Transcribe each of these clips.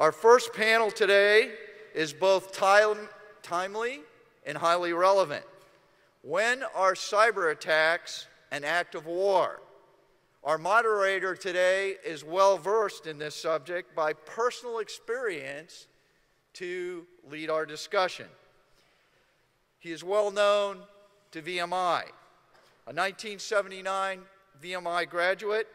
Our first panel today is both time, timely and highly relevant. When are cyber attacks an act of war? Our moderator today is well versed in this subject by personal experience to lead our discussion. He is well known to VMI, a 1979 VMI graduate,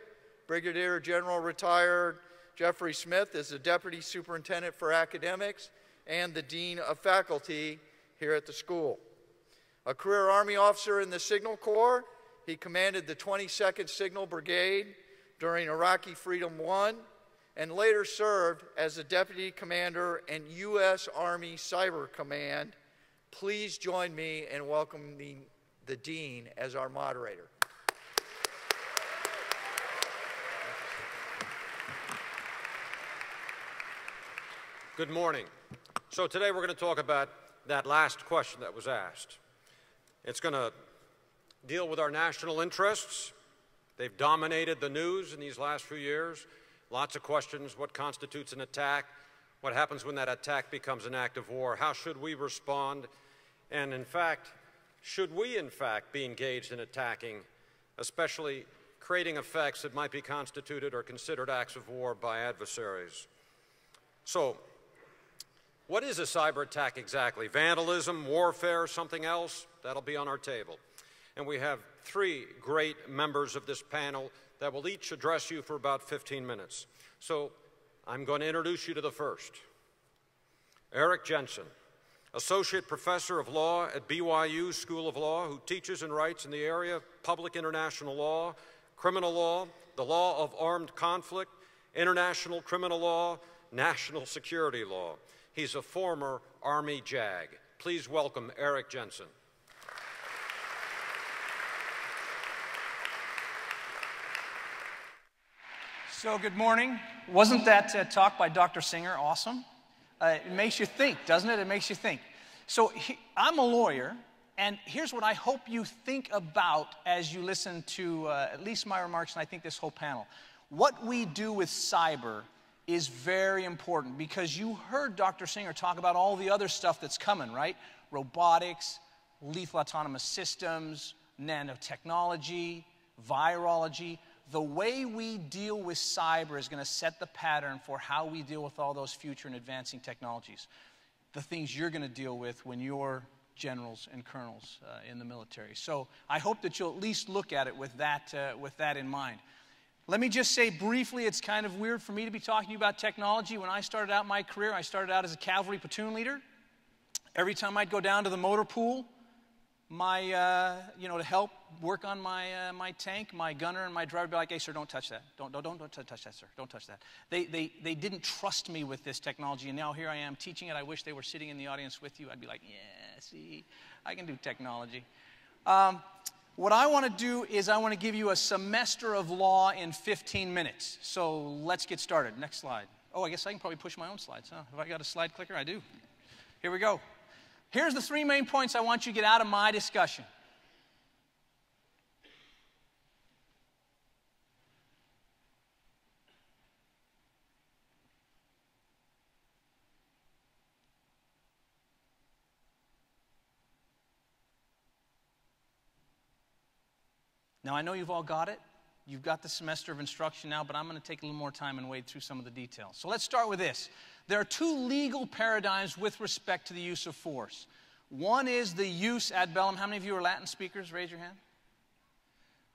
Brigadier General retired Jeffrey Smith is the Deputy Superintendent for Academics and the Dean of Faculty here at the school. A career Army officer in the Signal Corps, he commanded the 22nd Signal Brigade during Iraqi Freedom One and later served as the Deputy Commander in U.S. Army Cyber Command. Please join me in welcoming the Dean as our moderator. Good morning. So today we're going to talk about that last question that was asked. It's going to deal with our national interests. They've dominated the news in these last few years. Lots of questions. What constitutes an attack? What happens when that attack becomes an act of war? How should we respond? And in fact, should we in fact be engaged in attacking, especially creating effects that might be constituted or considered acts of war by adversaries? So what is a cyber attack exactly? Vandalism, warfare, something else? That'll be on our table. And we have three great members of this panel that will each address you for about 15 minutes. So I'm going to introduce you to the first. Eric Jensen, Associate Professor of Law at BYU School of Law, who teaches and writes in the area of public international law, criminal law, the law of armed conflict, international criminal law, national security law. He's a former Army JAG. Please welcome Eric Jensen. So, good morning. Wasn't that uh, talk by Dr. Singer awesome? Uh, it makes you think, doesn't it? It makes you think. So, he, I'm a lawyer, and here's what I hope you think about as you listen to uh, at least my remarks, and I think this whole panel. What we do with cyber is very important because you heard Dr. Singer talk about all the other stuff that's coming, right? Robotics, lethal autonomous systems, nanotechnology, virology. The way we deal with cyber is going to set the pattern for how we deal with all those future and advancing technologies. The things you're going to deal with when you're generals and colonels uh, in the military. So I hope that you'll at least look at it with that, uh, with that in mind. Let me just say briefly, it's kind of weird for me to be talking to you about technology. When I started out my career, I started out as a cavalry platoon leader. Every time I'd go down to the motor pool, my, uh, you know, to help work on my, uh, my tank, my gunner and my driver would be like, hey, sir, don't touch that. Don't, don't, don't, don't touch that, sir. Don't touch that. They, they, they didn't trust me with this technology, and now here I am teaching it. I wish they were sitting in the audience with you. I'd be like, yeah, see, I can do technology. Um, what I want to do is I want to give you a semester of law in 15 minutes. So let's get started. Next slide. Oh, I guess I can probably push my own slides, huh? Have I got a slide clicker? I do. Here we go. Here's the three main points I want you to get out of my discussion. Now, I know you've all got it. You've got the semester of instruction now, but I'm going to take a little more time and wade through some of the details. So let's start with this. There are two legal paradigms with respect to the use of force. One is the jus ad bellum. How many of you are Latin speakers? Raise your hand.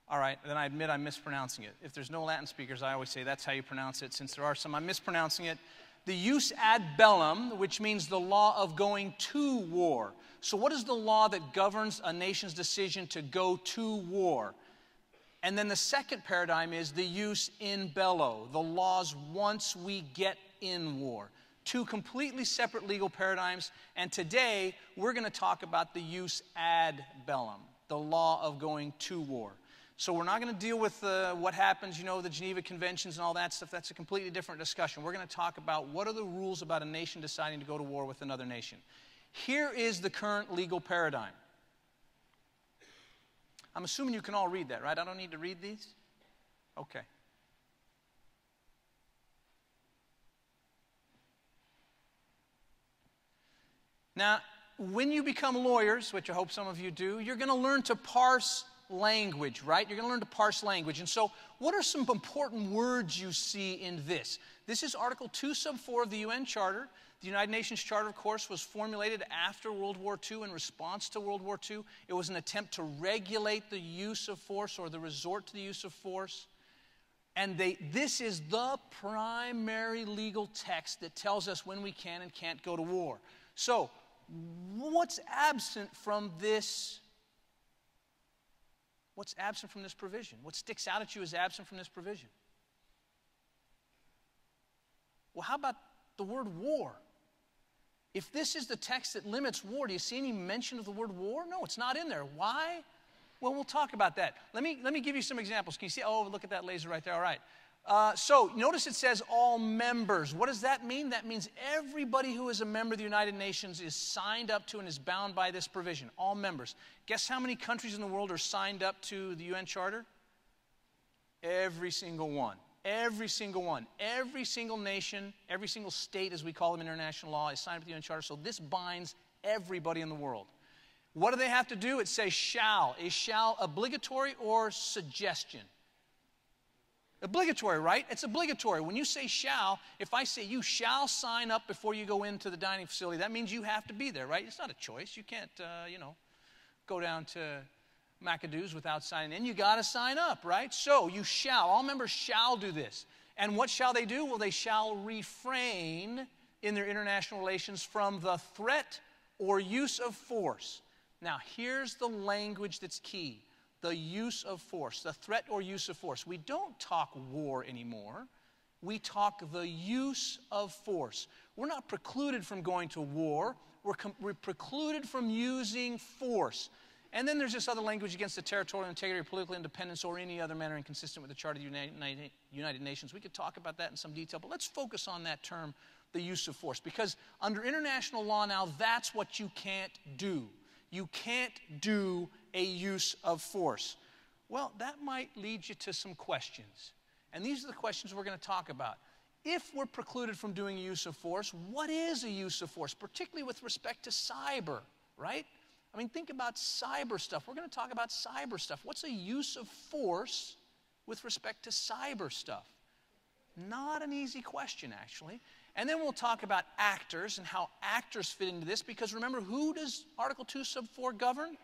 All right, then I admit I'm mispronouncing it. If there's no Latin speakers, I always say that's how you pronounce it. Since there are some, I'm mispronouncing it. The jus ad bellum, which means the law of going to war. So, what is the law that governs a nation's decision to go to war? And then the second paradigm is the jus in bello, the laws once we get in war. Two completely separate legal paradigms. And today we're going to talk about the jus ad bellum, the law of going to war. So we're not going to deal with uh, what happens, you know, the Geneva Conventions and all that stuff. That's a completely different discussion. We're going to talk about what are the rules about a nation deciding to go to war with another nation. Here is the current legal paradigm. I'm assuming you can all read that, right? I don't need to read these? Okay. Now, when you become lawyers, which I hope some of you do, you're going to learn to parse language, right? You're going to learn to parse language. And so, what are some important words you see in this? This is Article 2, Sub 4 of the UN Charter. The United Nations Charter, of course, was formulated after World War II in response to World War II. It was an attempt to regulate the use of force or the resort to the use of force. And they, this is the primary legal text that tells us when we can and can't go to war. So, what's absent from this? What's absent from this provision? What sticks out at you is absent from this provision? Well, how about the word war? If this is the text that limits war, do you see any mention of the word war? No, it's not in there. Why? Well, we'll talk about that. Let me, let me give you some examples. Can you see? Oh, look at that laser right there. All right. Uh, so notice it says all members. What does that mean? That means everybody who is a member of the United Nations is signed up to and is bound by this provision. All members. Guess how many countries in the world are signed up to the UN Charter? Every single one. Every single one. Every single nation, every single state, as we call them in international law, is signed up to the UN Charter. So this binds everybody in the world. What do they have to do? It says shall. Is shall obligatory or suggestion? Obligatory, right? It's obligatory. When you say shall, if I say you shall sign up before you go into the dining facility, that means you have to be there, right? It's not a choice. You can't, uh, you know, go down to McAdoo's without signing in. You got to sign up, right? So you shall. All members shall do this. And what shall they do? Well, they shall refrain in their international relations from the threat or use of force. Now, here's the language that's key the use of force, the threat or use of force. We don't talk war anymore. We talk the use of force. We're not precluded from going to war, we're, com- we're precluded from using force. And then there's this other language against the territorial integrity political independence or any other manner inconsistent with the Charter of the United, Nations. We could talk about that in some detail, but let's focus on that term, the use of force, because under international law now, that's what you can't do. You can't do a use of force. Well, that might lead you to some questions. And these are the questions we're going to talk about. If we're precluded from doing a use of force, what is a use of force, particularly with respect to cyber, right? I mean, think about cyber stuff. We're going to talk about cyber stuff. What's a use of force with respect to cyber stuff? Not an easy question, actually. And then we'll talk about actors and how actors fit into this, because remember, who does Article 2, Sub 4 govern?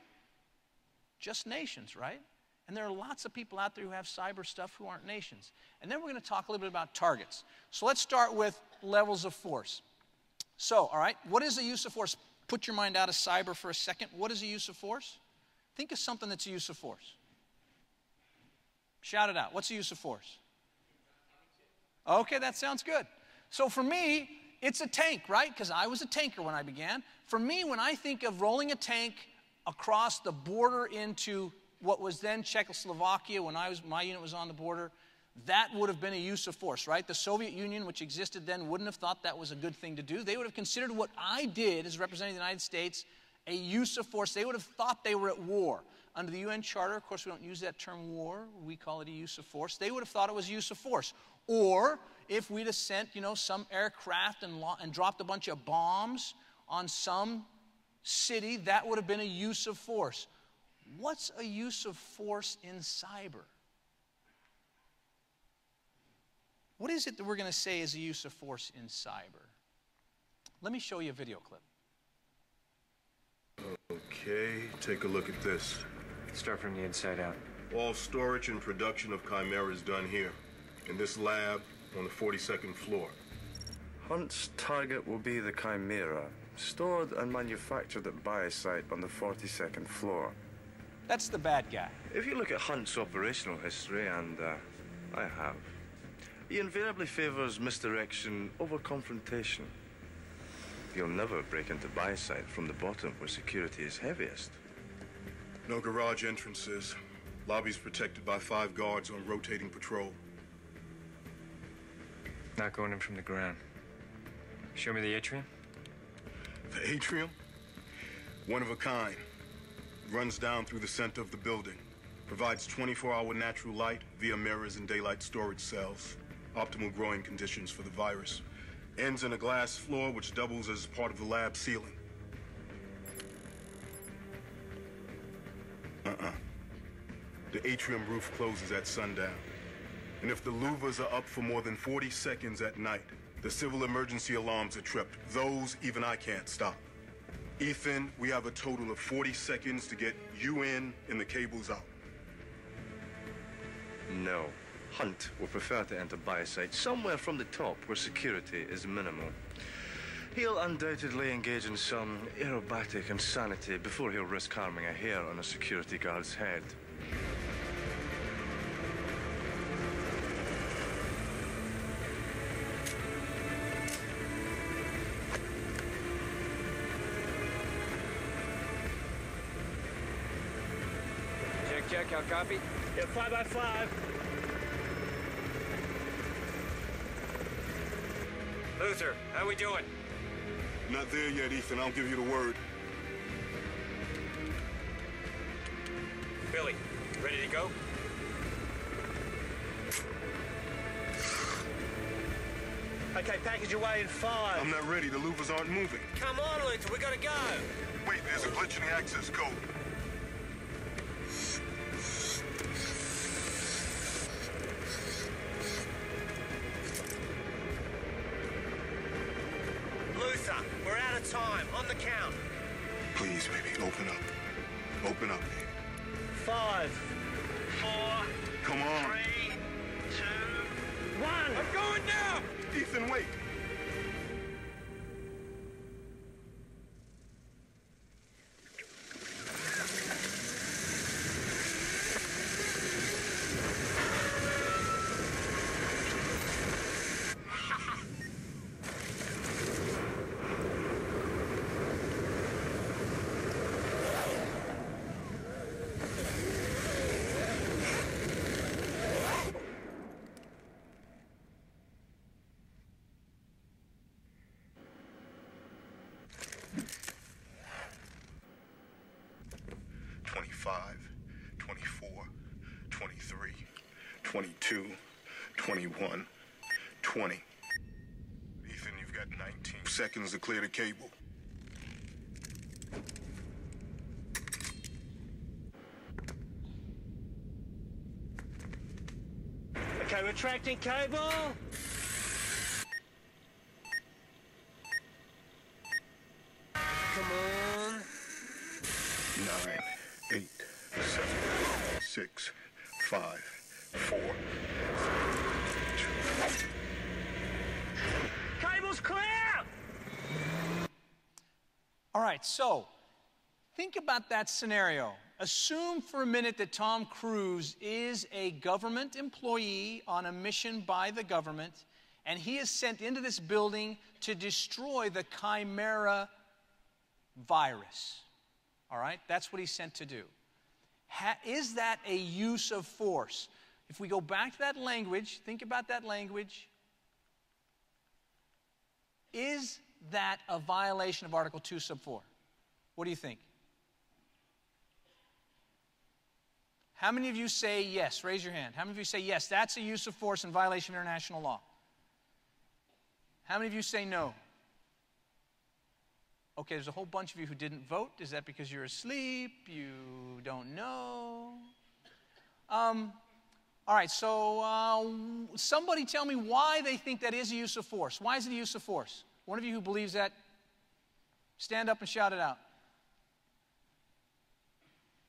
Just nations, right? And there are lots of people out there who have cyber stuff who aren't nations. And then we're going to talk a little bit about targets. So let's start with levels of force. So, all right, what is the use of force? Put your mind out of cyber for a second. What is the use of force? Think of something that's a use of force. Shout it out. What's the use of force? Okay, that sounds good. So for me, it's a tank, right? Because I was a tanker when I began. For me, when I think of rolling a tank across the border into what was then Czechoslovakia when I was, my unit was on the border, that would have been a use of force, right? The Soviet Union, which existed then, wouldn't have thought that was a good thing to do. They would have considered what I did as representing the United States a use of force. They would have thought they were at war. Under the UN Charter, of course, we don't use that term war, we call it a use of force. They would have thought it was a use of force. Or if we'd have sent, you know, some aircraft and, lo- and dropped a bunch of bombs on some city, that would have been a use of force. What's a use of force in cyber? What is it that we're going to say is a use of force in cyber? Let me show you a video clip. Okay, take a look at this. Start from the inside out. All storage and production of Chimera is done here, in this lab on the 42nd floor. Hunt's target will be the Chimera, stored and manufactured at Biosite on the 42nd floor. That's the bad guy. If you look at Hunt's operational history, and uh, I have, he invariably favors misdirection over confrontation. You'll never break into Biosite from the bottom where security is heaviest. No garage entrances. Lobby's protected by five guards on rotating patrol. Not going in from the ground. Show me the atrium. The atrium? One of a kind. Runs down through the center of the building. Provides 24 hour natural light via mirrors and daylight storage cells optimal growing conditions for the virus. Ends in a glass floor which doubles as part of the lab ceiling. Uh-uh. The atrium roof closes at sundown. And if the louvers are up for more than 40 seconds at night, the civil emergency alarms are tripped. Those even I can't stop. Ethan, we have a total of 40 seconds to get you in and the cables out. No. Hunt will prefer to enter biosite somewhere from the top where security is minimal. He'll undoubtedly engage in some aerobatic insanity before he'll risk harming a hair on a security guard's head. Check, check, how copy? Yeah, five by five. Luther, how we doing? Not there yet, Ethan. I'll give you the word. Billy, ready to go? Okay, package away in five. I'm not ready. The louvers aren't moving. Come on, Luther, we gotta go. Wait, there's a glitch in the access code. Luther, we're out of time. On the count. Please, baby, open up. Open up, baby. Five, four, Come on. three, two, one. I'm going now! Ethan, wait. 20. Ethan, you've got 19 seconds to clear the cable. Okay, retracting cable. About that scenario. Assume for a minute that Tom Cruise is a government employee on a mission by the government, and he is sent into this building to destroy the Chimera virus. All right, that's what he's sent to do. Ha- is that a use of force? If we go back to that language, think about that language. Is that a violation of Article 2, sub 4? What do you think? How many of you say yes? Raise your hand. How many of you say yes? That's a use of force in violation of international law. How many of you say no? Okay, there's a whole bunch of you who didn't vote. Is that because you're asleep? You don't know? Um, all right, so uh, somebody tell me why they think that is a use of force. Why is it a use of force? One of you who believes that, stand up and shout it out.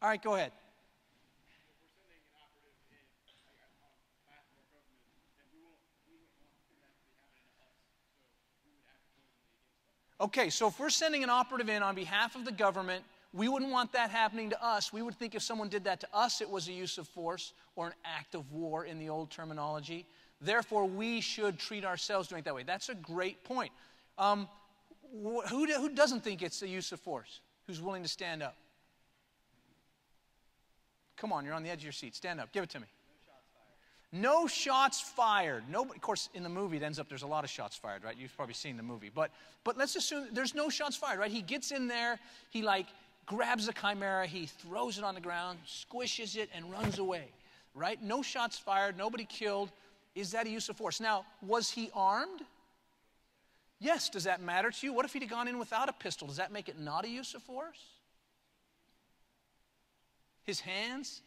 All right, go ahead. Okay, so if we're sending an operative in on behalf of the government, we wouldn't want that happening to us. We would think if someone did that to us, it was a use of force or an act of war in the old terminology. Therefore, we should treat ourselves doing it that way. That's a great point. Um, wh- who, do- who doesn't think it's a use of force? Who's willing to stand up? Come on, you're on the edge of your seat. Stand up. Give it to me. No shots fired. Of course, in the movie, it ends up there's a lot of shots fired, right? You've probably seen the movie. But, but let's assume there's no shots fired, right? He gets in there, he like grabs the chimera, he throws it on the ground, squishes it, and runs away, right? No shots fired, nobody killed. Is that a use of force? Now, was he armed? Yes. Does that matter to you? What if he'd have gone in without a pistol? Does that make it not a use of force? His hands?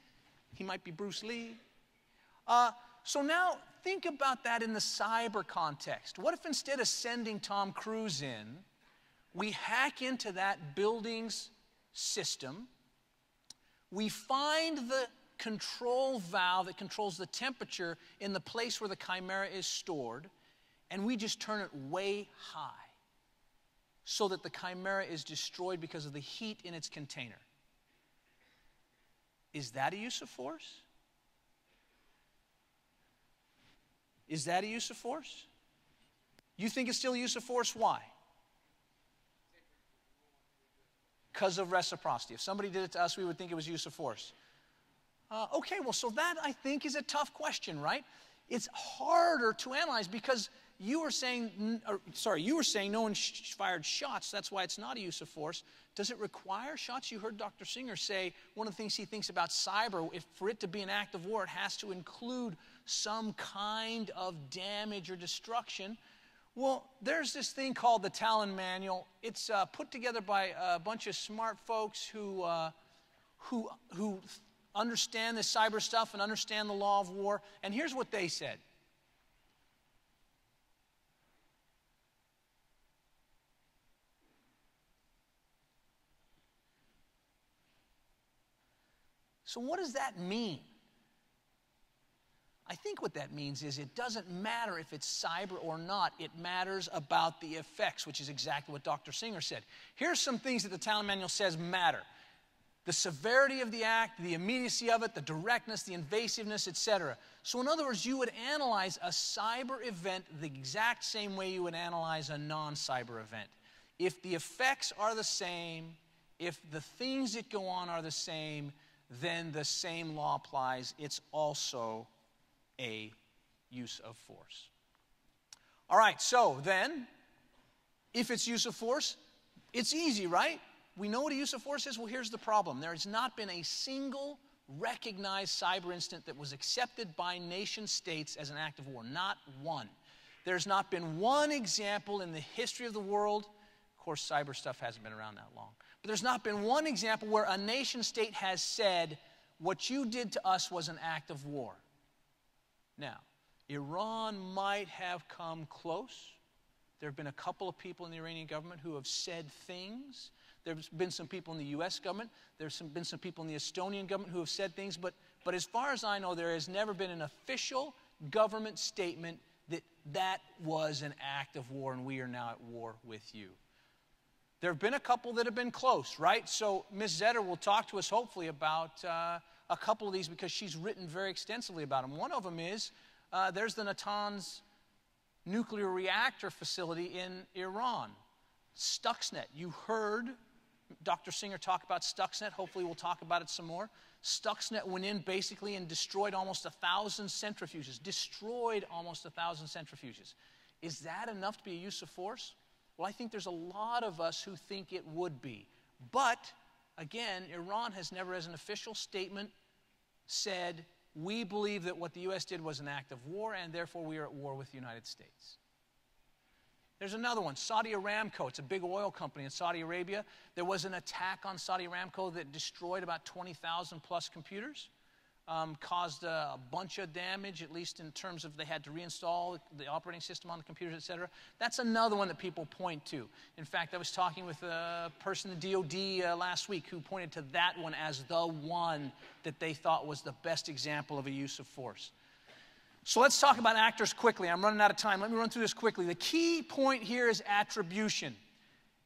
He might be Bruce Lee. Uh, so now think about that in the cyber context. What if instead of sending Tom Cruise in, we hack into that building's system, we find the control valve that controls the temperature in the place where the chimera is stored, and we just turn it way high so that the chimera is destroyed because of the heat in its container. Is that a use of force? Is that a use of force? You think it's still a use of force? Why? Because of reciprocity. If somebody did it to us, we would think it was use of force. Uh, okay, well, so that I think is a tough question, right? It's harder to analyze because you were saying, or, sorry, you were saying no one sh- fired shots. That's why it's not a use of force. Does it require shots? You heard Dr. Singer say one of the things he thinks about cyber, if for it to be an act of war, it has to include some kind of damage or destruction. Well, there's this thing called the Tallinn Manual. It's uh, put together by a bunch of smart folks who, uh, who, who understand this cyber stuff and understand the law of war. And here's what they said So, what does that mean? I think what that means is it doesn't matter if it's cyber or not, it matters about the effects, which is exactly what Dr. Singer said. Here's some things that the Tallinn Manual says matter the severity of the act, the immediacy of it, the directness, the invasiveness, etc. So, in other words, you would analyze a cyber event the exact same way you would analyze a non cyber event. If the effects are the same, if the things that go on are the same, then the same law applies. It's also a use of force. All right, so then, if it's use of force, it's easy, right? We know what a use of force is. Well, here's the problem there has not been a single recognized cyber incident that was accepted by nation states as an act of war. Not one. There's not been one example in the history of the world. Of course, cyber stuff hasn't been around that long. But there's not been one example where a nation state has said, what you did to us was an act of war. Now, Iran might have come close. There have been a couple of people in the Iranian government who have said things. There's been some people in the US government. There's some, been some people in the Estonian government who have said things. But, but as far as I know, there has never been an official government statement that that was an act of war and we are now at war with you. There have been a couple that have been close, right? So Ms. Zetter will talk to us hopefully about uh, a couple of these because she's written very extensively about them. One of them is uh, there's the Natanz nuclear reactor facility in Iran. Stuxnet. You heard Dr. Singer talk about Stuxnet. Hopefully, we'll talk about it some more. Stuxnet went in basically and destroyed almost a thousand centrifuges. Destroyed almost a thousand centrifuges. Is that enough to be a use of force? Well, I think there's a lot of us who think it would be. But, again, Iran has never, as an official statement, said, we believe that what the U.S. did was an act of war, and therefore we are at war with the United States. There's another one, Saudi Aramco. It's a big oil company in Saudi Arabia. There was an attack on Saudi Aramco that destroyed about 20,000 plus computers um, caused a, a, bunch of damage, at least in terms of they had to reinstall the operating system on the computers, et cetera. That's another one that people point to. In fact, I was talking with a person in the DoD uh, last week who pointed to that one as the one that they thought was the best example of a use of force. So let's talk about actors quickly. I'm running out of time. Let me run through this quickly. The key point here is attribution.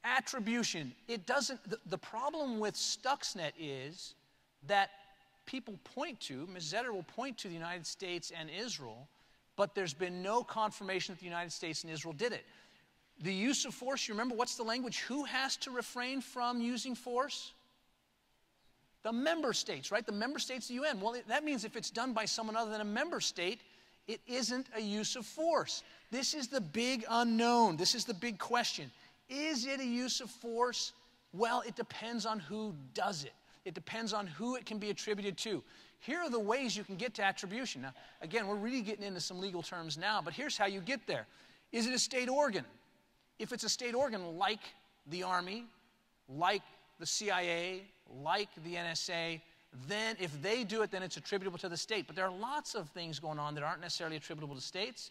Attribution. It doesn't, the, the problem with Stuxnet is that people point to, Ms. Zetter will point to the United States and Israel, but there's been no confirmation that the United States and Israel did it. The use of force, you remember what's the language? Who has to refrain from using force? The member states, right? The member states of the UN. Well, that means if it's done by someone other than a member state, it isn't a use of force. This is the big unknown. This is the big question. Is it a use of force? Well, it depends on who does it. It depends on who it can be attributed to. Here are the ways you can get to attribution. Now, again, we're really getting into some legal terms now, but here's how you get there. Is it a state organ? If it's a state organ like the Army, like the CIA, like the NSA, then if they do it, then it's attributable to the state. But there are lots of things going on that aren't necessarily attributable to states.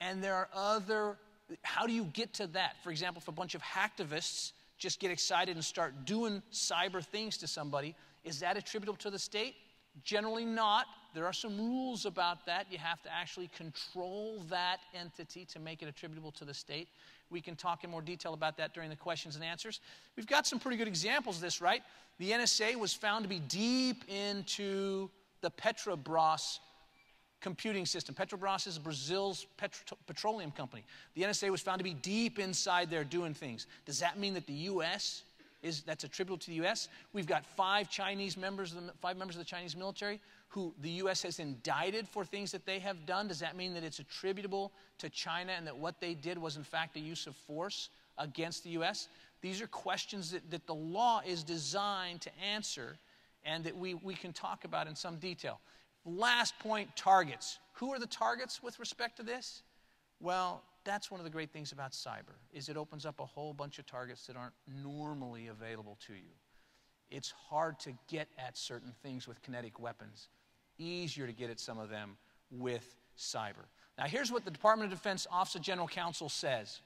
And there are other, how do you get to that? For example, if a bunch of hacktivists just get excited and start doing cyber things to somebody, is that attributable to the state? Generally not. There are some rules about that. You have to actually control that entity to make it attributable to the state. We can talk in more detail about that during the questions and answers. We've got some pretty good examples of this, right? The NSA was found to be deep into the Petrobras computing system. Petrobras is Brazil's petro- petroleum company. The NSA was found to be deep inside there doing things. Does that mean that the U.S. is that's attributable to the U.S.? We've got five Chinese members, of the, five members of the Chinese military who the U.S. has indicted for things that they have done. Does that mean that it's attributable to China and that what they did was in fact a use of force against the U.S.? These are questions that, that the law is designed to answer and that we, we can talk about in some detail. Last point targets. Who are the targets with respect to this? Well, that's one of the great things about cyber is it opens up a whole bunch of targets that aren't normally available to you. It's hard to get at certain things with kinetic weapons. Easier to get at some of them with cyber. Now here's what the Department of Defense Office of General Counsel says.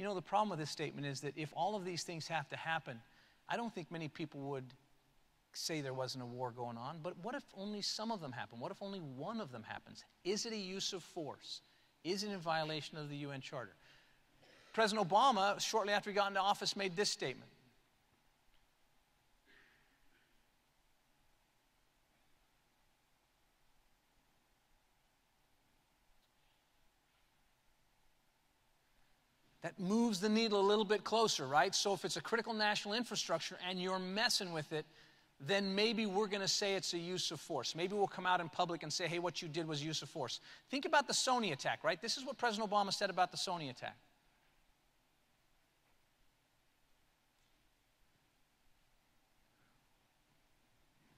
You know, the problem with this statement is that if all of these things have to happen, I don't think many people would say there wasn't a war going on. But what if only some of them happen? What if only one of them happens? Is it a use of force? Is it in violation of the UN Charter? President Obama, shortly after he got into office, made this statement. That moves the needle a little bit closer, right? So if it's a critical national infrastructure and you're messing with it, then maybe we're going to say it's a use of force. Maybe we'll come out in public and say, hey, what you did was use of force. Think about the Sony attack, right? This is what President Obama said about the Sony attack.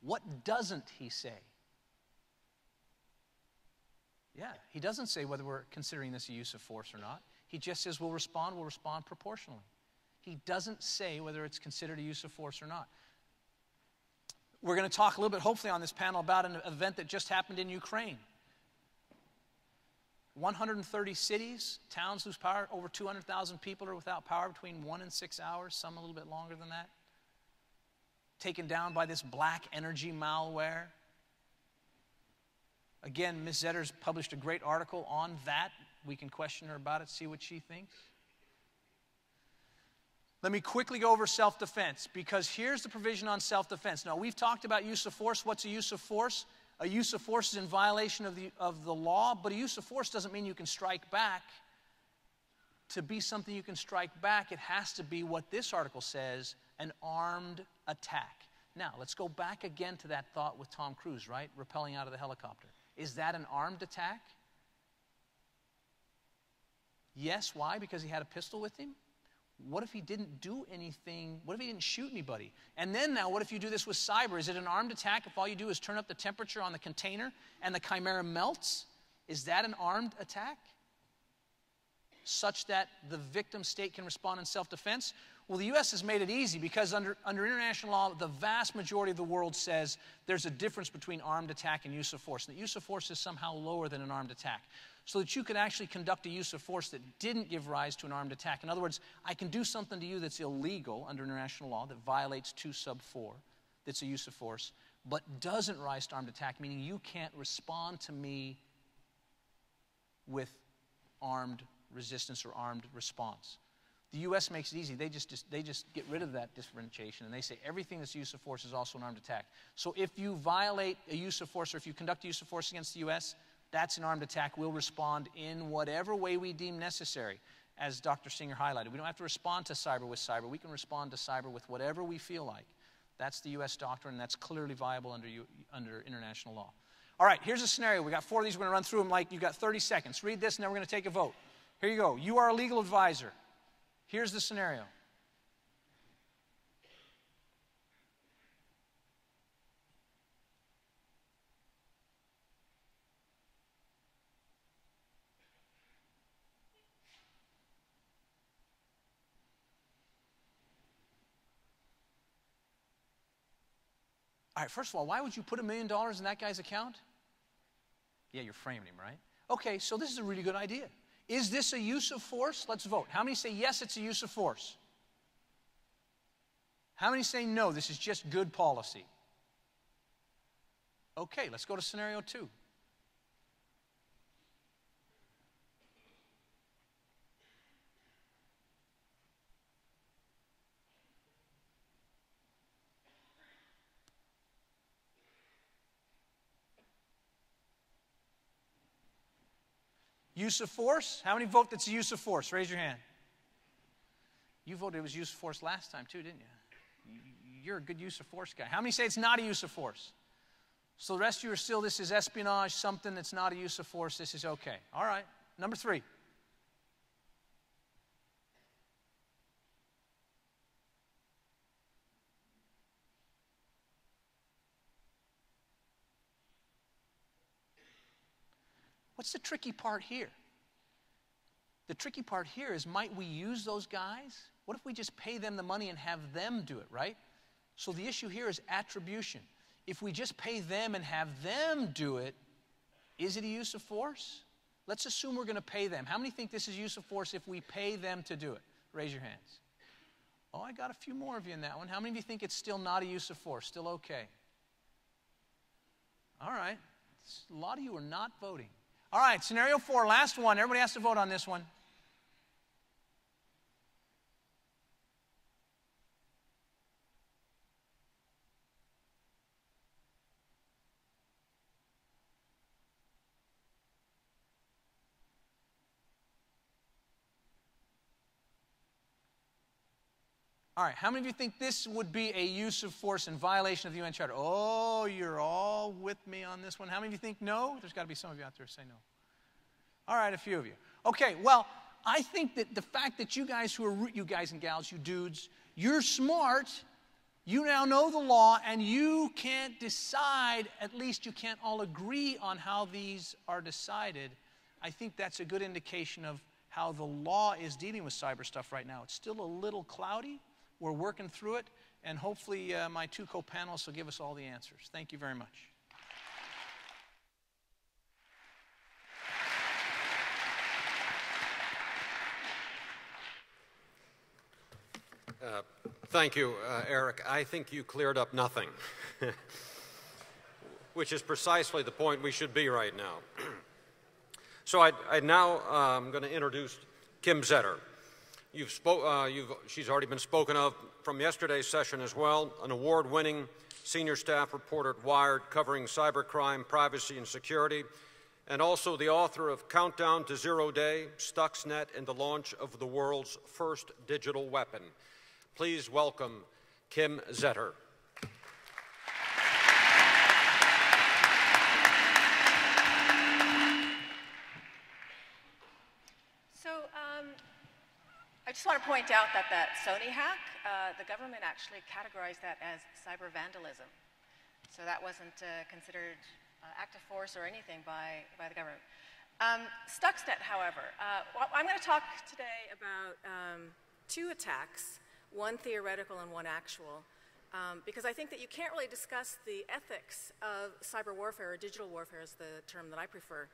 What doesn't he say? Yeah, he doesn't say whether we're considering this a use of force or not. He just says we'll respond, we'll respond proportionally. He doesn't say whether it's considered a use of force or not. We're going to talk a little bit, hopefully, on this panel about an event that just happened in Ukraine. 130 cities, towns lose power. Over 200,000 people are without power between one and six hours, some a little bit longer than that. Taken down by this black energy malware. Again, Ms. Zetters published a great article on that we can question her about it, see what she thinks. Let me quickly go over self defense because here's the provision on self defense. Now, we've talked about use of force. What's a use of force? A use of force is in violation of the, of the law, but a use of force doesn't mean you can strike back. To be something you can strike back, it has to be what this article says an armed attack. Now, let's go back again to that thought with Tom Cruise, right? Repelling out of the helicopter. Is that an armed attack? Yes, why? Because he had a pistol with him? What if he didn't do anything? What if he didn't shoot anybody? And then now, what if you do this with cyber? Is it an armed attack if all you do is turn up the temperature on the container and the chimera melts? Is that an armed attack? Such that the victim state can respond in self defense? Well, the U.S. has made it easy because under, under international law, the vast majority of the world says there's a difference between armed attack and use of force. And that use of force is somehow lower than an armed attack so that you could actually conduct a use of force that didn't give rise to an armed attack. In other words, I can do something to you that's illegal under international law that violates 2 sub 4, that's a use of force, but doesn't rise to armed attack, meaning you can't respond to me with armed resistance or armed response. The U.S. makes it easy. They just, just, they just get rid of that differentiation and they say everything that's use of force is also an armed attack. So if you violate a use of force or if you conduct a use of force against the U.S., that's an armed attack. We'll respond in whatever way we deem necessary, as Dr. Singer highlighted. We don't have to respond to cyber with cyber. We can respond to cyber with whatever we feel like. That's the U.S. doctrine, and that's clearly viable under, under international law. All right, here's a scenario. We got four of these. We're going to run through them like you've got 30 seconds. Read this, and then we're going to take a vote. Here you go. You are a legal advisor. Here's the scenario. All right, first of all, why would you put a million dollars in that guy's account? Yeah, you're framing him, right? Okay, so this is a really good idea. Is this a use of force? Let's vote. How many say yes, it's a use of force? How many say no, this is just good policy? Okay, let's go to scenario two. Use of force? How many vote that's a use of force? Raise your hand. You voted it was use of force last time too, didn't you? You're a good use of force guy. How many say it's not a use of force? So the rest of you are still, this is espionage, something that's not a use of force, this is okay. All right. Number three. What's the tricky part here? The tricky part here is might we use those guys? What if we just pay them the money and have them do it, right? So the issue here is attribution. If we just pay them and have them do it, is it a use of force? Let's assume we're going to pay them. How many think this is use of force if we pay them to do it? Raise your hands. Oh, I got a few more of you in that one. How many of you think it's still not a use of force? Still okay? All right. A lot of you are not voting. All right, scenario four, last one. Everybody has to vote on this one. All right, how many of you think this would be a use of force in violation of the UN Charter? Oh, you're all with me on this one. How many of you think no? There's got to be some of you out there who say no. All right, a few of you. Okay, well, I think that the fact that you guys who are, you guys and gals, you dudes, you're smart, you now know the law, and you can't decide, at least you can't all agree on how these are decided. I think that's a good indication of how the law is dealing with cyber stuff right now. It's still a little cloudy. We're working through it, and hopefully, uh, my two co panelists will give us all the answers. Thank you very much. Uh, thank you, uh, Eric. I think you cleared up nothing, which is precisely the point we should be right now. so I, I now I'm um, going to introduce Kim Zetter. You've spoke, uh, you've, she's already been spoken of from yesterday's session as well, an award-winning senior staff reporter at Wired covering cybercrime, privacy, and security, and also the author of Countdown to Zero Day, Stuxnet, and the launch of the world's first digital weapon. Please welcome Kim Zetter. So um, I just want to point out that that Sony hack, uh, the government actually categorized that as cyber vandalism. So that wasn't uh, considered uh, active force or anything by, by the government. Um, Stuxnet, however, uh, I'm going to talk today about um, two attacks one theoretical and one actual. Um, because I think that you can't really discuss the ethics of cyber warfare, or digital warfare is the term that I prefer,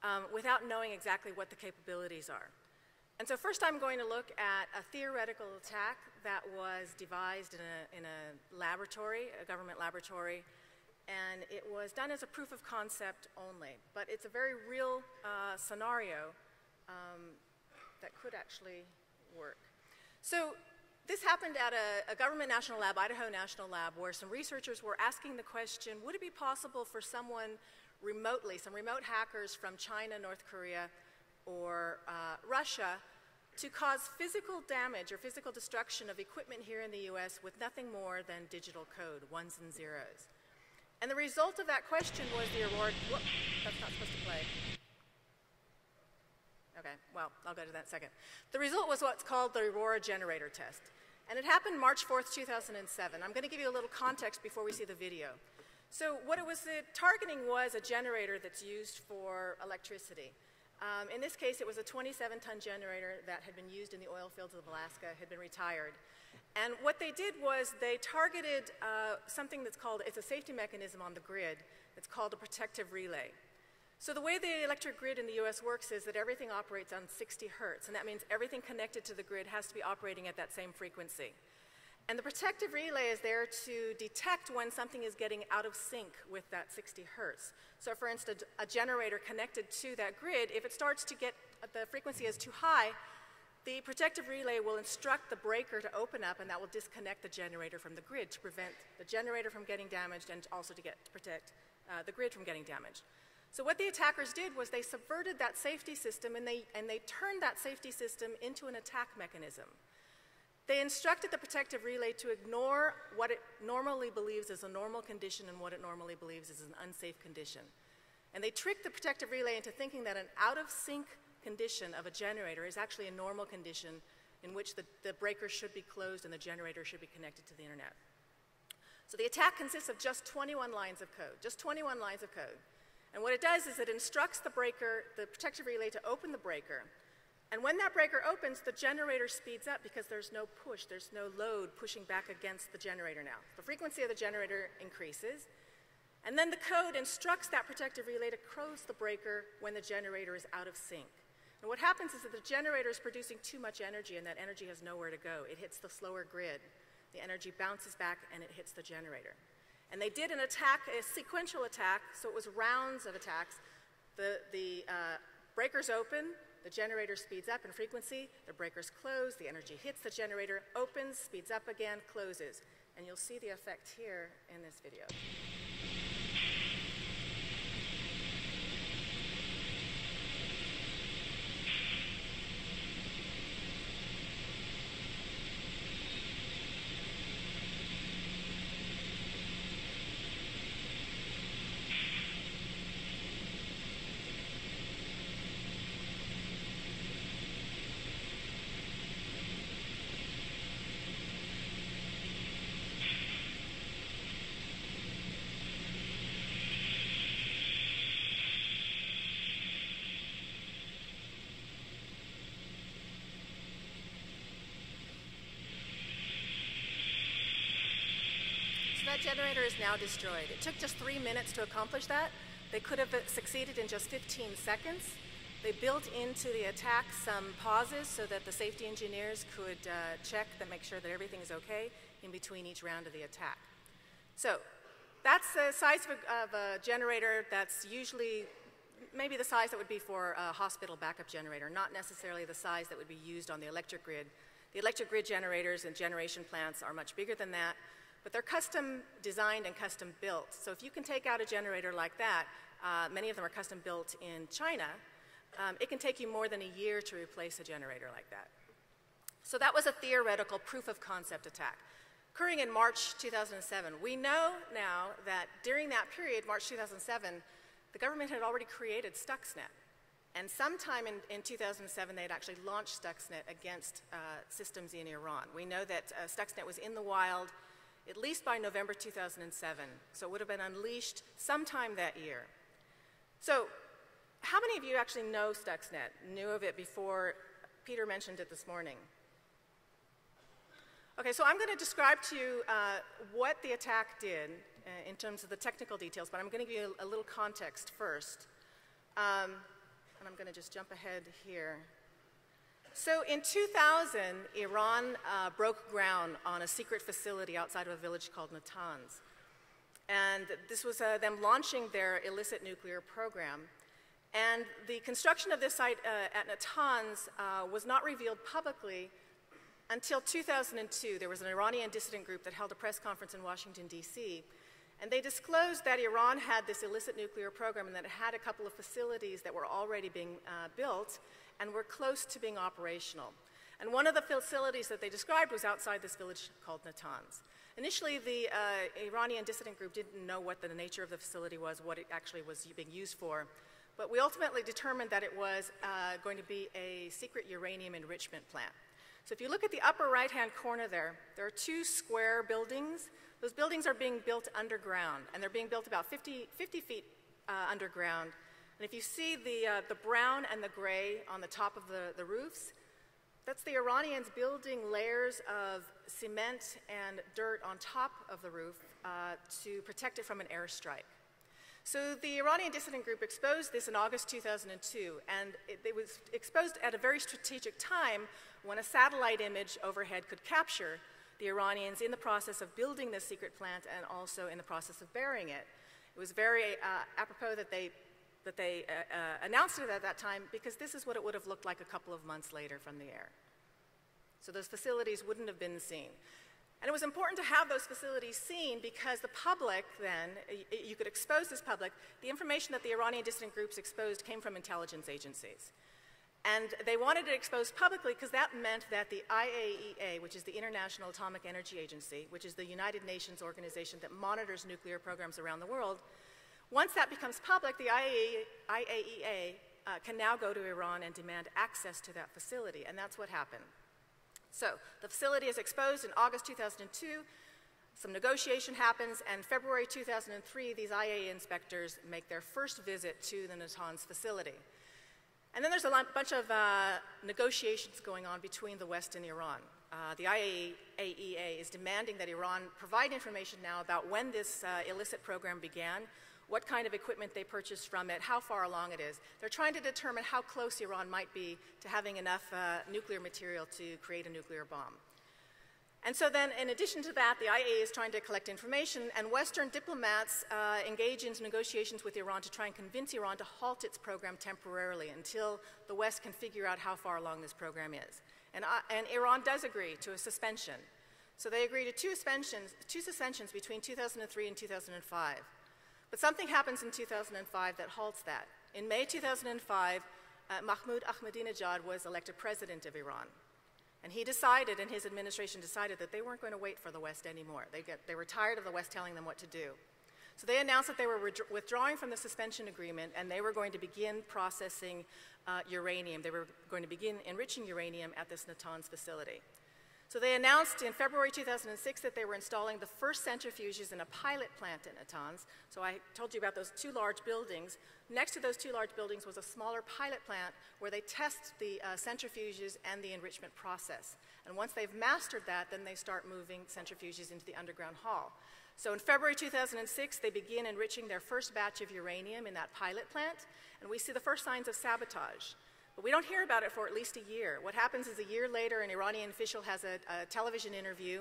um, without knowing exactly what the capabilities are. And so first I'm going to look at a theoretical attack that was devised in a, in a laboratory, a government laboratory, and it was done as a proof of concept only. But it's a very real uh, scenario um, that could actually work. So this happened at a, a, government national lab, Idaho National Lab, where some researchers were asking the question would it be possible for someone remotely, some remote hackers from China, North Korea, or uh, Russia, to cause physical damage or physical destruction of equipment here in the US with nothing more than digital code, ones and zeros? And the result of that question was the Aurora. Whoop, that's not supposed to play. Okay, well, I'll go to that second. The result was what's called the Aurora generator test. And it happened March 4th, 2007. I'm going to give you a little context before we see the video. So what it was targeting was a generator that's used for electricity. Um, in this case, it was a 27 ton generator that had been used in the oil fields of Alaska, had been retired. And what they did was they targeted uh, something that's called, it's a safety mechanism on the grid, it's called a protective relay. So the way the electric grid in the US works is that everything operates on 60 hertz, and that means everything connected to the grid has to be operating at that same frequency. And the protective relay is there to detect when something is getting out of sync with that 60 hertz. So for instance, a generator connected to that grid, if it starts to get, the frequency is too high, the protective relay will instruct the breaker to open up and that will disconnect the generator from the grid to prevent the generator from getting damaged and also to, get, to protect uh, the grid from getting damaged. So what the attackers did was they subverted that safety system and they, and they turned that safety system into an attack mechanism. They instructed the protective relay to ignore what it normally believes is a normal condition and what it normally believes is an unsafe condition. And they tricked the protective relay into thinking that an out of sync condition of a generator is actually a normal condition in which the, the breaker should be closed and the generator should be connected to the internet. So the attack consists of just 21 lines of code, just 21 lines of code. And what it does is it instructs the breaker, the protective relay, to open the breaker. And when that breaker opens, the generator speeds up because there's no push, there's no load pushing back against the generator now. The frequency of the generator increases. And then the code instructs that protective relay to close the breaker when the generator is out of sync. And what happens is that the generator is producing too much energy and that energy has nowhere to go. It hits the slower grid. The energy bounces back and it hits the generator. And they did an attack, a sequential attack, so it was rounds of attacks. The, the uh, breakers open, the generator speeds up in frequency, the breakers close, the energy hits the generator, opens, speeds up again, closes. And you'll see the effect here in this video. That generator is now destroyed. It took just three minutes to accomplish that. They could have succeeded in just 15 seconds. They built into the attack some pauses so that the safety engineers could uh, check to make sure that everything is okay in between each round of the attack. So that's the size of a, of a generator that's usually maybe the size that would be for a hospital backup generator, not necessarily the size that would be used on the electric grid. The electric grid generators and generation plants are much bigger than that. But they're custom designed and custom built. So if you can take out a generator like that, uh, many of them are custom built in China, um, it can take you more than a year to replace a generator like that. So that was a theoretical proof of concept attack. Occurring in March 2007, we know now that during that period, March 2007, the government had already created Stuxnet. And sometime in, in 2007, they had actually launched Stuxnet against uh, systems in Iran. We know that uh, Stuxnet was in the wild at least by November 2007. So it would have been unleashed sometime that year. So, how many of you actually know Stuxnet, knew of it before Peter mentioned it this morning? Okay, so I'm going to describe to you uh, what the attack did uh, in terms of the technical details, but I'm going to give you a, a little context first. Um, and I'm going to just jump ahead here. So in 2000, Iran uh, broke ground on a secret facility outside of a village called Natanz. And this was uh, them launching their illicit nuclear program. And the construction of this site uh, at Natanz uh, was not revealed publicly until 2002. There was an Iranian dissident group that held a press conference in Washington, D.C. And they disclosed that Iran had this illicit nuclear program and that it had a couple of facilities that were already being uh, built and we were close to being operational. And one of the facilities that they described was outside this village called Natanz. Initially, the uh, Iranian dissident group didn't know what the nature of the facility was, what it actually was being used for. But we ultimately determined that it was uh, going to be a secret uranium enrichment plant. So if you look at the upper right-hand corner there, there are two square buildings. Those buildings are being built underground, and they're being built about 50, 50 feet uh, underground And if you see the, uh, the brown and the gray on the top of the, the roofs, that's the Iranians building layers of cement and dirt on top of the roof uh, to protect it from an airstrike. So the Iranian dissident group exposed this in August 2002, and it, it, was exposed at a very strategic time when a satellite image overhead could capture the Iranians in the process of building this secret plant and also in the process of burying it. It was very uh, apropos that they, that they uh, uh, announced it at that time because this is what it would have looked like a couple of months later from the air. So those facilities wouldn't have been seen. And it was important to have those facilities seen because the public then, you could expose this public, the information that the Iranian dissident groups exposed came from intelligence agencies. And they wanted it exposed publicly because that meant that the IAEA, which is the International Atomic Energy Agency, which is the United Nations organization that monitors nuclear programs around the world, once that becomes public, the IAEA uh, can now go to Iran and demand access to that facility. And that's what happened. So the facility is exposed in August 2002. Some negotiation happens, and February 2003, these IAEA inspectors make their first visit to the Natanz facility. And then there's a bunch of uh, negotiations going on between the West and Iran. Uh, the IAEA is demanding that Iran provide information now about when this uh, illicit program began, what kind of equipment they purchased from it, how far along it is. They're trying to determine how close Iran might be to having enough uh, nuclear material to create a nuclear bomb. And so then, in addition to that, the IAEA is trying to collect information, and Western diplomats uh, engage in negotiations with Iran to try and convince Iran to halt its program temporarily until the West can figure out how far along this program is. And, uh, and Iran does agree to a suspension. So they agree to two suspensions, two suspensions between 2003 and 2005. But something happens in 2005 that halts that. In May 2005, uh, Mahmoud Ahmadinejad was elected president of Iran. And he decided, and his administration decided, that they weren't going to wait for the West anymore. They, get, they were tired of the West telling them what to do. So they announced that they were withdrawing from the suspension agreement and they were going to begin processing uh, uranium. They were going to begin enriching uranium at this Natanz facility. So they announced in February 2006 that they were installing the first centrifuges in a pilot plant in Natanz. So I told you about those two large buildings. Next to those two large buildings was a smaller pilot plant where they test the uh, centrifuges and the enrichment process. And once they've mastered that, then they start moving centrifuges into the underground hall. So in February 2006, they begin enriching their first batch of uranium in that pilot plant, and we see the first signs of sabotage. But we don't hear about it for at least a year. What happens is a year later, an Iranian official has a, a television interview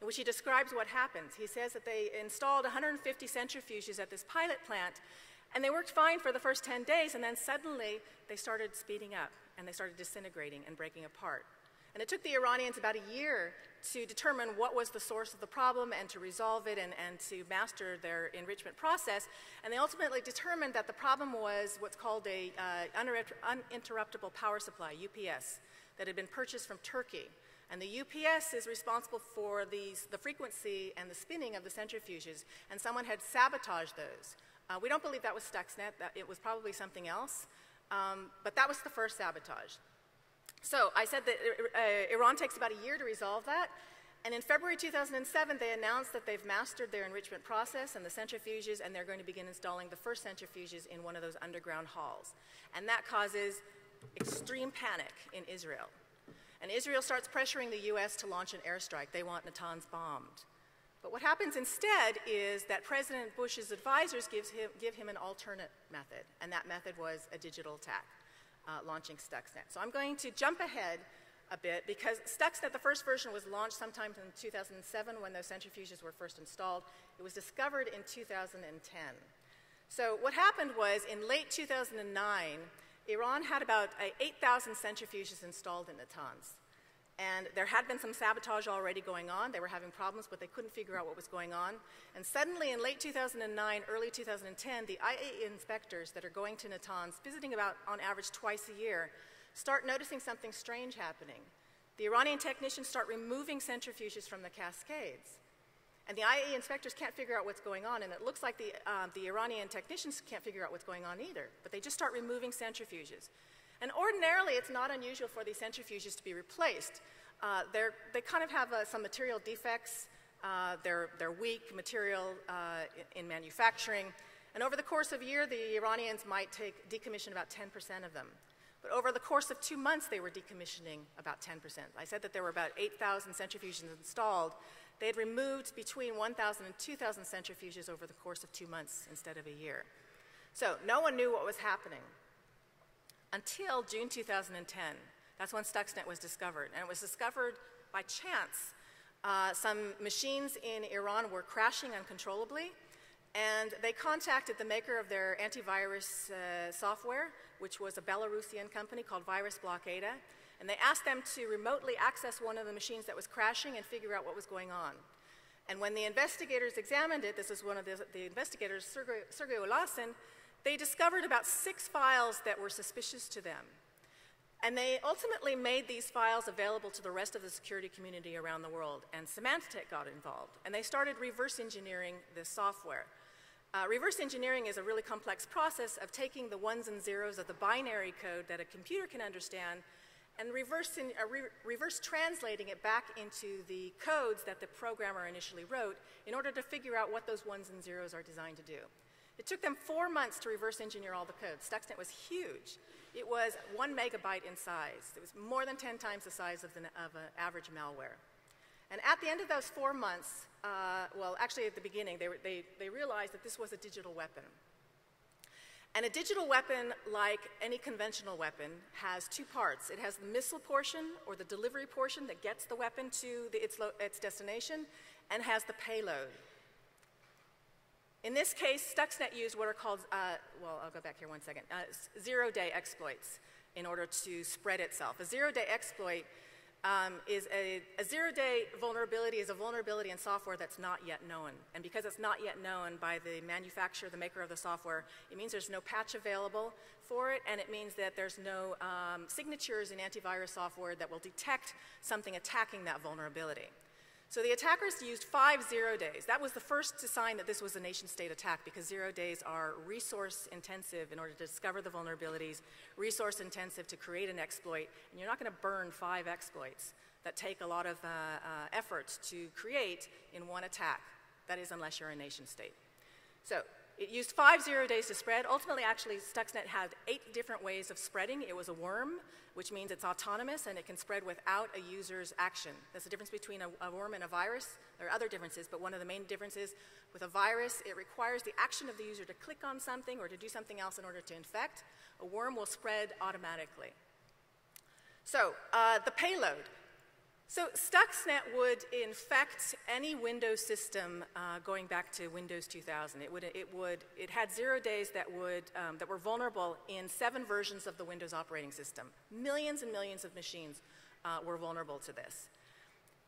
in which he describes what happens. He says that they installed 150 centrifuges at this pilot plant, and they worked fine for the first 10 days, and then suddenly they started speeding up, and they started disintegrating and breaking apart. And it took the Iranians about a year to determine what was the source of the problem and to resolve it and, and to master their enrichment process. And they ultimately determined that the problem was what's called a uh, uninterruptible power supply, UPS, that had been purchased from Turkey. And the UPS is responsible for these, the frequency and the spinning of the centrifuges, and someone had sabotaged those. Uh, we don't believe that was Stuxnet, that it was probably something else, um, but that was the first sabotage. So I said that uh, Iran takes about a year to resolve that. And in February 2007, they announced that they've mastered their enrichment process and the centrifuges, and they're going to begin installing the first centrifuges in one of those underground halls. And that causes extreme panic in Israel. And Israel starts pressuring the US to launch an airstrike. They want Natanz bombed. But what happens instead is that President Bush's advisors him, give him an alternate method, and that method was a digital attack uh, launching Stuxnet. So I'm going to jump ahead a bit because Stuxnet, the first version, was launched sometime in 2007 when those centrifuges were first installed. It was discovered in 2010. So what happened was in late 2009, Iran had about uh, 8,000 centrifuges installed in Natanz. And there had been some sabotage already going on. They were having problems, but they couldn't figure out what was going on. And suddenly, in late 2009, early 2010, the IAEA inspectors that are going to Natanz, visiting about on average twice a year, start noticing something strange happening. The Iranian technicians start removing centrifuges from the cascades. And the IAEA inspectors can't figure out what's going on, and it looks like the, uh, the Iranian technicians can't figure out what's going on either. But they just start removing centrifuges. And ordinarily, it's not unusual for these centrifuges to be replaced. Uh, they kind of have uh, some material defects. Uh, they're, they're, weak material uh, in, in, manufacturing. And over the course of a year, the Iranians might take, decommission about 10% of them. But over the course of two months, they were decommissioning about 10%. I said that there were about 8,000 centrifuges installed. They had removed between 1,000 and 2,000 centrifuges over the course of two months instead of a year. So no one knew what was happening until June 2010. That's when Stuxnet was discovered. And it was discovered by chance. Uh, some machines in Iran were crashing uncontrollably, and they contacted the maker of their antivirus uh, software, which was a Belarusian company called VirusBlokAda, and they asked them to remotely access one of the machines that was crashing and figure out what was going on. And when the investigators examined it, this is one of the, the investigators, Sergei, Sergei Ulasen, they discovered about six files that were suspicious to them. And they ultimately made these files available to the rest of the security community around the world. And Symantec got involved. And they started reverse engineering this software. Uh, reverse engineering is a really complex process of taking the ones and zeros of the binary code that a computer can understand and reverse, in, uh, re reverse translating it back into the codes that the programmer initially wrote in order to figure out what those ones and zeros are designed to do. It took them four months to reverse engineer all the code. Stuxnet was huge. It was one megabyte in size. It was more than 10 times the size of, the, of an average malware. And at the end of those four months, uh, well, actually at the beginning, they, they, they realized that this was a digital weapon. And a digital weapon, like any conventional weapon, has two parts. It has the missile portion, or the delivery portion, that gets the weapon to the, its, its destination, and has the payload. In this case, Stuxnet used what are called, uh, well, I'll go back here one second, uh, zero day exploits in order to spread itself. A zero day exploit um, is a, a zero day vulnerability is a vulnerability in software that's not yet known. And because it's not yet known by the manufacturer, the maker of the software, it means there's no patch available for it, and it means that there's no um, signatures in antivirus software that will detect something attacking that vulnerability. So the attackers used five zero days. That was the first sign that this was a nation state attack because zero days are resource intensive in order to discover the vulnerabilities, resource intensive to create an exploit, and you're not going to burn five exploits that take a lot of uh, uh, effort to create in one attack. That is, unless you're a nation state. So it used five zero days to spread. Ultimately, actually, Stuxnet had eight different ways of spreading. It was a worm, which means it's autonomous and it can spread without a user's action. That's the difference between a, a worm and a virus. There are other differences, but one of the main differences with a virus, it requires the action of the user to click on something or to do something else in order to infect. A worm will spread automatically. So, uh, the payload. So Stuxnet would infect any Windows system uh, going back to Windows 2000. It would, it would, it had zero days that would, um, that were vulnerable in seven versions of the Windows operating system. Millions and millions of machines uh, were vulnerable to this.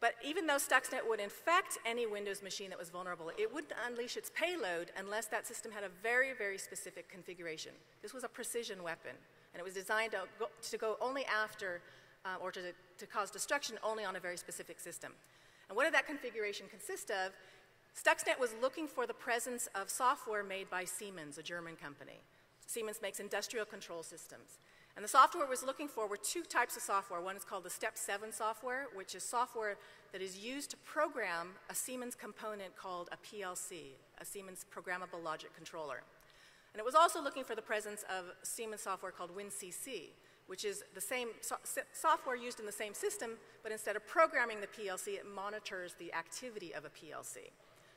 But even though Stuxnet would infect any Windows machine that was vulnerable, it wouldn't unleash its payload unless that system had a very, very specific configuration. This was a precision weapon, and it was designed to go, to go only after uh, or to, to cause destruction only on a very specific system. And what did that configuration consist of? Stuxnet was looking for the presence of software made by Siemens, a German company. Siemens makes industrial control systems. And the software it was looking for were two types of software. One is called the Step 7 software, which is software that is used to program a Siemens component called a PLC, a Siemens Programmable Logic Controller. And it was also looking for the presence of Siemens software called WinCC, which is the same so software used in the same system, but instead of programming the PLC, it monitors the activity of a PLC.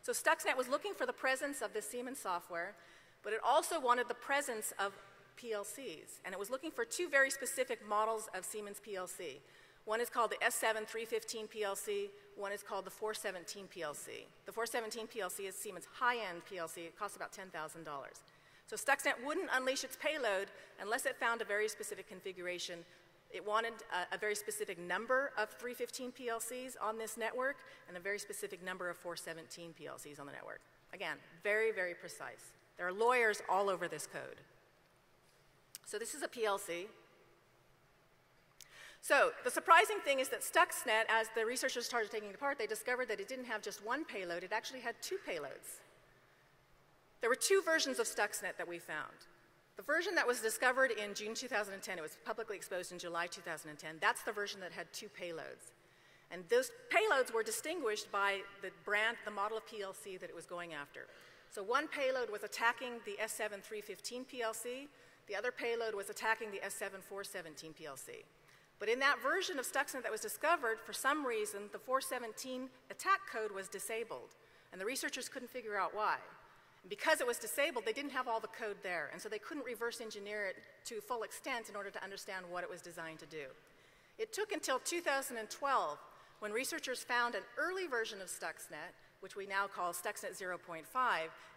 So Stuxnet was looking for the presence of this Siemens software, but it also wanted the presence of PLCs. And it was looking for two very specific models of Siemens PLC. One is called the S7-315 PLC, one is called the 417 PLC. The 417 PLC is Siemens high-end PLC. It costs about $10,000. So Stuxnet wouldn't unleash its payload unless it found a very specific configuration. It wanted a, a, very specific number of 315 PLCs on this network and a very specific number of 417 PLCs on the network. Again, very, very precise. There are lawyers all over this code. So this is a PLC. So the surprising thing is that Stuxnet, as the researchers started taking it apart, they discovered that it didn't have just one payload, it actually had two payloads. There were two versions of Stuxnet that we found. The version that was discovered in June 2010, it was publicly exposed in July 2010, that's the version that had two payloads. And those payloads were distinguished by the brand, the model of PLC that it was going after. So one payload was attacking the S7315 PLC, the other payload was attacking the S7417 PLC. But in that version of Stuxnet that was discovered, for some reason, the 417 attack code was disabled, and the researchers couldn't figure out why. Because it was disabled, they didn't have all the code there, and so they couldn't reverse engineer it to full extent in order to understand what it was designed to do. It took until 2012 when researchers found an early version of Stuxnet, which we now call Stuxnet 0.5,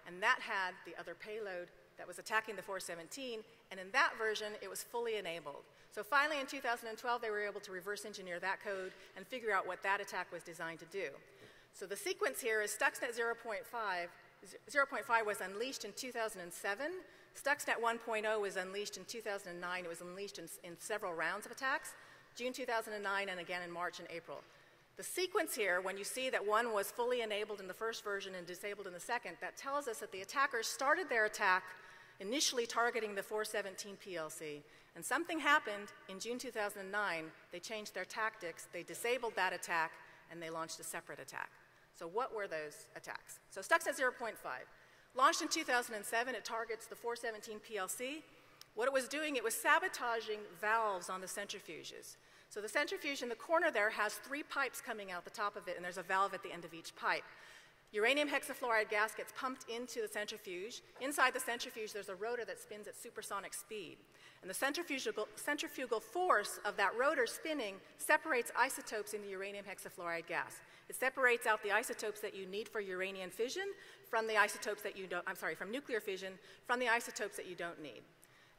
and that had the other payload that was attacking the 417, and in that version, it was fully enabled. So finally, in 2012, they were able to reverse engineer that code and figure out what that attack was designed to do. So the sequence here is Stuxnet 0.5. 0.5 was unleashed in 2007. Stuxnet 1.0 was unleashed in 2009. It was unleashed in, in several rounds of attacks, June 2009 and again in March and April. The sequence here, when you see that one was fully enabled in the first version and disabled in the second, that tells us that the attackers started their attack initially targeting the 417 PLC. And something happened in June 2009. They changed their tactics, they disabled that attack, and they launched a separate attack. So, what were those attacks? So, Stuxnet 0.5. Launched in 2007, it targets the 417 PLC. What it was doing, it was sabotaging valves on the centrifuges. So the centrifuge in the corner there has three pipes coming out the top of it, and there's a valve at the end of each pipe. Uranium hexafluoride gas gets pumped into the centrifuge. Inside the centrifuge, there's a rotor that spins at supersonic speed. And the centrifugal, centrifugal force of that rotor spinning separates isotopes in the uranium hexafluoride gas. It separates out the isotopes that you need for uranium fission from the isotopes that you don't, I'm sorry, from nuclear fission from the isotopes that you don't need.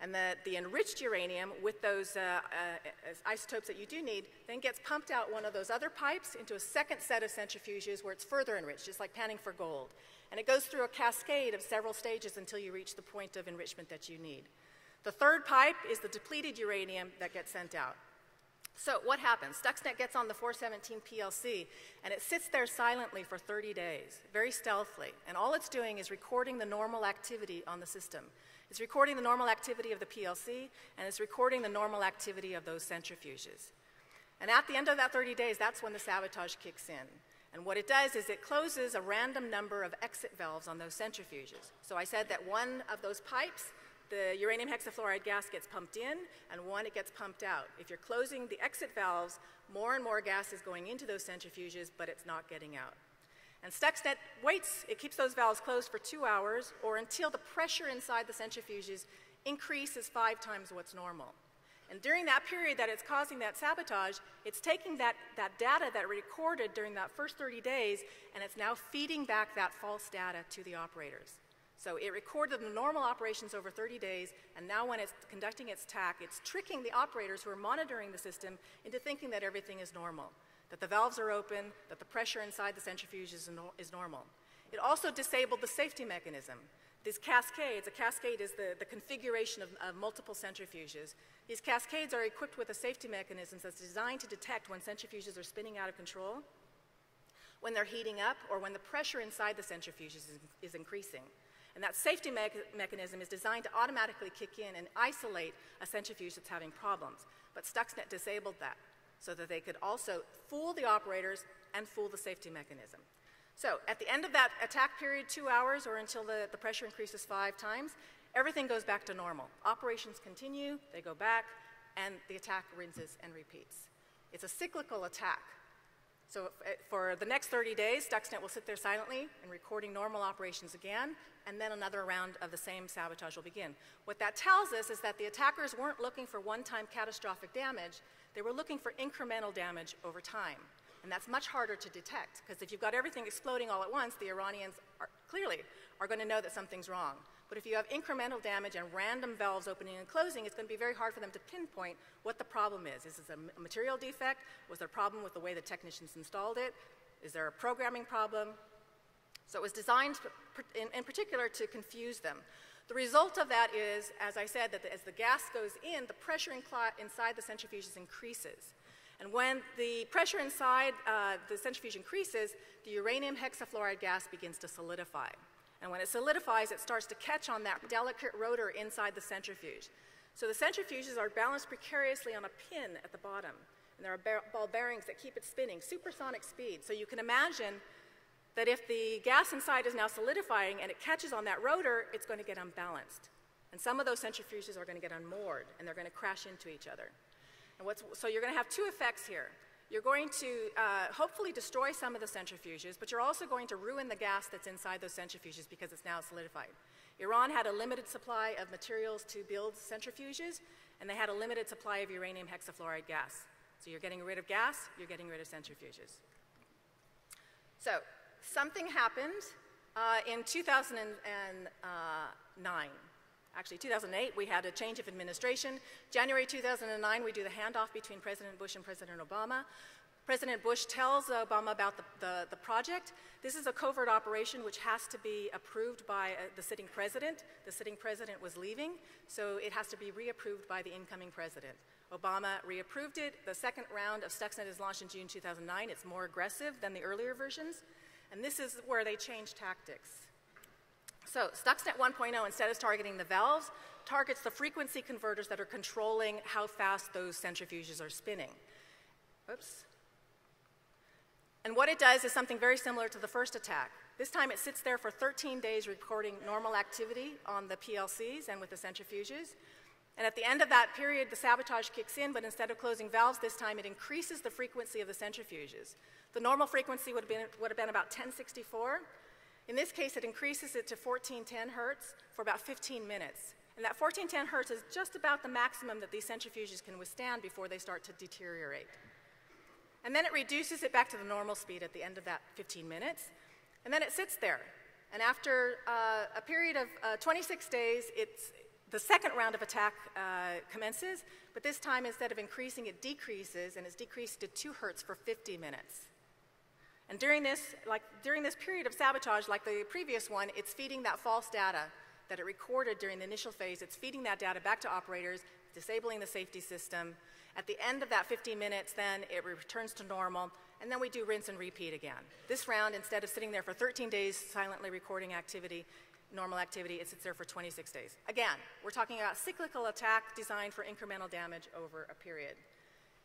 And the, the enriched uranium with those uh, uh, isotopes that you do need then gets pumped out one of those other pipes into a second set of centrifuges where it's further enriched, just like panning for gold. And it goes through a cascade of several stages until you reach the point of enrichment that you need. The third pipe is the depleted uranium that gets sent out. So what happens? Stuxnet gets on the 417 PLC and it sits there silently for 30 days, very stealthily. And all it's doing is recording the normal activity on the system. It's recording the normal activity of the PLC, and it's recording the normal activity of those centrifuges. And at the end of that 30 days, that's when the sabotage kicks in. And what it does is it closes a random number of exit valves on those centrifuges. So I said that one of those pipes, the uranium hexafluoride gas gets pumped in, and one it gets pumped out. If you're closing the exit valves, more and more gas is going into those centrifuges, but it's not getting out. And Stuxnet waits, it keeps those valves closed for two hours or until the pressure inside the centrifuges increases five times what's normal. And during that period that it's causing that sabotage, it's taking that, that data that recorded during that first 30 days and it's now feeding back that false data to the operators. So it recorded the normal operations over 30 days, and now when it's conducting its TAC, it's tricking the operators who are monitoring the system into thinking that everything is normal that the valves are open, that the pressure inside the centrifuge is, no is normal. It also disabled the safety mechanism. These cascades, a cascade is the, the configuration of, of, multiple centrifuges. These cascades are equipped with a safety mechanism that's designed to detect when centrifuges are spinning out of control, when they're heating up, or when the pressure inside the centrifuges is, is increasing. And that safety me mechanism is designed to automatically kick in and isolate a centrifuge that's having problems. But Stuxnet disabled that so that they could also fool the operators and fool the safety mechanism. So at the end of that attack period, two hours or until the, the pressure increases five times, everything goes back to normal. Operations continue, they go back, and the attack rinses and repeats. It's a cyclical attack. So eh, for the next 30 days, Stuxnet will sit there silently and recording normal operations again, and then another round of the same sabotage will begin. What that tells us is that the attackers weren't looking for one-time catastrophic damage, they were looking for incremental damage over time. And that's much harder to detect, because if you've got everything exploding all at once, the Iranians are, clearly are going to know that something's wrong. But if you have incremental damage and random valves opening and closing, it's going to be very hard for them to pinpoint what the problem is. Is this a material defect? Was there a problem with the way the technicians installed it? Is there a programming problem? So it was designed in, in particular to confuse them. The result of that is, as I said, that the, as the gas goes in, the pressure in inside the centrifuges increases. And when the pressure inside uh, the centrifuge increases, the uranium hexafluoride gas begins to solidify. And when it solidifies, it starts to catch on that delicate rotor inside the centrifuge. So the centrifuges are balanced precariously on a pin at the bottom. And there are ball bearings that keep it spinning, supersonic speed. So you can imagine that if the gas inside is now solidifying and it catches on that rotor, it's going to get unbalanced. And some of those centrifuges are going to get unmoored and they're going to crash into each other. And what's, so you're going to have two effects here. You're going to uh, hopefully destroy some of the centrifuges, but you're also going to ruin the gas that's inside those centrifuges because it's now solidified. Iran had a limited supply of materials to build centrifuges, and they had a limited supply of uranium hexafluoride gas. So you're getting rid of gas, you're getting rid of centrifuges. So something happened uh, in 2009. Actually, 2008, we had a change of administration. January 2009, we do the handoff between President Bush and President Obama. President Bush tells Obama about the, the, the, project. This is a covert operation which has to be approved by uh, the sitting president. The sitting president was leaving, so it has to be reapproved by the incoming president. Obama reapproved it. The second round of Stuxnet is launched in June 2009. It's more aggressive than the earlier versions. And this is where they change tactics. So Stuxnet 1.0, instead of targeting the valves, targets the frequency converters that are controlling how fast those centrifuges are spinning. Oops. And what it does is something very similar to the first attack. This time it sits there for 13 days recording normal activity on the PLCs and with the centrifuges. And at the end of that period, the sabotage kicks in, but instead of closing valves this time, it increases the frequency of the centrifuges. The normal frequency would have been, would have been about 1064. In this case, it increases it to 1410 hertz for about 15 minutes. And that 1410 hertz is just about the maximum that these centrifuges can withstand before they start to deteriorate. And then it reduces it back to the normal speed at the end of that 15 minutes. And then it sits there. And after uh, a period of uh, 26 days, it's, the second round of attack uh, commences, but this time instead of increasing, it decreases, and it's decreased to 2 hertz for 50 minutes. And during this, like, during this period of sabotage, like the previous one, it's feeding that false data that it recorded during the initial phase. It's feeding that data back to operators, disabling the safety system. At the end of that 50 minutes, then it returns to normal, and then we do rinse and repeat again. This round, instead of sitting there for 13 days silently recording activity, normal activity, it sits there for 26 days. Again, we're talking about cyclical attack designed for incremental damage over a period.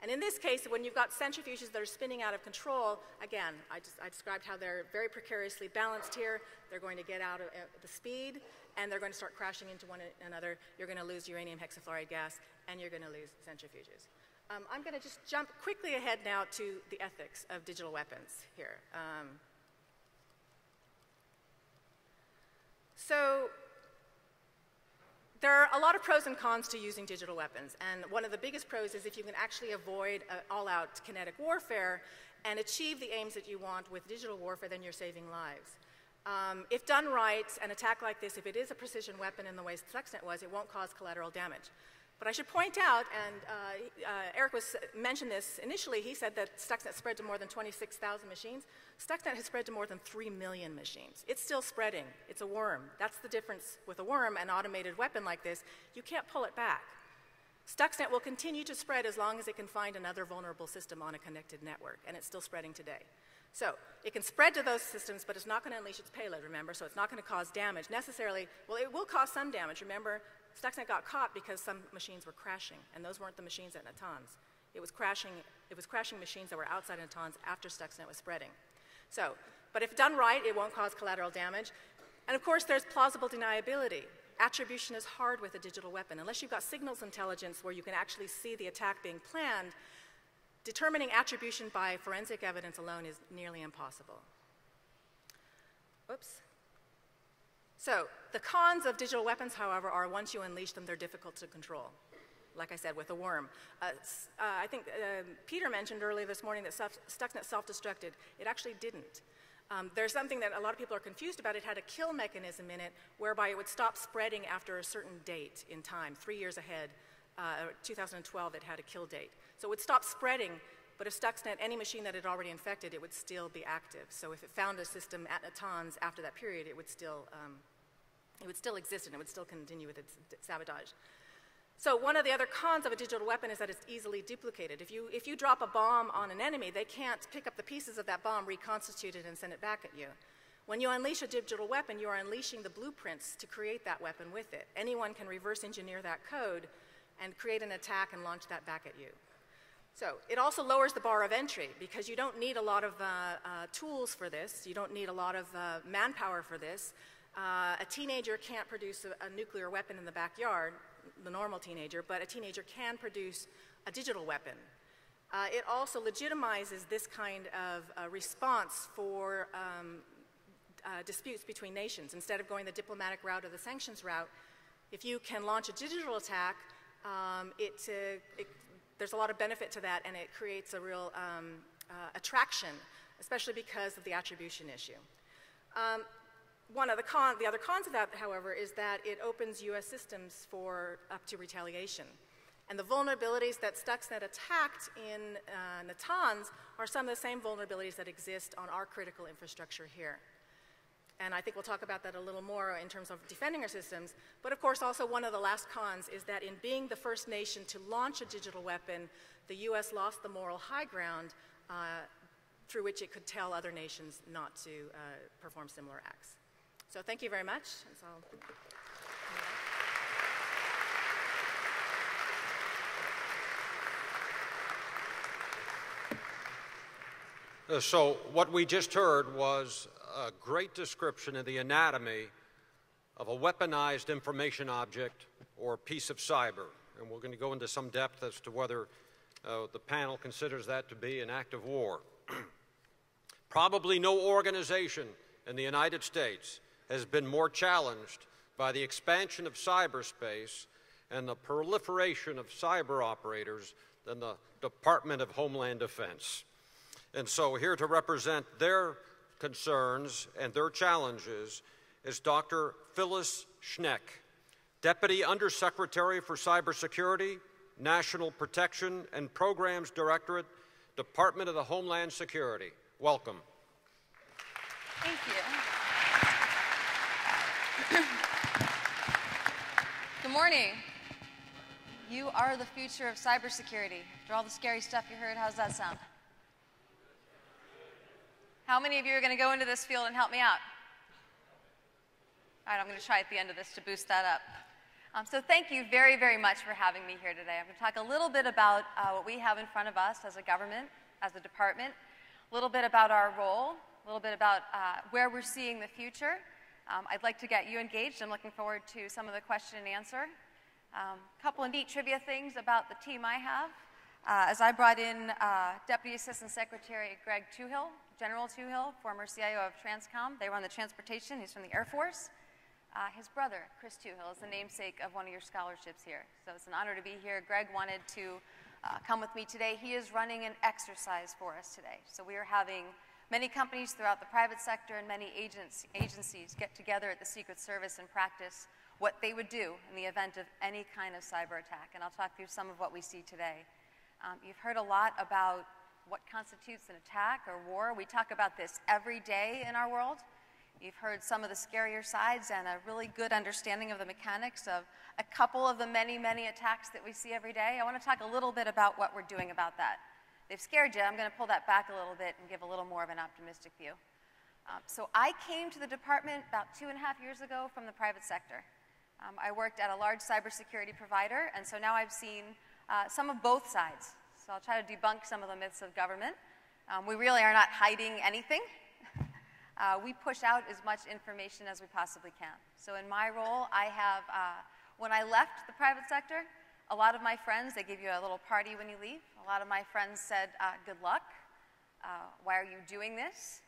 And in this case, when you've got centrifuges that are spinning out of control, again, I, just, I described how they're very precariously balanced here. They're going to get out of uh, the speed, and they're going to start crashing into one another. You're going to lose uranium hexafluoride gas, and you're going to lose centrifuges. Um, I'm going to just jump quickly ahead now to the ethics of digital weapons here. Um, so there are a lot of pros and cons to using digital weapons, and one of the biggest pros is if you can actually avoid all-out kinetic warfare and achieve the aims that you want with digital warfare, then you're saving lives. Um, if done right, an attack like this, if it is a precision weapon in the way Stuxnet was, it won't cause collateral damage. But I should point out, and uh, uh, Eric was, mentioned this initially, he said that Stuxnet spread to more than 26,000 machines. Stuxnet has spread to more than 3 million machines. It's still spreading. It's a worm. That's the difference with a worm, an automated weapon like this. You can't pull it back. Stuxnet will continue to spread as long as it can find another vulnerable system on a connected network, and it's still spreading today. So it can spread to those systems, but it's not going to unleash its payload, remember? So it's not going to cause damage necessarily. Well, it will cause some damage. Remember, Stuxnet got caught because some machines were crashing, and those weren't the machines at Natanz. It was crashing, it was crashing machines that were outside Natanz after Stuxnet was spreading. So, but if done right, it won't cause collateral damage. And of course, there's plausible deniability. Attribution is hard with a digital weapon. Unless you've got signals intelligence where you can actually see the attack being planned, determining attribution by forensic evidence alone is nearly impossible. Oops. So, the cons of digital weapons, however, are once you unleash them, they're difficult to control. Like I said, with a worm. Uh, uh, I think uh, Peter mentioned earlier this morning that Stuxnet self destructed. It actually didn't. Um, there's something that a lot of people are confused about. It had a kill mechanism in it whereby it would stop spreading after a certain date in time, three years ahead. Uh, 2012, it had a kill date. So it would stop spreading, but if Stuxnet, any machine that had already infected, it would still be active. So if it found a system at Natanz after that period, it would still um, it would still exist and it would still continue with its sabotage. So one of the other cons of a digital weapon is that it's easily duplicated. If you, if you drop a bomb on an enemy, they can't pick up the pieces of that bomb, reconstitute it, and send it back at you. When you unleash a digital weapon, you are unleashing the blueprints to create that weapon with it. Anyone can reverse engineer that code and create an attack and launch that back at you. So it also lowers the bar of entry because you don't need a lot of uh, uh, tools for this. You don't need a lot of uh, manpower for this. Uh, a teenager can't produce a, a, nuclear weapon in the backyard, the normal teenager, but a teenager can produce a digital weapon. Uh, it also legitimizes this kind of uh, response for um, disputes between nations. Instead of going the diplomatic route or the sanctions route, if you can launch a digital attack, um, it, it there's a lot of benefit to that, and it creates a real um, uh, attraction, especially because of the attribution issue. Um, one of the, con, the other cons of that, however, is that it opens U.S. systems for up to retaliation. And the vulnerabilities that Stuxnet attacked in uh, Natanz are some of the same vulnerabilities that exist on our critical infrastructure here. And I think we'll talk about that a little more in terms of defending our systems. But of course, also one of the last cons is that in being the first nation to launch a digital weapon, the US lost the moral high ground uh, through which it could tell other nations not to uh, perform similar acts. So thank you very much. Uh, so what we just heard was a great description of the anatomy of a weaponized information object or piece of cyber. And we're going to go into some depth as to whether uh, the panel considers that to be an act of war. Probably no organization in the United States has been more challenged by the expansion of cyberspace and the proliferation of cyber operators than the Department of Homeland Defense. And so, here to represent their concerns and their challenges is Dr. Phyllis Schneck, Deputy Undersecretary for Cybersecurity, National Protection and Programs Directorate, Department of the Homeland Security. Welcome. Thank you. Good morning. You are the future of cybersecurity. After all the scary stuff you heard, how's that sound? How many of you are going to go into this field and help me out? All right, I'm going to try at the end of this to boost that up. Um, so thank you very, very much for having me here today. I'm going to talk a little bit about uh, what we have in front of us as a government, as a department, a little bit about our role, a little bit about uh, where we're seeing the future. Um, I'd like to get you engaged. I'm looking forward to some of the question and answer. A um, couple of neat trivia things about the team I have. Uh, as I brought in uh, Deputy Assistant Secretary Greg Touhill, General Touhill, former CIO of Transcom. They run the transportation. He's from the Air Force. Uh, his brother, Chris Touhill, is the namesake of one of your scholarships here. So it's an honor to be here. Greg wanted to uh, come with me today. He is running an exercise for us today. So we are having many companies throughout the private sector and many agencies get together at the Secret Service and practice what they would do in the event of any kind of cyber attack. And I'll talk through some of what we see today. Um, you've heard a lot about what constitutes an attack or war. We talk about this every day in our world. You've heard some of the scarier sides and a really good understanding of the mechanics of a couple of the many, many attacks that we see every day. I want to talk a little bit about what we're doing about that. They've scared you. I'm going to pull that back a little bit and give a little more of an optimistic view. Um, so I came to the department about two and a half years ago from the private sector. Um, I worked at a large cybersecurity provider, and so now I've seen uh, some of both sides. So I'll try to debunk some of the myths of government. Um, we really are not hiding anything. uh, we push out as much information as we possibly can. So in my role, I have, uh, when I left the private sector, a lot of my friends, they give you a little party when you leave. A lot of my friends said, uh, good luck. Uh, why are you doing this?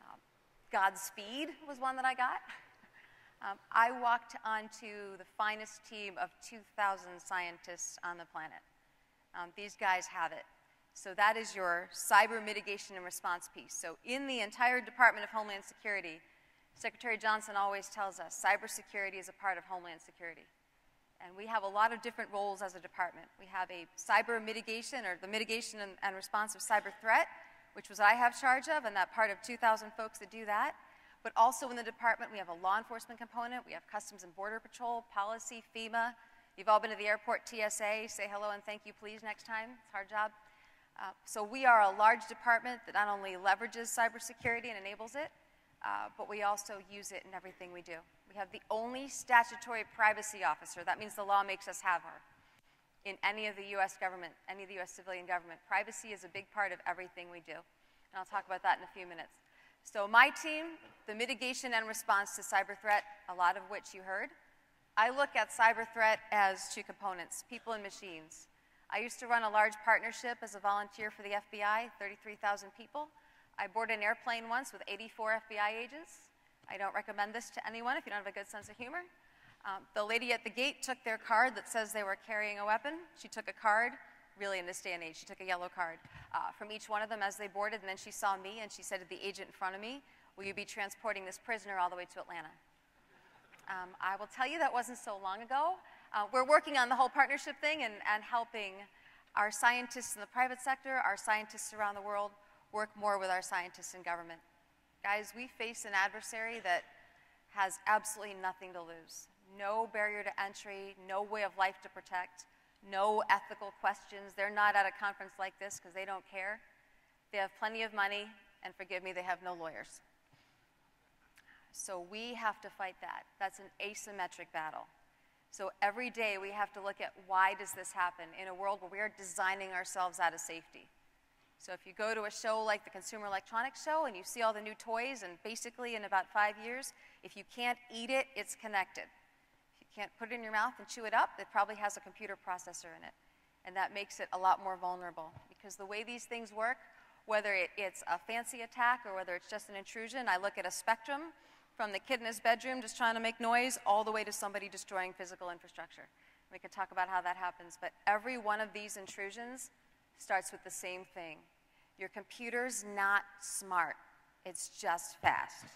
Um, Godspeed was one that I got. Um, I walked onto the finest team of 2,000 scientists on the planet. Um, these guys have it. So that is your cyber mitigation and response piece. So in the entire Department of Homeland Security, Secretary Johnson always tells us cybersecurity is a part of Homeland Security. And we have a lot of different roles as a department. We have a cyber mitigation or the mitigation and, and response of cyber threat, which was I have charge of, and that part of 2,000 folks that do that. But also in the department, we have a law enforcement component, we have Customs and Border Patrol, policy, FEMA. You've all been to the airport TSA. Say hello and thank you, please, next time. It's our job. Uh, so we are a large department that not only leverages cybersecurity and enables it, uh, but we also use it in everything we do. We have the only statutory privacy officer. That means the law makes us have her. in any of the US government, any of the US civilian government. Privacy is a big part of everything we do. And I'll talk about that in a few minutes. So, my team, the mitigation and response to cyber threat, a lot of which you heard, I look at cyber threat as two components people and machines. I used to run a large partnership as a volunteer for the FBI, 33,000 people. I boarded an airplane once with 84 FBI agents. I don't recommend this to anyone if you don't have a good sense of humor. Um, the lady at the gate took their card that says they were carrying a weapon. She took a card, really in this day and age, she took a yellow card uh, from each one of them as they boarded, and then she saw me and she said to the agent in front of me, Will you be transporting this prisoner all the way to Atlanta? Um, I will tell you that wasn't so long ago. Uh, we're working on the whole partnership thing and, and helping our scientists in the private sector, our scientists around the world, work more with our scientists in government. Guys, we face an adversary that has absolutely nothing to lose no barrier to entry, no way of life to protect, no ethical questions. They're not at a conference like this because they don't care. They have plenty of money, and forgive me, they have no lawyers. So we have to fight that. That's an asymmetric battle. So every day we have to look at why does this happen in a world where we are designing ourselves out of safety. So if you go to a show like the Consumer Electronics Show and you see all the new toys, and basically in about five years, if you can't eat it, it's connected If you can't put it in your mouth and chew it up, it probably has a computer processor in it. And that makes it a lot more vulnerable. Because the way these things work, whether it, it's a fancy attack or whether it's just an intrusion, I look at a spectrum from the kid in his bedroom just trying to make noise all the way to somebody destroying physical infrastructure. We can talk about how that happens. But every one of these intrusions starts with the same thing. Your computer's not smart, it's just fast.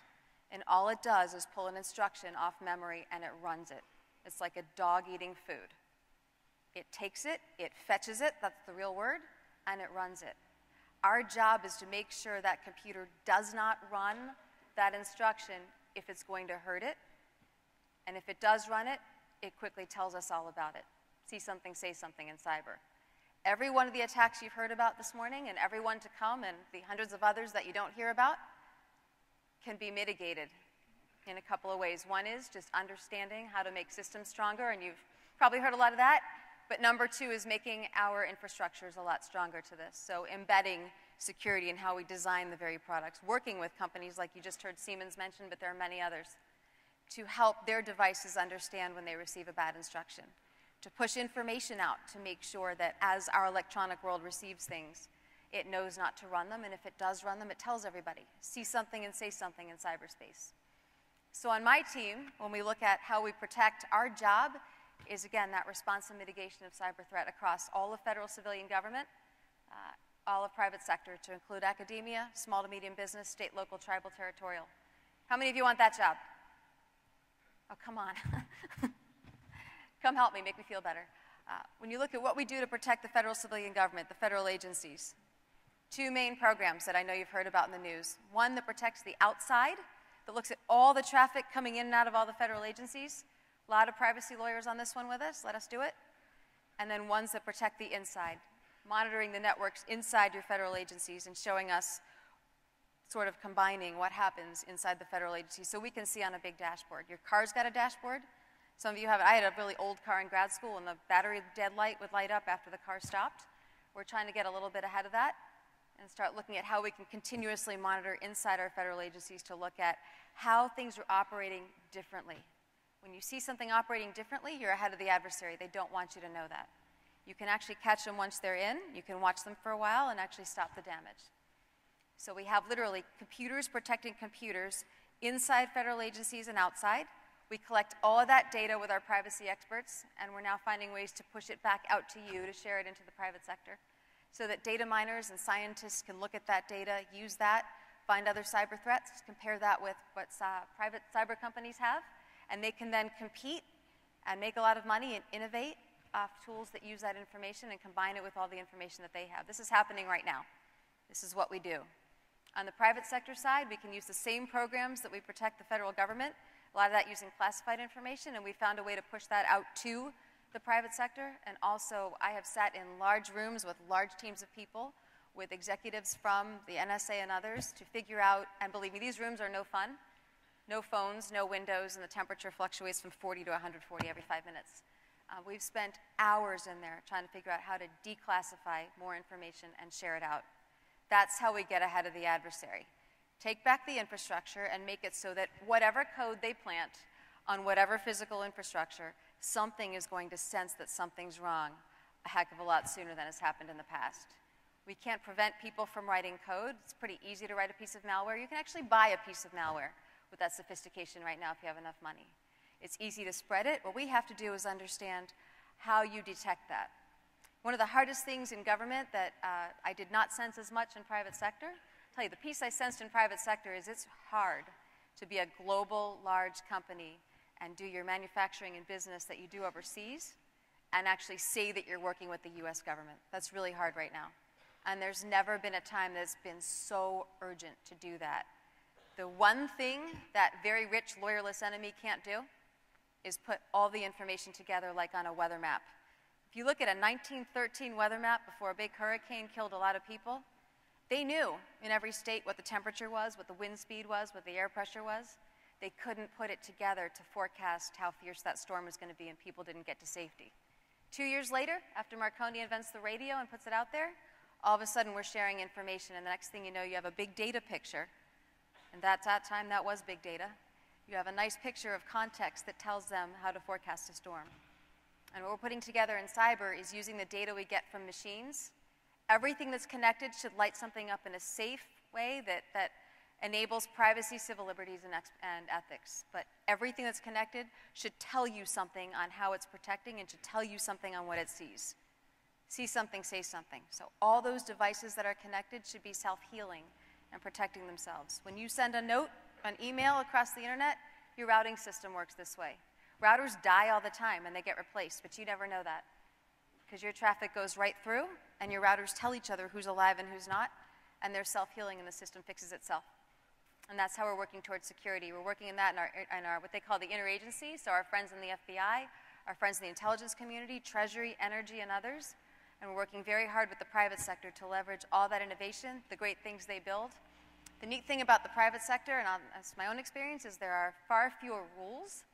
And all it does is pull an instruction off memory and it runs it. It's like a dog eating food. It takes it, it fetches it, that's the real word, and it runs it. Our job is to make sure that computer does not run that instruction if it's going to hurt it. And if it does run it, it quickly tells us all about it. See something, say something in cyber. Every one of the attacks you've heard about this morning, and every one to come, and the hundreds of others that you don't hear about, can be mitigated in a couple of ways. One is just understanding how to make systems stronger, and you've probably heard a lot of that. But number two is making our infrastructures a lot stronger to this. So embedding security in how we design the very products, working with companies like you just heard Siemens mention, but there are many others, to help their devices understand when they receive a bad instruction, to push information out to make sure that as our electronic world receives things, it knows not to run them, and if it does run them, it tells everybody. See something and say something in cyberspace. So on my team, when we look at how we protect, our job is again that response and mitigation of cyber threat across all of federal civilian government, uh, all of private sector, to include academia, small to medium business, state, local, tribal, territorial. How many of you want that job? Oh, come on. come help me, make me feel better. Uh, when you look at what we do to protect the federal civilian government, the federal agencies, two main programs that I know you've heard about in the news. One that protects the outside, that looks at all the traffic coming in and out of all the federal agencies. A lot of privacy lawyers on this one with us. Let us do it. And then ones that protect the inside, monitoring the networks inside your federal agencies and showing us sort of combining what happens inside the federal agency so we can see on a big dashboard. Your car's got a dashboard. Some of you have. I had a really old car in grad school, and the battery dead light would light up after the car stopped. We're trying to get a little bit ahead of that and start looking at how we can continuously monitor inside our federal agencies to look at how things are operating differently. When you see something operating differently, you're ahead of the adversary. They don't want you to know that. You can actually catch them once they're in, you can watch them for a while, and actually stop the damage. So we have literally computers protecting computers inside federal agencies and outside. We collect all of that data with our privacy experts, and we're now finding ways to push it back out to you to share it into the private sector so that data miners and scientists can look at that data, use that, find other cyber threats, compare that with what uh, private cyber companies have, and they can then compete and make a lot of money and innovate off tools that use that information and combine it with all the information that they have. This is happening right now. This is what we do. On the private sector side, we can use the same programs that we protect the federal government, a lot of that using classified information, and we found a way to push that out to the private sector, and also I have sat in large rooms with large teams of people, with executives from the NSA and others to figure out, and believe me, these rooms are no fun. No phones, no windows, and the temperature fluctuates from 40 to 140 every five minutes. Uh, we've spent hours in there trying to figure out how to declassify more information and share it out. That's how we get ahead of the adversary. Take back the infrastructure and make it so that whatever code they plant on whatever physical infrastructure, something is going to sense that something's wrong a heck of a lot sooner than has happened in the past. We can't prevent people from writing code. It's pretty easy to write a piece of malware. You can actually buy a piece of malware with that sophistication right now if you have enough money. It's easy to spread it. What we have to do is understand how you detect that. One of the hardest things in government that uh, I did not sense as much in private sector, tell you, the piece I sensed in private sector is it's hard to be a global, large company and do your manufacturing and business that you do overseas and actually say that you're working with the US government. That's really hard right now. And there's never been a time that's been so urgent to do that. The one thing that very rich, lawyerless enemy can't do is put all the information together like on a weather map. If you look at a 1913 weather map before a big hurricane killed a lot of people, they knew in every state what the temperature was, what the wind speed was, what the air pressure was. They couldn't put it together to forecast how fierce that storm was going to be, and people didn't get to safety. Two years later, after Marconi invents the radio and puts it out there, all of a sudden we're sharing information, and the next thing you know, you have a big data picture. And that's that time, that was big data. You have a nice picture of context that tells them how to forecast a storm. And what we're putting together in cyber is using the data we get from machines. Everything that's connected should light something up in a safe way that, that enables privacy, civil liberties, and, and, ethics. But everything that's connected should tell you something on how it's protecting and should tell you something on what it sees. See something, say something. So all those devices that are connected should be self-healing and protecting themselves. When you send a note, an email across the internet, your routing system works this way. Routers die all the time and they get replaced, but you never know that because your traffic goes right through and your routers tell each other who's alive and who's not, and they're self-healing and the system fixes itself. And that's how we're working towards security. We're working in that in our, in our what they call the interagency, so our friends in the FBI, our friends in the intelligence community, Treasury, Energy, and others. And we're working very hard with the private sector to leverage all that innovation, the great things they build. The neat thing about the private sector, and that's my own experience, is there are far fewer rules.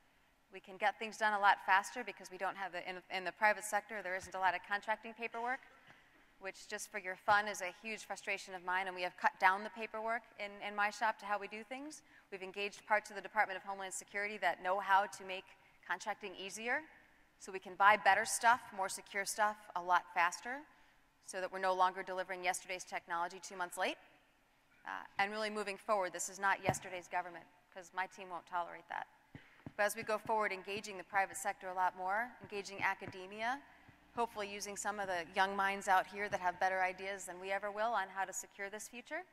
We can get things done a lot faster because we don't have the, in, in the private sector, there isn't a lot of contracting paperwork which just for your fun is a huge frustration of mine, and we have cut down the paperwork in, in my shop to how we do things. We've engaged parts of the Department of Homeland Security that know how to make contracting easier, so we can buy better stuff, more secure stuff, a lot faster, so that we're no longer delivering yesterday's technology two months late. Uh, and really moving forward, this is not yesterday's government, because my team won't tolerate that. But as we go forward, engaging the private sector a lot more, engaging academia, hopefully using some of the young minds out here that have better ideas than we ever will on how to secure this future.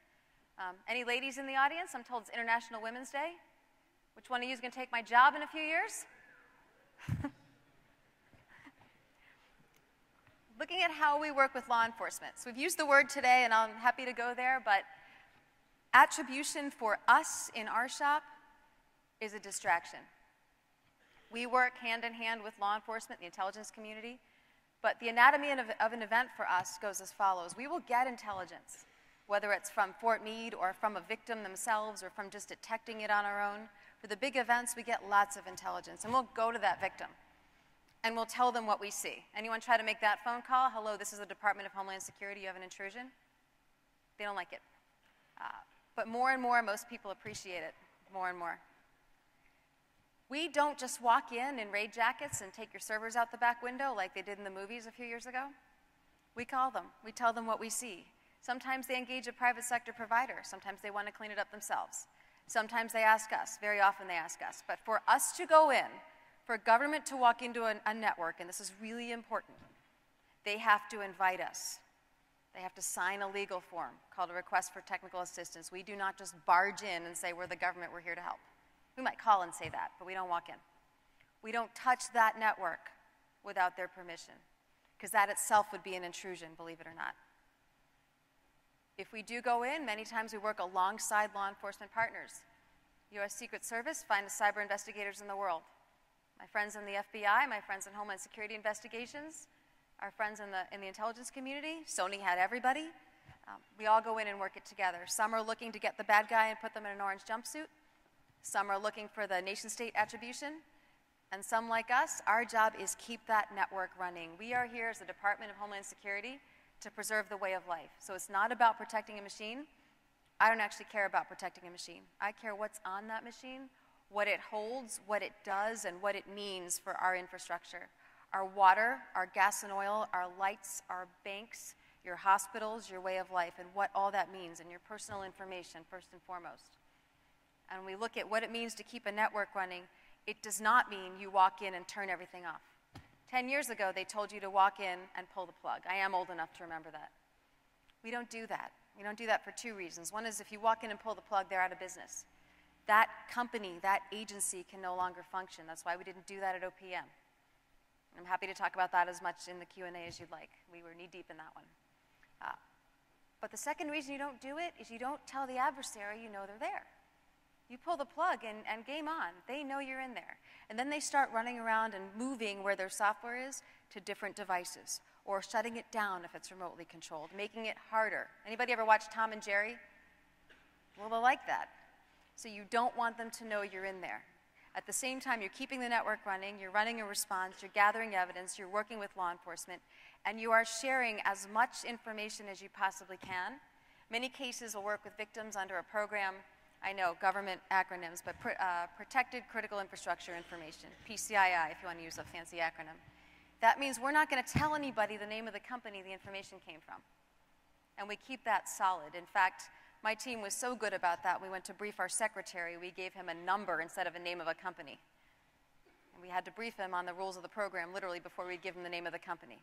Um, any ladies in the audience? I'm told it's International Women's Day. Which one of you is going to take my job in a few years? Looking at how we work with law enforcement. So we've used the word today, and I'm happy to go there, but attribution for us in our shop is a distraction. We work hand in hand with law enforcement, the intelligence community, but the anatomy of an event for us goes as follows. We will get intelligence, whether it's from Fort Meade or from a victim themselves or from just detecting it on our own. For the big events, we get lots of intelligence, and we'll go to that victim and we'll tell them what we see. Anyone try to make that phone call? Hello, this is the Department of Homeland Security. You have an intrusion? They don't like it. Uh, but more and more, most people appreciate it more and more. We don't just walk in in raid jackets and take your servers out the back window like they did in the movies a few years ago. We call them. We tell them what we see. Sometimes they engage a private sector provider. Sometimes they want to clean it up themselves. Sometimes they ask us. Very often they ask us. But for us to go in, for government to walk into a, a network, and this is really important, they have to invite us. They have to sign a legal form called a request for technical assistance. We do not just barge in and say, we're the government, we're here to help. We might call and say that, but we don't walk in. We don't touch that network without their permission, because that itself would be an intrusion, believe it or not. If we do go in, many times we work alongside law enforcement partners. U.S. Secret Service, finest cyber investigators in the world. My friends in the FBI, my friends in Homeland Security investigations, our friends in the, in the intelligence community, Sony had everybody. Um, we all go in and work it together. Some are looking to get the bad guy and put them in an orange jumpsuit. Some are looking for the nation state attribution. And some like us, our job is keep that network running. We are here as the Department of Homeland Security to preserve the way of life. So it's not about protecting a machine. I don't actually care about protecting a machine. I care what's on that machine, what it holds, what it does, and what it means for our infrastructure. Our water, our gas and oil, our lights, our banks, your hospitals, your way of life, and what all that means, and your personal information, first and foremost. And we look at what it means to keep a network running, it does not mean you walk in and turn everything off. Ten years ago, they told you to walk in and pull the plug. I am old enough to remember that. We don't do that. We don't do that for two reasons. One is if you walk in and pull the plug, they're out of business. That company, that agency can no longer function. That's why we didn't do that at OPM. I'm happy to talk about that as much in the Q&A as you'd like. We were knee-deep in that one. Uh, but the second reason you don't do it is you don't tell the adversary you know they're there. You pull the plug and, and game on. They know you're in there. And then they start running around and moving where their software is to different devices or shutting it down if it's remotely controlled, making it harder. Anybody ever watch Tom and Jerry? Well, they like that. So you don't want them to know you're in there. At the same time, you're keeping the network running, you're running a response, you're gathering evidence, you're working with law enforcement, and you are sharing as much information as you possibly can. Many cases will work with victims under a program I know government acronyms, but pr uh, Protected Critical Infrastructure Information, PCII, if you want to use a fancy acronym. That means we're not going to tell anybody the name of the company the information came from. And we keep that solid. In fact, my team was so good about that, we went to brief our secretary. We gave him a number instead of a name of a company. And we had to brief him on the rules of the program literally before we'd give him the name of the company.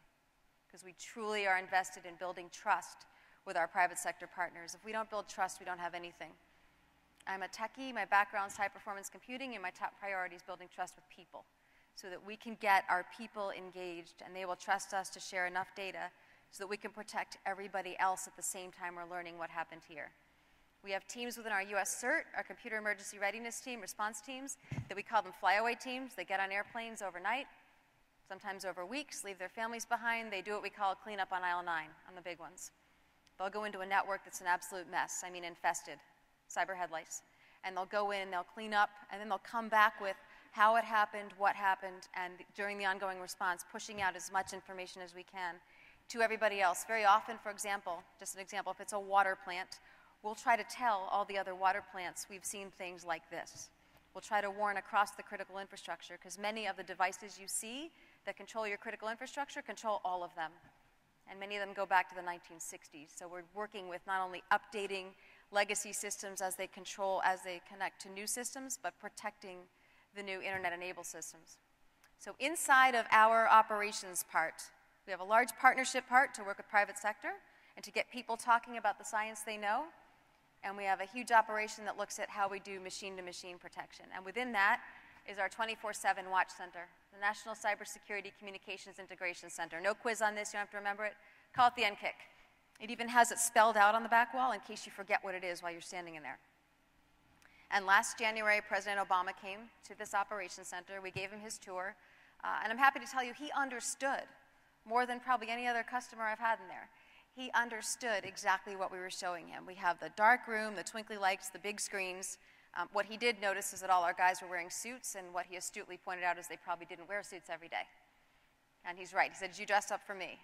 Because we truly are invested in building trust with our private sector partners. If we don't build trust, we don't have anything. I'm a techie, my background's high performance computing, and my top priority is building trust with people so that we can get our people engaged and they will trust us to share enough data so that we can protect everybody else at the same time we're learning what happened here. We have teams within our US CERT, our computer emergency readiness team, response teams, that we call them flyaway teams. They get on airplanes overnight, sometimes over weeks, leave their families behind. They do what we call cleanup on aisle nine, on the big ones. They'll go into a network that's an absolute mess, I mean infested, cyber headlights. And they'll go in, they'll clean up, and then they'll come back with how it happened, what happened, and during the ongoing response, pushing out as much information as we can to everybody else. Very often, for example, just an example, if it's a water plant, we'll try to tell all the other water plants we've seen things like this. We'll try to warn across the critical infrastructure because many of the devices you see that control your critical infrastructure control all of them. And many of them go back to the 1960s. So we're working with not only updating legacy systems as they control, as they connect to new systems, but protecting the new internet-enabled systems. So inside of our operations part, we have a large partnership part to work with private sector and to get people talking about the science they know. And we have a huge operation that looks at how we do machine-to-machine -machine protection. And within that is our 24-7 watch center, the National Cybersecurity Communications Integration Center. No quiz on this, you don't have to remember it. Call it the NCIC. It even has it spelled out on the back wall in case you forget what it is while you're standing in there. And last January, President Obama came to this operation center. We gave him his tour. Uh, and I'm happy to tell you, he understood more than probably any other customer I've had in there. He understood exactly what we were showing him. We have the dark room, the twinkly lights, the big screens. Um, what he did notice is that all our guys were wearing suits, and what he astutely pointed out is they probably didn't wear suits every day. And he's right. He said, Did you dress up for me?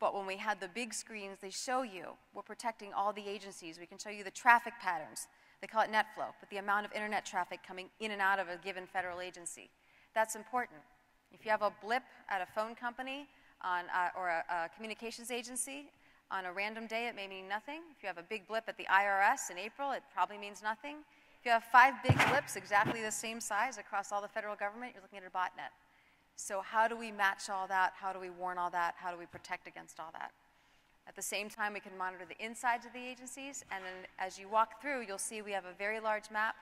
But when we had the big screens, they show you we're protecting all the agencies. We can show you the traffic patterns. They call it net flow, but the amount of internet traffic coming in and out of a given federal agency. That's important. If you have a blip at a phone company on, uh, or a, a communications agency on a random day, it may mean nothing. If you have a big blip at the IRS in April, it probably means nothing. If you have five big blips exactly the same size across all the federal government, you're looking at a botnet. So how do we match all that? How do we warn all that? How do we protect against all that? At the same time, we can monitor the insides of the agencies, and then as you walk through, you'll see we have a very large map.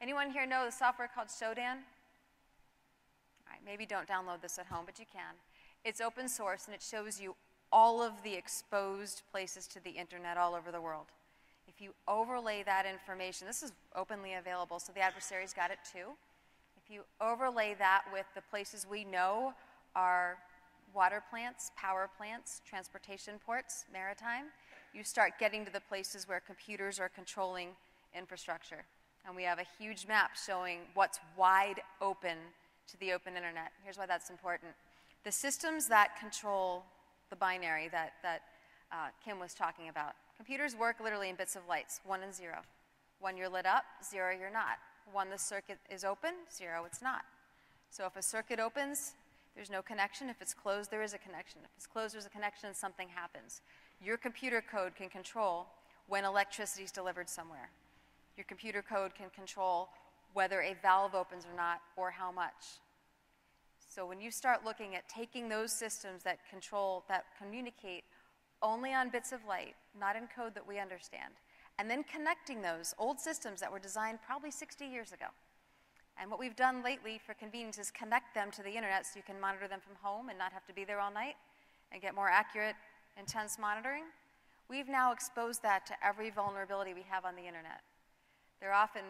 Anyone here know the software called Shodan? All right, maybe don't download this at home, but you can. It's open source, and it shows you all of the exposed places to the internet all over the world. If you overlay that information, this is openly available, so the adversaries got it too. If you overlay that with the places we know are water plants, power plants, transportation ports, maritime, you start getting to the places where computers are controlling infrastructure. And we have a huge map showing what's wide open to the open internet. Here's why that's important. The systems that control the binary that, that uh, Kim was talking about, computers work literally in bits of lights, one and zero. One you're lit up, zero you're not. One the circuit is open, zero it's not. So if a circuit opens, there's no connection. If it's closed, there is a connection. If it's closed, there's a connection something happens. Your computer code can control when electricity is delivered somewhere. Your computer code can control whether a valve opens or not or how much. So when you start looking at taking those systems that control, that communicate only on bits of light, not in code that we understand, and then connecting those old systems that were designed probably 60 years ago. And what we've done lately for convenience is connect them to the internet so you can monitor them from home and not have to be there all night and get more accurate, intense monitoring. We've now exposed that to every vulnerability we have on the internet. They're often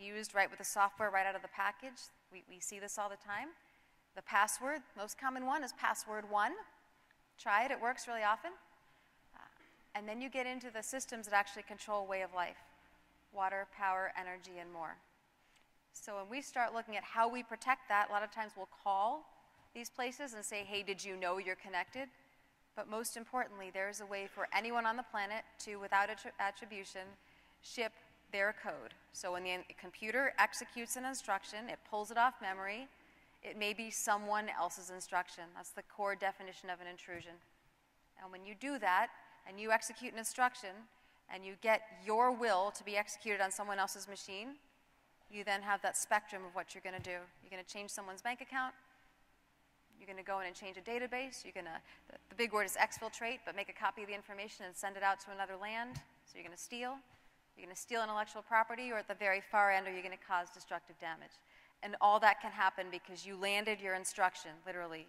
used right with the software right out of the package. We, we see this all the time. The password, most common one is password one. Try it, it works really often. And then you get into the systems that actually control way of life water, power, energy, and more. So when we start looking at how we protect that, a lot of times we'll call these places and say, hey, did you know you're connected? But most importantly, there is a way for anyone on the planet to, without attribution, ship their code. So when the computer executes an instruction, it pulls it off memory, it may be someone else's instruction. That's the core definition of an intrusion. And when you do that, and you execute an instruction, and you get your will to be executed on someone else's machine, you then have that spectrum of what you're going to do. You're going to change someone's bank account. You're going to go in and change a database. You're going to, the, the big word is exfiltrate, but make a copy of the information and send it out to another land. So you're going to steal. You're going to steal intellectual property, or at the very far end, are you going to cause destructive damage? And all that can happen because you landed your instruction, literally,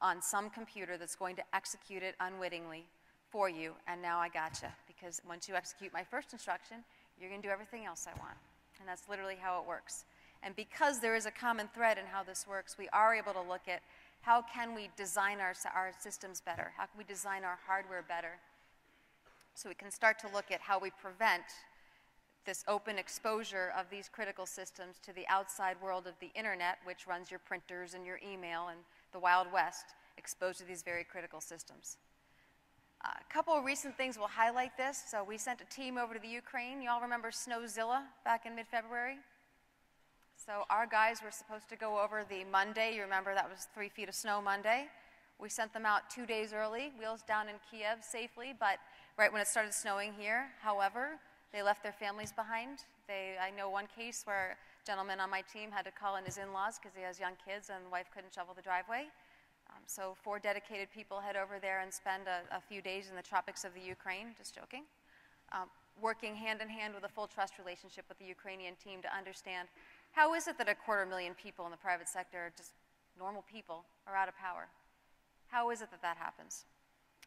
on some computer that's going to execute it unwittingly for you. And now I gotcha. Because once you execute my first instruction, you're going to do everything else I want. And that's literally how it works. And because there is a common thread in how this works, we are able to look at how can we design our, our systems better? How can we design our hardware better? So we can start to look at how we prevent this open exposure of these critical systems to the outside world of the internet, which runs your printers and your email and the Wild West, exposed to these very critical systems. A couple of recent things will highlight this. So we sent a team over to the Ukraine. You all remember Snowzilla back in mid-February? So our guys were supposed to go over the Monday. You remember that was three feet of snow Monday. We sent them out two days early, wheels down in Kiev safely, but right when it started snowing here. However, they left their families behind. They, I know one case where a gentleman on my team had to call in his in-laws because he has young kids and the wife couldn't shovel the driveway. Um, so four dedicated people head over there and spend a, a, few days in the tropics of the Ukraine, just joking, um, working hand in hand with a full trust relationship with the Ukrainian team to understand how is it that a quarter million people in the private sector, just normal people, are out of power? How is it that that happens?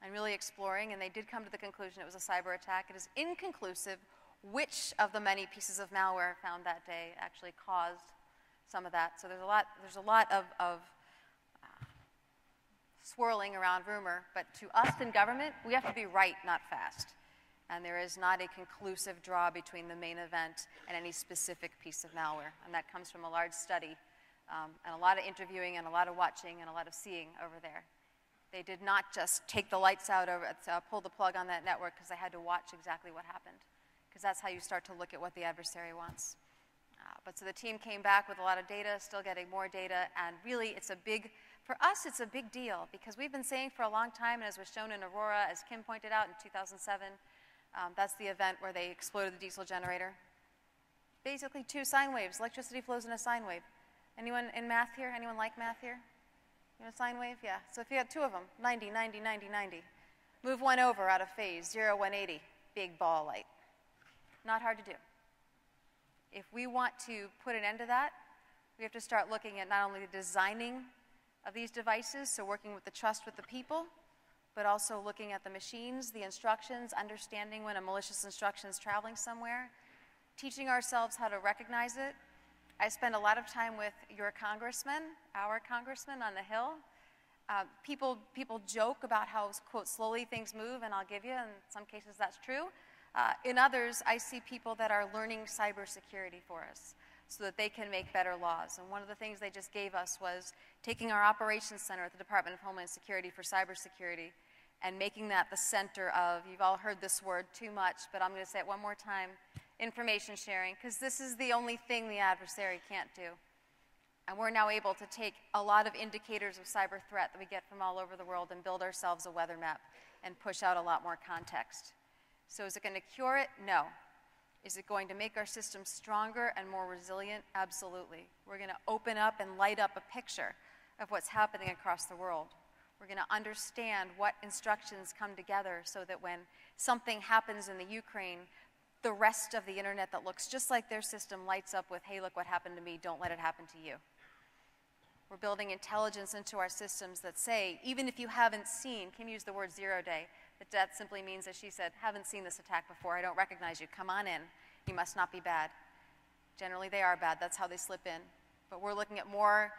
And really exploring, and they did come to the conclusion it was a cyber attack. It is inconclusive which of the many pieces of malware found that day actually caused some of that. So there's a lot, there's a lot of, of swirling around rumor, but to us in government, we have to be right, not fast. And there is not a conclusive draw between the main event and any specific piece of malware. And that comes from a large study um, and a lot of interviewing and a lot of watching and a lot of seeing over there. They did not just take the lights out, over, uh, pull the plug on that network because they had to watch exactly what happened because that's how you start to look at what the adversary wants. Uh, but so the team came back with a lot of data, still getting more data, and really it's a big, for us, it's a big deal because we've been saying for a long time, and as was shown in Aurora, as Kim pointed out in 2007, um, that's the event where they exploded the diesel generator. Basically, two sine waves. Electricity flows in a sine wave. Anyone in math here? Anyone like math here? You know, sine wave? Yeah. So if you had two of them, 90, 90, 90, 90. Move one over out of phase, 0, 180, big ball light. Not hard to do. If we want to put an end to that, we have to start looking at not only designing of these devices, so working with the trust with the people, but also looking at the machines, the instructions, understanding when a malicious instruction is traveling somewhere, teaching ourselves how to recognize it. I spend a lot of time with your congressman, our congressman on the Hill. Uh, people, people joke about how, quote, slowly things move, and I'll give you, in some cases that's true. Uh, in others, I see people that are learning cybersecurity for us. So that they can make better laws. And one of the things they just gave us was taking our operations center at the Department of Homeland Security for cybersecurity and making that the center of, you've all heard this word too much, but I'm going to say it one more time, information sharing, because this is the only thing the adversary can't do. And we're now able to take a lot of indicators of cyber threat that we get from all over the world and build ourselves a weather map and push out a lot more context. So is it going to cure it? No. Is it going to make our system stronger and more resilient? Absolutely. We're going to open up and light up a picture of what's happening across the world. We're going to understand what instructions come together so that when something happens in the Ukraine, the rest of the internet that looks just like their system lights up with, hey, look what happened to me, don't let it happen to you. We're building intelligence into our systems that say, even if you haven't seen, Kim used the word zero day, that that simply means, as she said, haven't seen this attack before, I don't recognize you, come on in, you must not be bad. Generally, they are bad, that's how they slip in. But we're looking at more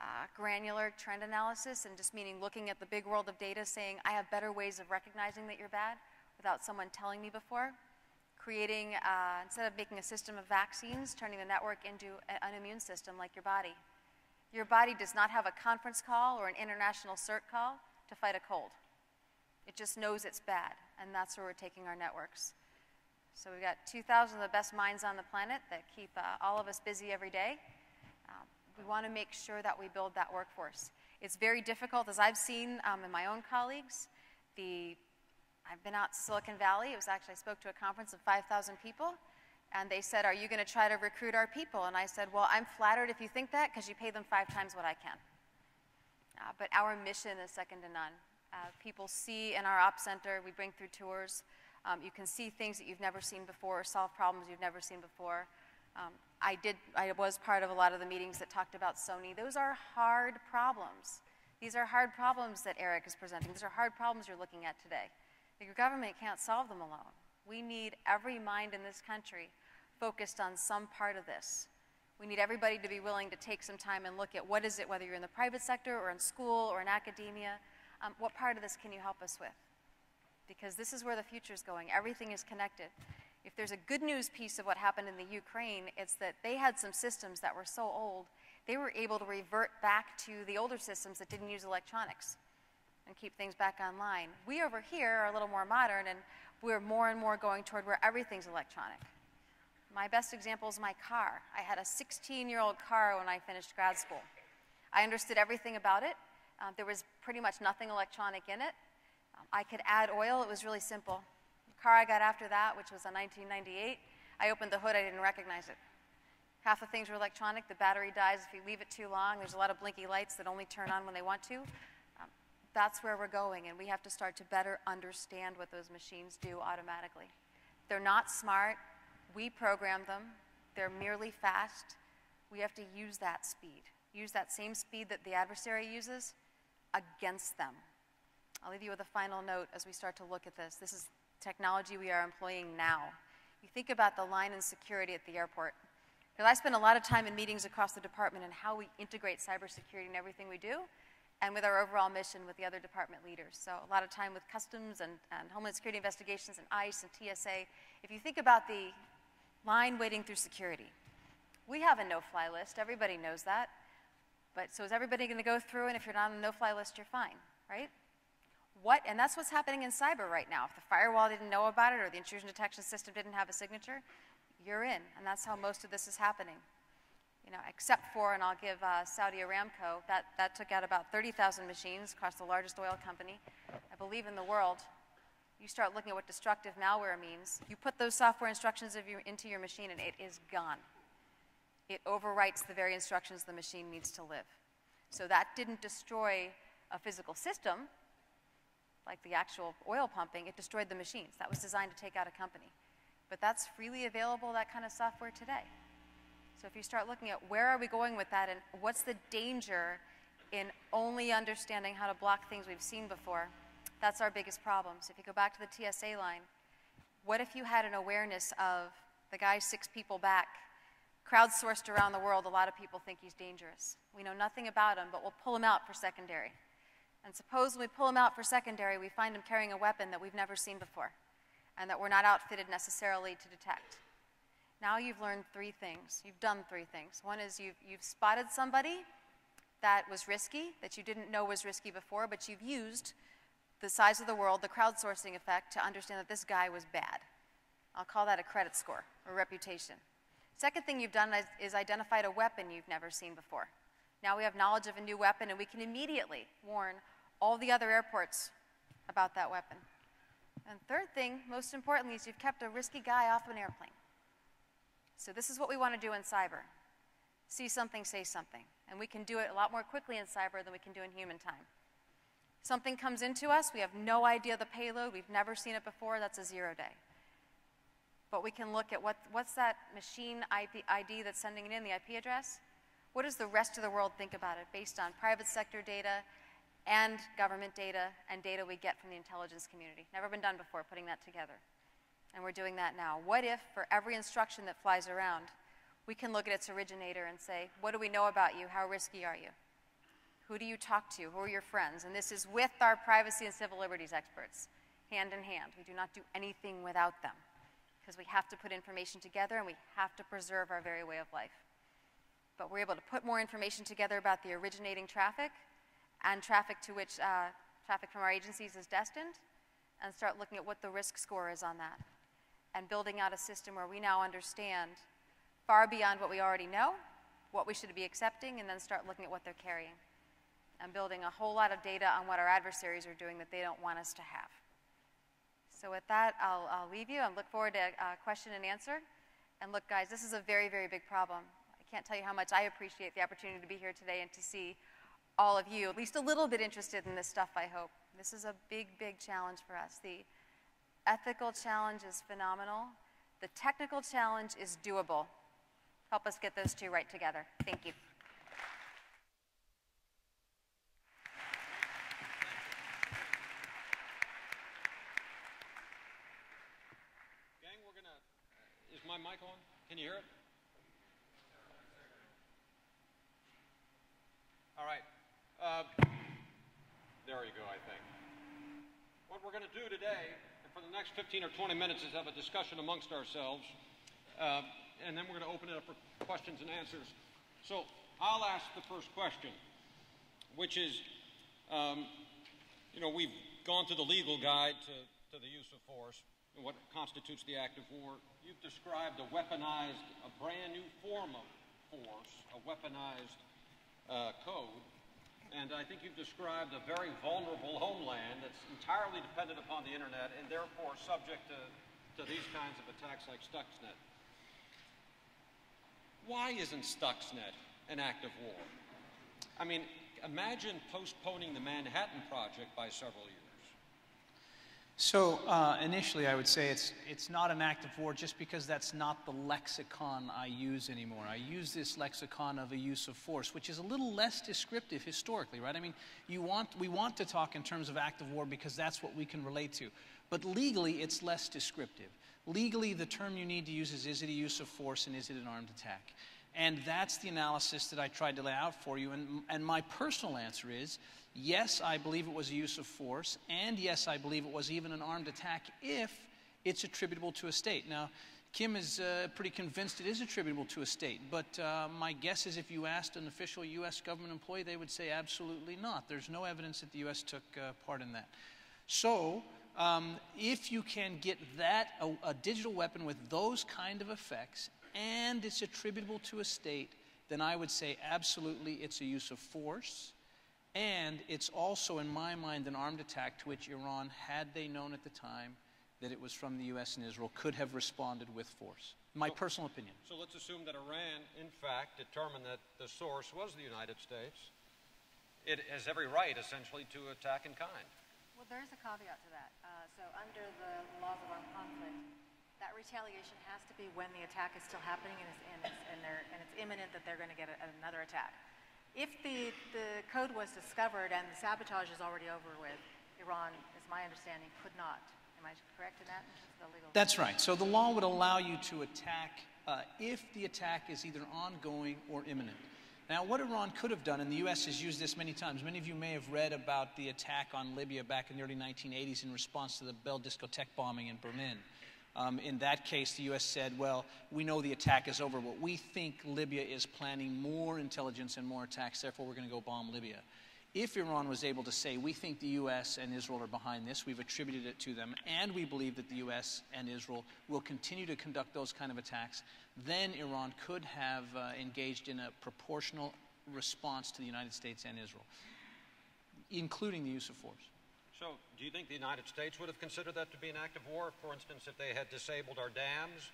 uh, granular trend analysis and just meaning looking at the big world of data saying, I have better ways of recognizing that you're bad without someone telling me before. Creating, uh, instead of making a system of vaccines, turning the network into an immune system like your body. Your body does not have a conference call or an international CERT call to fight a cold. It just knows it's bad, and that's where we're taking our networks. So we've got 2,000 of the best minds on the planet that keep uh, all of us busy every day. Um, we want to make sure that we build that workforce. It's very difficult, as I've seen um, in my own colleagues. The, I've been out to Silicon Valley. It was actually, I spoke to a conference of 5,000 people, and they said, Are you going to try to recruit our people? And I said, Well, I'm flattered if you think that because you pay them five times what I can. Uh, but our mission is second to none. Uh, people see in our op center, we bring through tours. Um, you can see things that you've never seen before, or solve problems you've never seen before. Um, I did, I was part of a lot of the meetings that talked about Sony. Those are hard problems. These are hard problems that Eric is presenting. These are hard problems you're looking at today. Your government can't solve them alone. We need every mind in this country focused on some part of this. We need everybody to be willing to take some time and look at what is it, whether you're in the private sector or in school or in academia, um, what part of this can you help us with? Because this is where the future is going. Everything is connected. If there's a good news piece of what happened in the Ukraine, it's that they had some systems that were so old, they were able to revert back to the older systems that didn't use electronics and keep things back online. We over here are a little more modern, and we're more and more going toward where everything's electronic. My best example is my car. I had a 16 year old car when I finished grad school. I understood everything about it. Um, there was pretty much nothing electronic in it. Um, I could add oil, it was really simple. The car I got after that, which was a 1998, I opened the hood, I didn't recognize it. Half the things were electronic, the battery dies if you leave it too long, there's a lot of blinky lights that only turn on when they want to. Um, that's where we're going, and we have to start to better understand what those machines do automatically. They're not smart, we program them, they're merely fast. We have to use that speed, use that same speed that the adversary uses against them. I'll leave you with a final note as we start to look at this. This is technology we are employing now. You think about the line in security at the airport. Because I spend a lot of time in meetings across the department and how we integrate cybersecurity in everything we do, and with our overall mission with the other department leaders. So a lot of time with customs and, and Homeland Security investigations and ICE and TSA. If you think about the line waiting through security, we have a no-fly list. Everybody knows that. But so is everybody going to go through, and if you're not on a no-fly list, you're fine, right? What, and that's what's happening in cyber right now. If the firewall didn't know about it or the intrusion detection system didn't have a signature, you're in, and that's how most of this is happening. You know, except for, and I'll give uh, Saudi Aramco, that, that took out about 30,000 machines across the largest oil company, I believe, in the world. You start looking at what destructive malware means. You put those software instructions your, into your machine, and it is gone it overwrites the very instructions the machine needs to live. So that didn't destroy a physical system, like the actual oil pumping, it destroyed the machines. That was designed to take out a company. But that's freely available, that kind of software today. So if you start looking at where are we going with that and what's the danger in only understanding how to block things we've seen before, that's our biggest problem. So if you go back to the TSA line, what if you had an awareness of the guy six people back Crowdsourced around the world, a lot of people think he's dangerous. We know nothing about him, but we'll pull him out for secondary. And suppose when we pull him out for secondary, we find him carrying a weapon that we've never seen before and that we're not outfitted necessarily to detect. Now you've learned three things. You've done three things. One is you've, you've spotted somebody that was risky, that you didn't know was risky before, but you've used the size of the world, the crowdsourcing effect, to understand that this guy was bad. I'll call that a credit score or reputation. Second thing you've done is, is identified a weapon you've never seen before. Now we have knowledge of a new weapon, and we can immediately warn all the other airports about that weapon. And third thing, most importantly, is you've kept a risky guy off an airplane. So this is what we want to do in cyber. See something, say something. And we can do it a lot more quickly in cyber than we can do in human time. Something comes into us, we have no idea the payload, we've never seen it before, that's a zero day. But we can look at what, what's that machine IP, ID that's sending it in, the IP address? What does the rest of the world think about it based on private sector data and government data and data we get from the intelligence community? Never been done before, putting that together. And we're doing that now. What if, for every instruction that flies around, we can look at its originator and say, what do we know about you? How risky are you? Who do you talk to? Who are your friends? And this is with our privacy and civil liberties experts, hand in hand. We do not do anything without them because we have to put information together and we have to preserve our very way of life. But we're able to put more information together about the originating traffic and traffic to which uh, traffic from our agencies is destined and start looking at what the risk score is on that and building out a system where we now understand far beyond what we already know, what we should be accepting, and then start looking at what they're carrying and building a whole lot of data on what our adversaries are doing that they don't want us to have. So with that, I'll, I'll leave you and look forward to uh, question and answer. And look, guys, this is a very, very big problem. I can't tell you how much I appreciate the opportunity to be here today and to see all of you, at least a little bit interested in this stuff, I hope. This is a big, big challenge for us. The ethical challenge is phenomenal. The technical challenge is doable. Help us get those two right together. Thank you. My mic on? Can you hear it? All right. Uh, there you go, I think. What we're going to do today, and for the next 15 or 20 minutes, is have a discussion amongst ourselves. Uh, and then we're going to open it up for questions and answers. So I'll ask the first question, which is, um, you know, we've gone through the legal guide to, to the use of force what constitutes the act of war. You've described a weaponized, a brand new form of force, a weaponized uh, code. And I think you've described a very vulnerable homeland that's entirely dependent upon the internet and therefore subject to, to these kinds of attacks like Stuxnet. Why isn't Stuxnet an act of war? I mean, imagine postponing the Manhattan Project by several years. So uh, initially, I would say it's, it's not an act of war just because that's not the lexicon I use anymore. I use this lexicon of a use of force, which is a little less descriptive historically, right? I mean, you want, we want to talk in terms of act of war because that's what we can relate to. But legally, it's less descriptive. Legally, the term you need to use is is it a use of force and is it an armed attack? And that's the analysis that I tried to lay out for you. And, and my personal answer is Yes, I believe it was a use of force, and yes, I believe it was even an armed attack if it's attributable to a state. Now, Kim is uh, pretty convinced it is attributable to a state, but uh, my guess is if you asked an official U.S. government employee, they would say absolutely not. There's no evidence that the U.S. took uh, part in that. So, um, if you can get that, a, a digital weapon with those kind of effects, and it's attributable to a state, then I would say absolutely it's a use of force and it's also, in my mind, an armed attack to which Iran, had they known at the time that it was from the U.S. and Israel, could have responded with force. My so, personal opinion. So let's assume that Iran, in fact, determined that the source was the United States. It has every right, essentially, to attack in kind. Well, there is a caveat to that. Uh, so, under the laws of armed conflict, that retaliation has to be when the attack is still happening and it's, and it's, and and it's imminent that they're going to get a, another attack. If the, the code was discovered and the sabotage is already over with, Iran, as my understanding, could not. Am I correct in that? That's right. So the law would allow you to attack uh, if the attack is either ongoing or imminent. Now, what Iran could have done, and the U.S. has used this many times, many of you may have read about the attack on Libya back in the early 1980s in response to the Belle discotheque bombing in Berlin Um, in that case, the U.S. said, well, we know the attack is over, but we think Libya is planning more intelligence and more attacks, therefore we're going to go bomb Libya. If Iran was able to say, we think the U.S. and Israel are behind this, we've attributed it to them, and we believe that the U.S. and Israel will continue to conduct those kind of attacks, then Iran could have uh, engaged in a proportional response to the United States and Israel, including the use of force. So, do you think the United States would have considered that to be an act of war? For instance, if they had disabled our dams?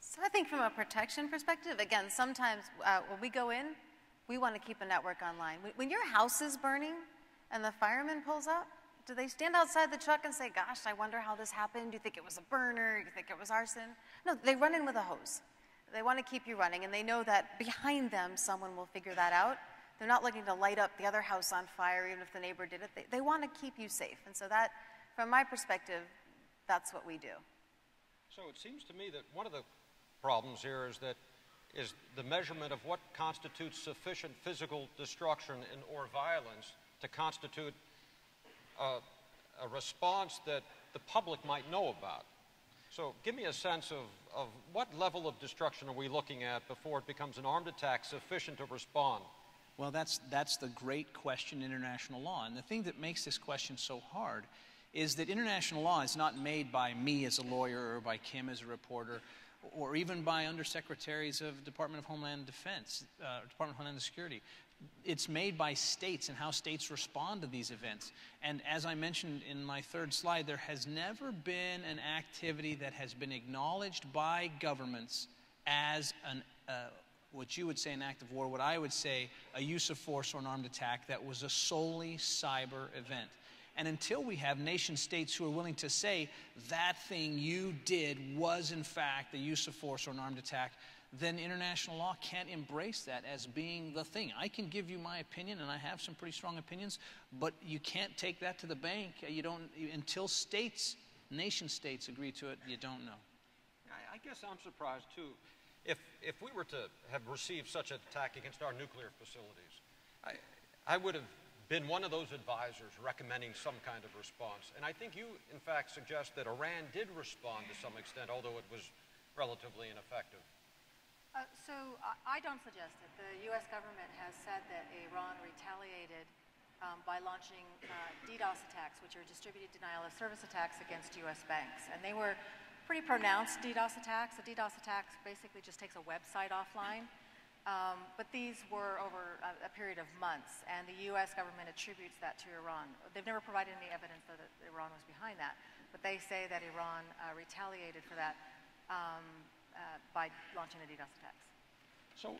So, I think from a protection perspective, again, sometimes uh, when we go in, we want to keep a network online. When your house is burning and the fireman pulls up, do they stand outside the truck and say, Gosh, I wonder how this happened? Do you think it was a burner? Do you think it was arson? No, they run in with a hose. They want to keep you running, and they know that behind them, someone will figure that out. They're not looking to light up the other house on fire, even if the neighbor did it. They, they want to keep you safe. And so, that, from my perspective, that's what we do. So, it seems to me that one of the problems here is that is the measurement of what constitutes sufficient physical destruction and, or violence to constitute a, a response that the public might know about. So give me a sense of, of what level of destruction are we looking at before it becomes an armed attack sufficient to respond? Well, that's, that's the great question in international law. And the thing that makes this question so hard is that international law is not made by me as a lawyer or by Kim as a reporter or even by undersecretaries of Department of Homeland Defense, uh, Department of Homeland Security. It's made by states and how states respond to these events. And as I mentioned in my third slide, there has never been an activity that has been acknowledged by governments as an uh, what you would say an act of war, what I would say a use of force or an armed attack that was a solely cyber event. And until we have nation states who are willing to say that thing you did was in fact the use of force or an armed attack, then international law can't embrace that as being the thing. I can give you my opinion, and I have some pretty strong opinions, but you can't take that to the bank. Uh, you don't until states, nation states, agree to it. You don't know. I, I guess I'm surprised too if, if we were to have received such an attack against our nuclear facilities, I, I would have been one of those advisors recommending some kind of response. And I think you, in fact, suggest that Iran did respond to some extent, although it was relatively ineffective. Uh, so I don't suggest it. The U.S. government has said that Iran retaliated um, by launching uh, DDoS attacks, which are distributed denial of service attacks against U.S. banks. And they were pretty pronounced DDoS attacks. A DDoS attack basically just takes a website offline. Um, but these were over a, a, period of months, and the U.S. government attributes that to Iran. They've never provided any evidence that Iran was behind that, but they say that Iran uh, retaliated for that um, uh, by launching the DDoS attacks. So,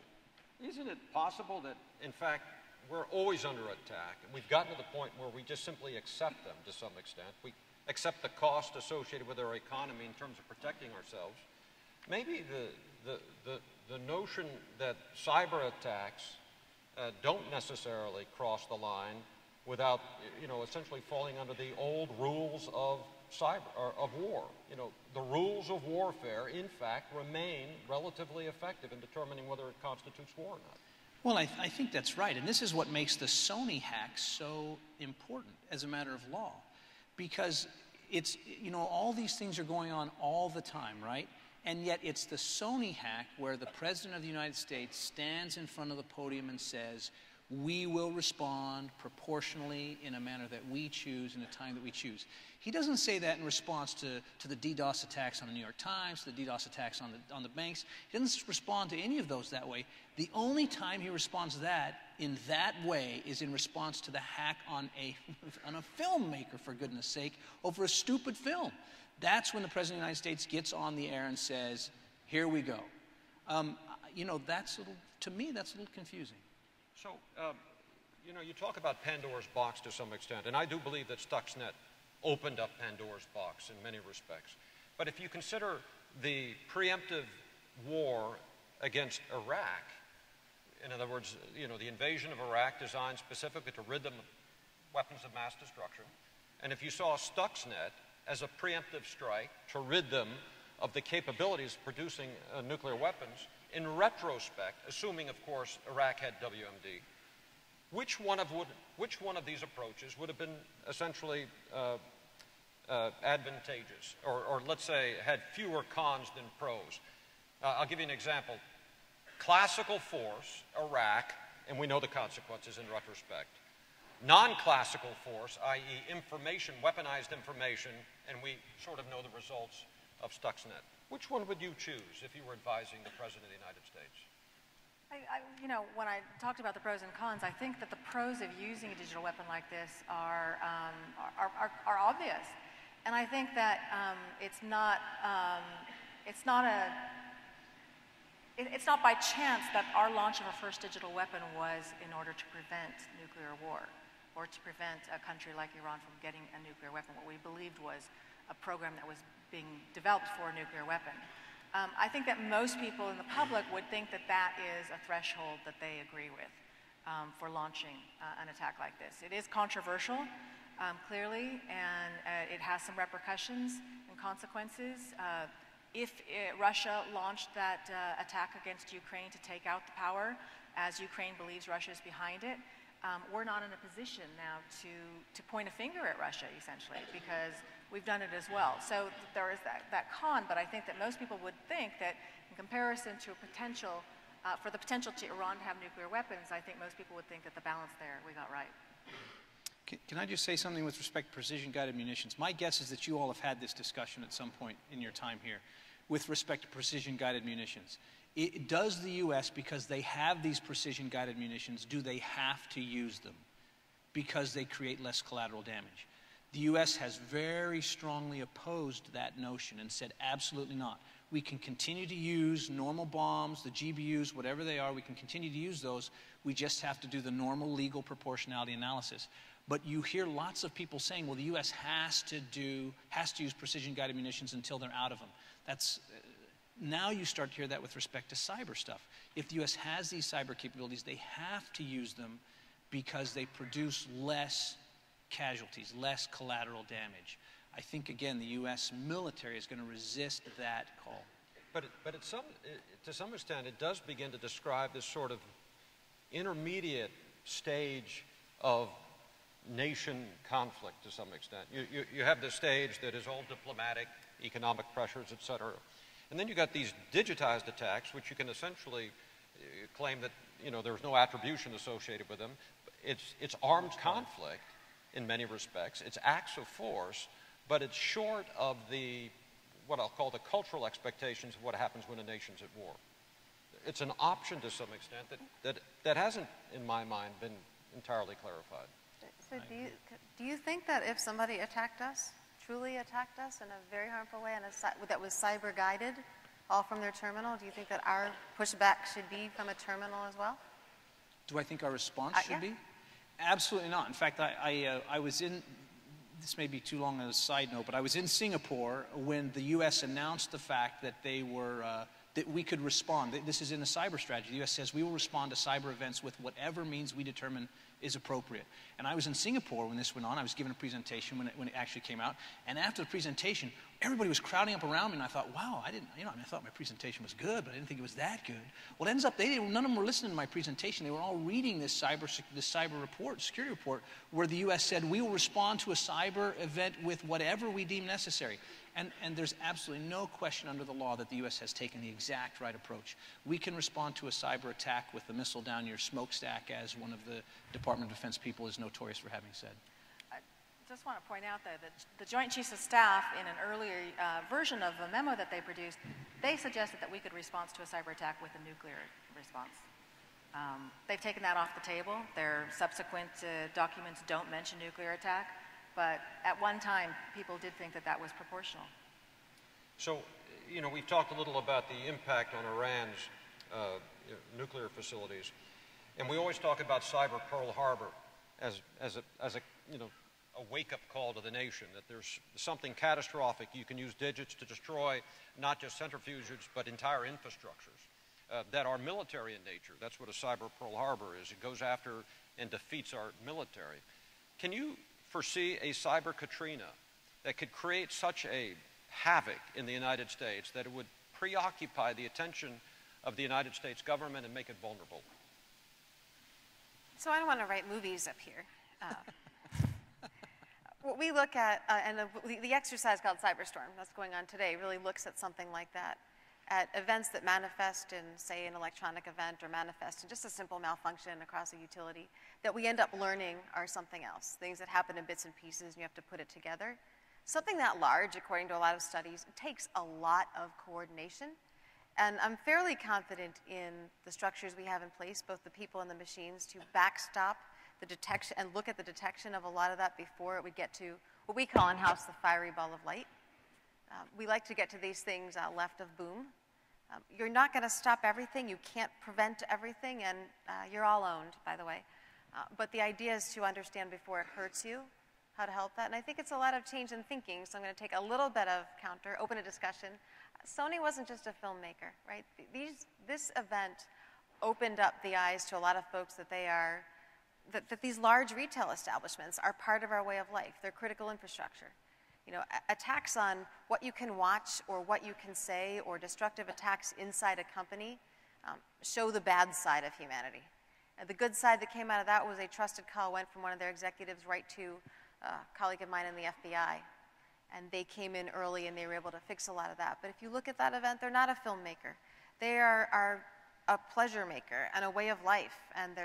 isn't it possible that, in fact, we're always under attack, and we've gotten to the point where we just simply accept them to some extent? We, accept the cost associated with our economy in terms of protecting ourselves. Maybe the, the, the, the notion that cyber attacks uh, don't necessarily cross the line without, you know, essentially falling under the old rules of cyber of war. You know, the rules of warfare, in fact, remain relatively effective in determining whether it constitutes war or not. Well, I, th- I think that's right, and this is what makes the Sony hack so important as a matter of law because it's, you know, all these things are going on all the time, right? And yet it's the Sony hack where the President of the United States stands in front of the podium and says, we will respond proportionally in a manner that we choose in a time that we choose. He doesn't say that in response to, to the DDoS attacks on the New York Times, the DDoS attacks on the, on the banks. He doesn't respond to any of those that way. The only time he responds to that in that way is in response to the hack on a, on a filmmaker, for goodness sake, over a stupid film. That's when the President of the United States gets on the air and says, Here we go. Um, you know, that's a little, to me, that's a little confusing. So, uh, you know, you talk about Pandora's box to some extent, and I do believe that Stuxnet opened up Pandora's box in many respects. But if you consider the preemptive war against Iraq, in other words, you know, the invasion of Iraq designed specifically to rid them of weapons of mass destruction, and if you saw Stuxnet as a preemptive strike to rid them of the capabilities of producing uh, nuclear weapons, in retrospect, assuming, of course, Iraq had WMD, which one of, would, which one of these approaches would have been essentially uh, uh, advantageous, or, or, let's say had fewer cons than pros. Uh, I'll give you an example. Classical force, Iraq, and we know the consequences in retrospect. Non classical force, i.e., information, weaponized information, and we sort of know the results of Stuxnet. Which one would you choose if you were advising the President of the United States? I, I, you know, when I talked about the pros and cons, I think that the pros of using a digital weapon like this are, um, are, are, are, obvious. And I think that um, it's not, um, it's not a, it, it's not by chance that our launch of our first digital weapon was in order to prevent nuclear war or to prevent a country like Iran from getting a nuclear weapon. What we believed was a program that was being developed for a nuclear weapon. Um, I think that most people in the public would think that that is a threshold that they agree with um, for launching uh, an attack like this. It is controversial, um, clearly, and uh, it has some repercussions and consequences. Uh, if it, Russia launched that uh, attack against Ukraine to take out the power, as Ukraine believes Russia is behind it, um, we're not in a position now to, to point a finger at Russia, essentially, because we've done it as well. So there is that, that con, but I think that most people would think that in comparison to a potential, uh, for the potential to Iran to have nuclear weapons, I think most people would think that the balance there we got right. Can, I just say something with respect to precision guided munitions? My guess is that you all have had this discussion at some point in your time here with respect to precision guided munitions. It, does the U.S., because they have these precision guided munitions, do they have to use them because they create less collateral damage? The U.S. has very strongly opposed that notion and said absolutely not. We can continue to use normal bombs, the GBUs, whatever they are, we can continue to use those. We just have to do the normal legal proportionality analysis. But you hear lots of people saying, well, the U.S. has to do, has to use precision guided munitions until they're out of them. That's, uh, now you start to hear that with respect to cyber stuff. If the U.S. has these cyber capabilities, they have to use them because they produce less casualties, less collateral damage. I think, again, the U.S. military is going to resist that call. But, but some, to some extent, it does begin to describe this sort of intermediate stage of nation conflict to some extent. You, you, you have the stage that is all diplomatic, economic pressures, et cetera. And then you got these digitized attacks, which you can essentially uh, claim that you know, there's no attribution associated with them. It's, it's armed conflict in many respects. It's acts of force, but it's short of the, what I'll call the cultural expectations of what happens when a nation's at war. It's an option to some extent that, that, that hasn't, in my mind, been entirely clarified. So do you, do you think that if somebody attacked us, truly attacked us in a very harmful way and a, that was cyber guided, all from their terminal, do you think that our pushback should be from a terminal as well? Do I think our response uh, should yeah. be? Absolutely not. In fact, I, I, uh, I was in, this may be too long as a side note, but I was in Singapore when the U.S. announced the fact that they were, uh, that we could respond. This is in the cyber strategy. The U.S. says we will respond to cyber events with whatever means we determine is appropriate. And I was in Singapore when this went on. I was giving a presentation when it, when it actually came out. And after the presentation, everybody was crowding up around me, and I thought, wow, I didn't, you know, I, mean, I thought my presentation was good, but I didn't think it was that good. Well, it ends up, they didn't, none of them were listening to my presentation. They were all reading this cyber, this cyber report, security report, where the U.S. said, we will respond to a cyber event with whatever we deem necessary. And, and there's absolutely no question under the law that the U.S. has taken the exact right approach. We can respond to a cyber attack with a missile down your smokestack, as one of the Department of Defense people is notorious for having said. I just want to point out, though, that the Joint Chiefs of Staff, in an earlier uh, version of a memo that they produced, they suggested that we could respond to a cyber attack with a nuclear response. Um, they've taken that off the table. Their subsequent uh, documents don't mention nuclear attack. But at one time, people did think that that was proportional. So, you know, we've talked a little about the impact on Iran's uh, nuclear facilities. And we always talk about cyber Pearl Harbor as, as, a, as a, you know, a wake-up call to the nation, that there's something catastrophic. You can use digits to destroy not just centrifuges, but entire infrastructures uh, that are military in nature. That's what a cyber Pearl Harbor is. It goes after and defeats our military. Can you foresee a cyber Katrina that could create such a havoc in the United States that it would preoccupy the attention of the United States government and make it vulnerable? So I don't want to write movies up here. Uh, what we look at, uh, and the, the exercise called Cyberstorm that's going on today really looks at something like that, at events that manifest in, say, an electronic event or manifest in just a simple malfunction across a utility that we end up learning are something else, things that happen in bits and pieces and you have to put it together. Something that large, according to a lot of studies, takes a lot of coordination. And I'm fairly confident in the structures we have in place, both the people and the machines, to backstop the detection and look at the detection of a lot of that before it would get to what we call in house the fiery ball of light. Um, we like to get to these things uh, left of boom. Um, you're not going to stop everything, you can't prevent everything, and uh, you're all owned, by the way. Uh, but the idea is to understand before it hurts you how to help that. And I think it's a lot of change in thinking, so I'm going to take a little bit of counter, open a discussion. Sony wasn't just a filmmaker, right? These, this event opened up the eyes to a lot of folks that they are that, that these large retail establishments are part of our way of life. They're critical infrastructure. You know, attacks on what you can watch or what you can say or destructive attacks inside a company um, show the bad side of humanity. And the good side that came out of that was a trusted call went from one of their executives right to a colleague of mine in the FBI. And they came in early and they were able to fix a lot of that. But if you look at that event, they're not a filmmaker. They are, are a pleasure maker and a way of life. And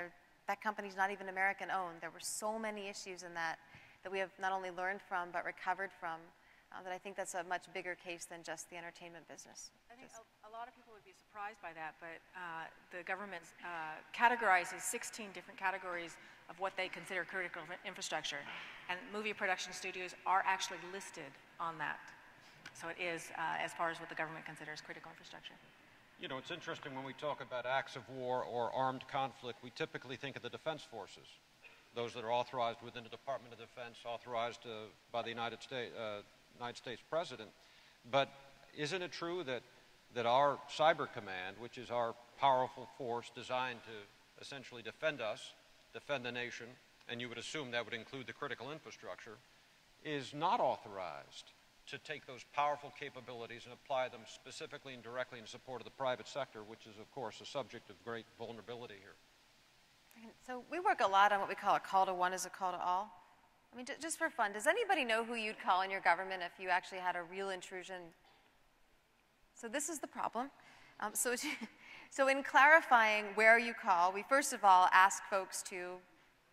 that company's not even American owned. There were so many issues in that that we have not only learned from but recovered from. Uh, that I think that's a much bigger case than just the entertainment business. I think a, a, lot of people would be surprised by that, but uh, the government uh, categorizes 16 different categories of what they consider critical infrastructure, and movie production studios are actually listed on that. So it is uh, as far as what the government considers critical infrastructure. You know, it's interesting when we talk about acts of war or armed conflict, we typically think of the defense forces, those that are authorized within the Department of Defense, authorized uh, by the United States, uh, United States President. But isn't it true that, that our Cyber Command, which is our powerful force designed to essentially defend us, defend the nation, and you would assume that would include the critical infrastructure, is not authorized to take those powerful capabilities and apply them specifically and directly in support of the private sector, which is, of course, a subject of great vulnerability here. So we work a lot on what we call a call to one is a call to all. I mean, just for fun, does anybody know who you'd call in your government if you actually had a real intrusion? So this is the problem. Um, so, so in clarifying where you call, we first of all ask folks to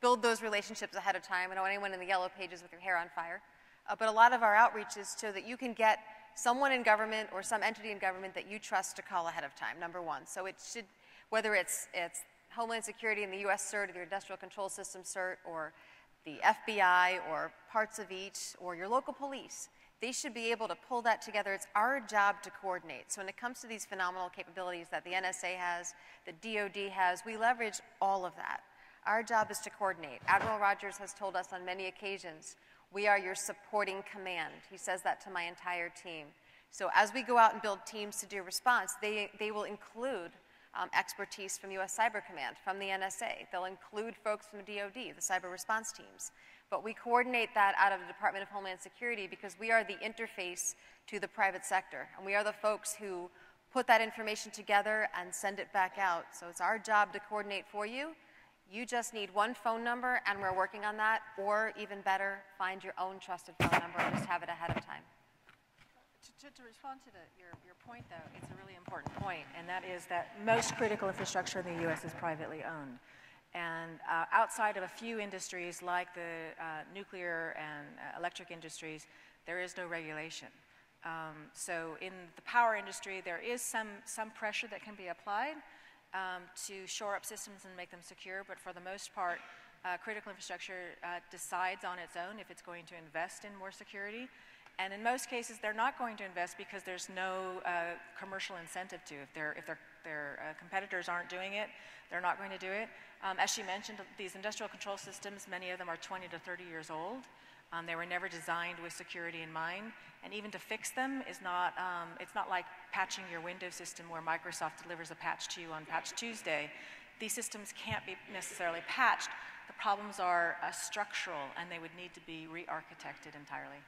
build those relationships ahead of time. I don't want anyone in the yellow pages with your hair on fire. Uh, but a lot of our outreach is so that you can get someone in government or some entity in government that you trust to call ahead of time, number one. So it should, whether it's, it's Homeland Security and the US CERT or the Industrial Control System CERT or the FBI or parts of each or your local police, they should be able to pull that together. It's our job to coordinate. So when it comes to these phenomenal capabilities that the NSA has, the DoD has, we leverage all of that. Our job is to coordinate. Admiral Rogers has told us on many occasions we are your supporting command. He says that to my entire team. So as we go out and build teams to do response, they, they will include um, expertise from U.S. Cyber Command, from the NSA. They'll include folks from the DoD, the cyber response teams. But we coordinate that out of the Department of Homeland Security because we are the interface to the private sector. And we are the folks who put that information together and send it back out. So it's our job to coordinate for you you just need one phone number, and we're working on that, or even better, find your own trusted phone number and just have it ahead of time. To, to, respond to the, your, your point, though, it's a really important point, and that is that most critical infrastructure in the U.S. is privately owned. And uh, outside of a few industries like the uh, nuclear and uh, electric industries, there is no regulation. Um, so in the power industry, there is some, some pressure that can be applied, um, to shore up systems and make them secure, but for the most part, uh, critical infrastructure uh, decides on its own if it's going to invest in more security. And in most cases, they're not going to invest because there's no uh, commercial incentive to. If, if their, their uh, competitors aren't doing it, they're not going to do it. Um, as she mentioned, these industrial control systems, many of them are 20 to 30 years old. Um, they were never designed with security in mind, and even to fix them is not, um, it's not like patching your Windows system where Microsoft delivers a patch to you on Patch Tuesday. These systems can't be necessarily patched. The problems are uh, structural, and they would need to be re-architected entirely.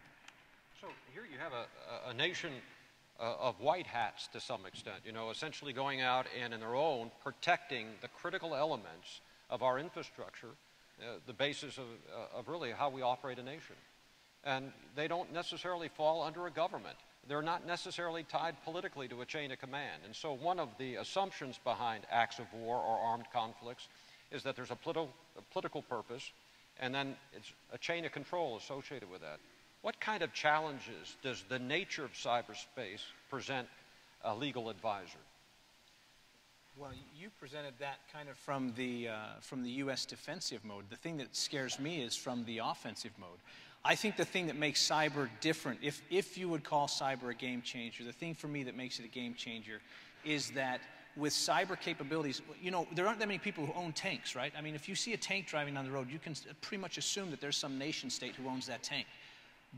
So here you have a, a nation uh, of white hats to some extent, you know, essentially going out and in their own protecting the critical elements of our infrastructure uh, the basis of, uh, of really how we operate a nation. and they don't necessarily fall under a government. They're not necessarily tied politically to a chain of command. And so, one of the assumptions behind acts of war or armed conflicts is that there's a, politi- a political purpose, and then it's a chain of control associated with that. What kind of challenges does the nature of cyberspace present a legal advisor? Well, you presented that kind of from the, uh, from the U.S. defensive mode. The thing that scares me is from the offensive mode. I think the thing that makes cyber different, if, if you would call cyber a game changer, the thing for me that makes it a game changer is that with cyber capabilities, you know, there aren't that many people who own tanks, right? I mean, if you see a tank driving down the road, you can pretty much assume that there's some nation state who owns that tank.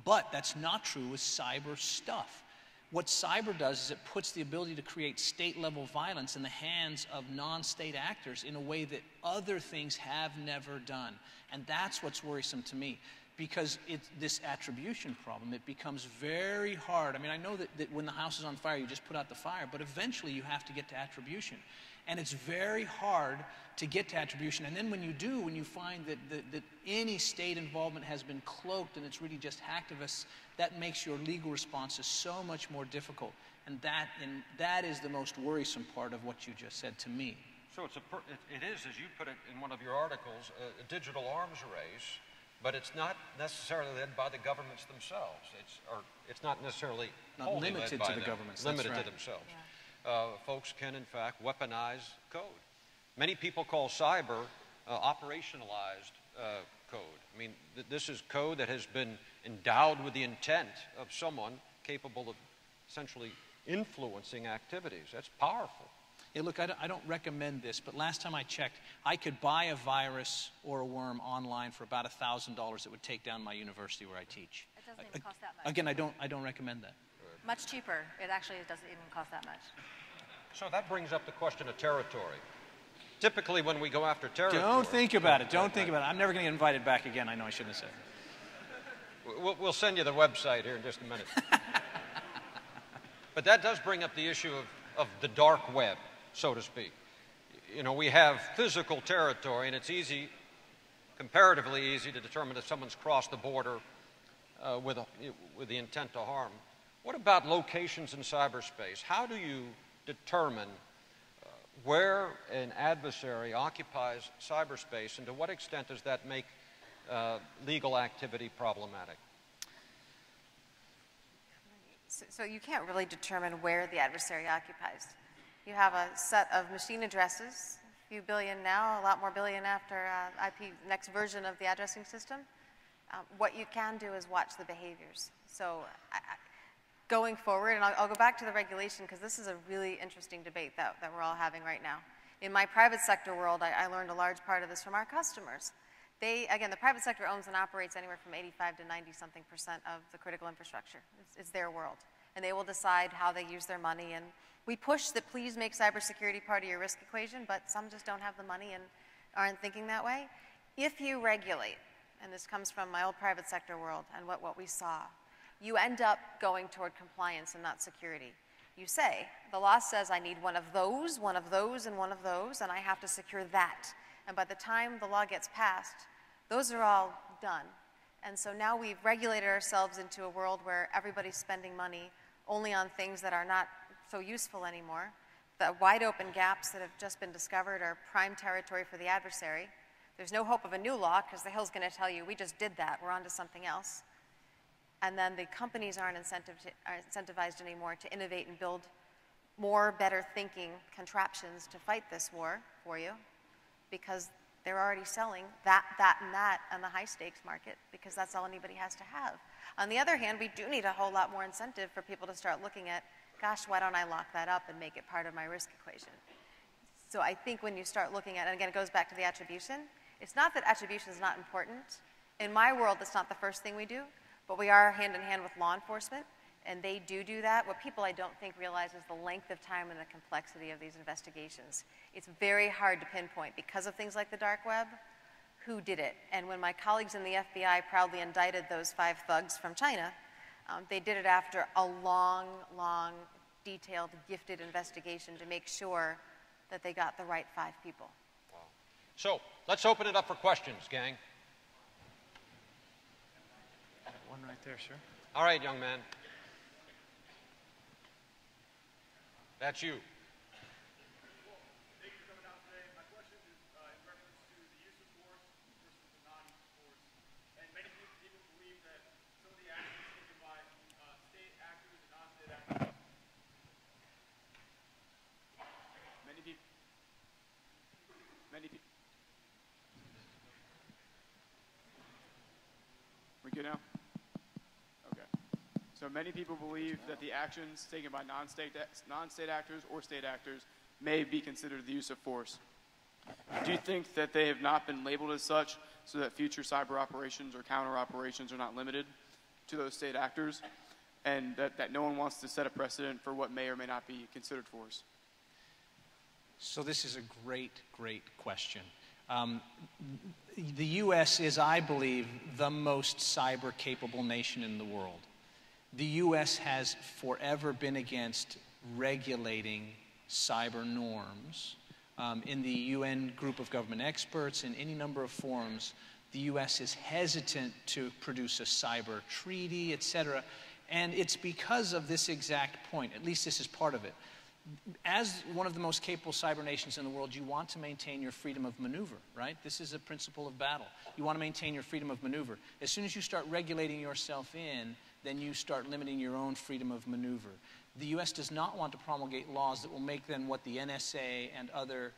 But that's not true with cyber stuff. What cyber does is it puts the ability to create state level violence in the hands of non state actors in a way that other things have never done. And that's what's worrisome to me because it's this attribution problem. It becomes very hard. I mean, I know that, that when the house is on fire, you just put out the fire, but eventually you have to get to attribution. And it's very hard to get to attribution. And then when you do, when you find that, that, that any state involvement has been cloaked and it's really just hacktivists, that makes your legal responses so much more difficult. And that, and that is the most worrisome part of what you just said to me. So it's a per, it, it is, as you put it in one of your articles, a, a digital arms race but it's not necessarily led by the governments themselves. It's, or it's not necessarily not limited to the governments. Limited right. to themselves. Yeah. Uh, folks can, in fact, weaponize code. Many people call cyber uh, operationalized uh, code. I mean, th this is code that has been endowed with the intent of someone capable of essentially influencing activities. That's powerful. Hey, look, I don't, I don't, recommend this, but last time I checked, I could buy a virus or a worm online for about $1,000 that would take down my university where I teach. It doesn't even cost that much. Again, I don't, I don't recommend that. Much cheaper. It actually doesn't even cost that much. So that brings up the question of territory. Typically, when we go after territory. Don't think about it. Don't think about it. I'm never going to get invited back again. I know I shouldn't have said We'll, we'll send you the website here in just a minute. but that does bring up the issue of, of the dark web so to speak. You know, we have physical territory, and it's easy, comparatively easy, to determine if someone's crossed the border uh, with, a, with the intent to harm. What about locations in cyberspace? How do you determine uh, where an adversary occupies cyberspace, and to what extent does that make uh, legal activity problematic? So, so, you can't really determine where the adversary occupies. You have a set of machine addresses, a few billion now, a lot more billion after uh, IP next version of the addressing system. Um, what you can do is watch the behaviors. So I, going forward, and I'll, I'll, go back to the regulation because this is a really interesting debate that, that we're all having right now. In my private sector world, I, I learned a large part of this from our customers. They, again, the private sector owns and operates anywhere from 85 to 90 something percent of the critical infrastructure. It's, it's their world. And they will decide how they use their money and we push that please make cybersecurity part of your risk equation, but some just don't have the money and aren't thinking that way. If you regulate, and this comes from my old private sector world and what, what we saw, you end up going toward compliance and not security. You say, the law says I need one of those, one of those, and one of those, and I have to secure that. And by the time the law gets passed, those are all done. And so now we've regulated ourselves into a world where everybody's spending money only on things that are not so useful anymore. The wide open gaps that have just been discovered are prime territory for the adversary. There's no hope of a new law because the Hill's going to tell you, we just did that, we're on to something else. And then the companies aren't incentivized anymore to innovate and build more better thinking contraptions to fight this war for you because they're already selling that, that, and that on the high stakes market because that's all anybody has to have. On the other hand, we do need a whole lot more incentive for people to start looking at gosh, why don't I lock that up and make it part of my risk equation? So I think when you start looking at, and again, it goes back to the attribution, it's not that attribution is not important. In my world, it's not the first thing we do, but we are hand in hand with law enforcement, and they do do that. What people I don't think realize is the length of time and the complexity of these investigations. It's very hard to pinpoint because of things like the dark web who did it. And when my colleagues in the FBI proudly indicted those five thugs from China, um, they did it after a long, long, detailed, gifted investigation to make sure that they got the right five people. Wow. So let's open it up for questions, gang. One right Right there, sir. All right, young man. That's you. Many people. Many people. We good now? Okay. Many people believe that the actions taken by non-state non-state actors or state actors may be considered the use of force. Do you think that they have not been labeled as such so that future cyber operations or counter operations are not limited to those state actors and that, that no one wants to set a precedent for what may or may not be considered force? So, this is a great, great question. Um, the U.S. is, I believe, the most cyber capable nation in the world. The U.S. has forever been against regulating cyber norms. Um, in the UN group of government experts, in any number of forums, the U.S. is hesitant to produce a cyber treaty, et cetera. And it's because of this exact point, at least this is part of it as one of the most capable cyber nations in the world, you want to maintain your freedom of maneuver, right? This is a principle of battle. You want to maintain your freedom of maneuver. As soon as you start regulating yourself in, then you start limiting your own freedom of maneuver. The U.S. does not want to promulgate laws that will make then what the NSA and other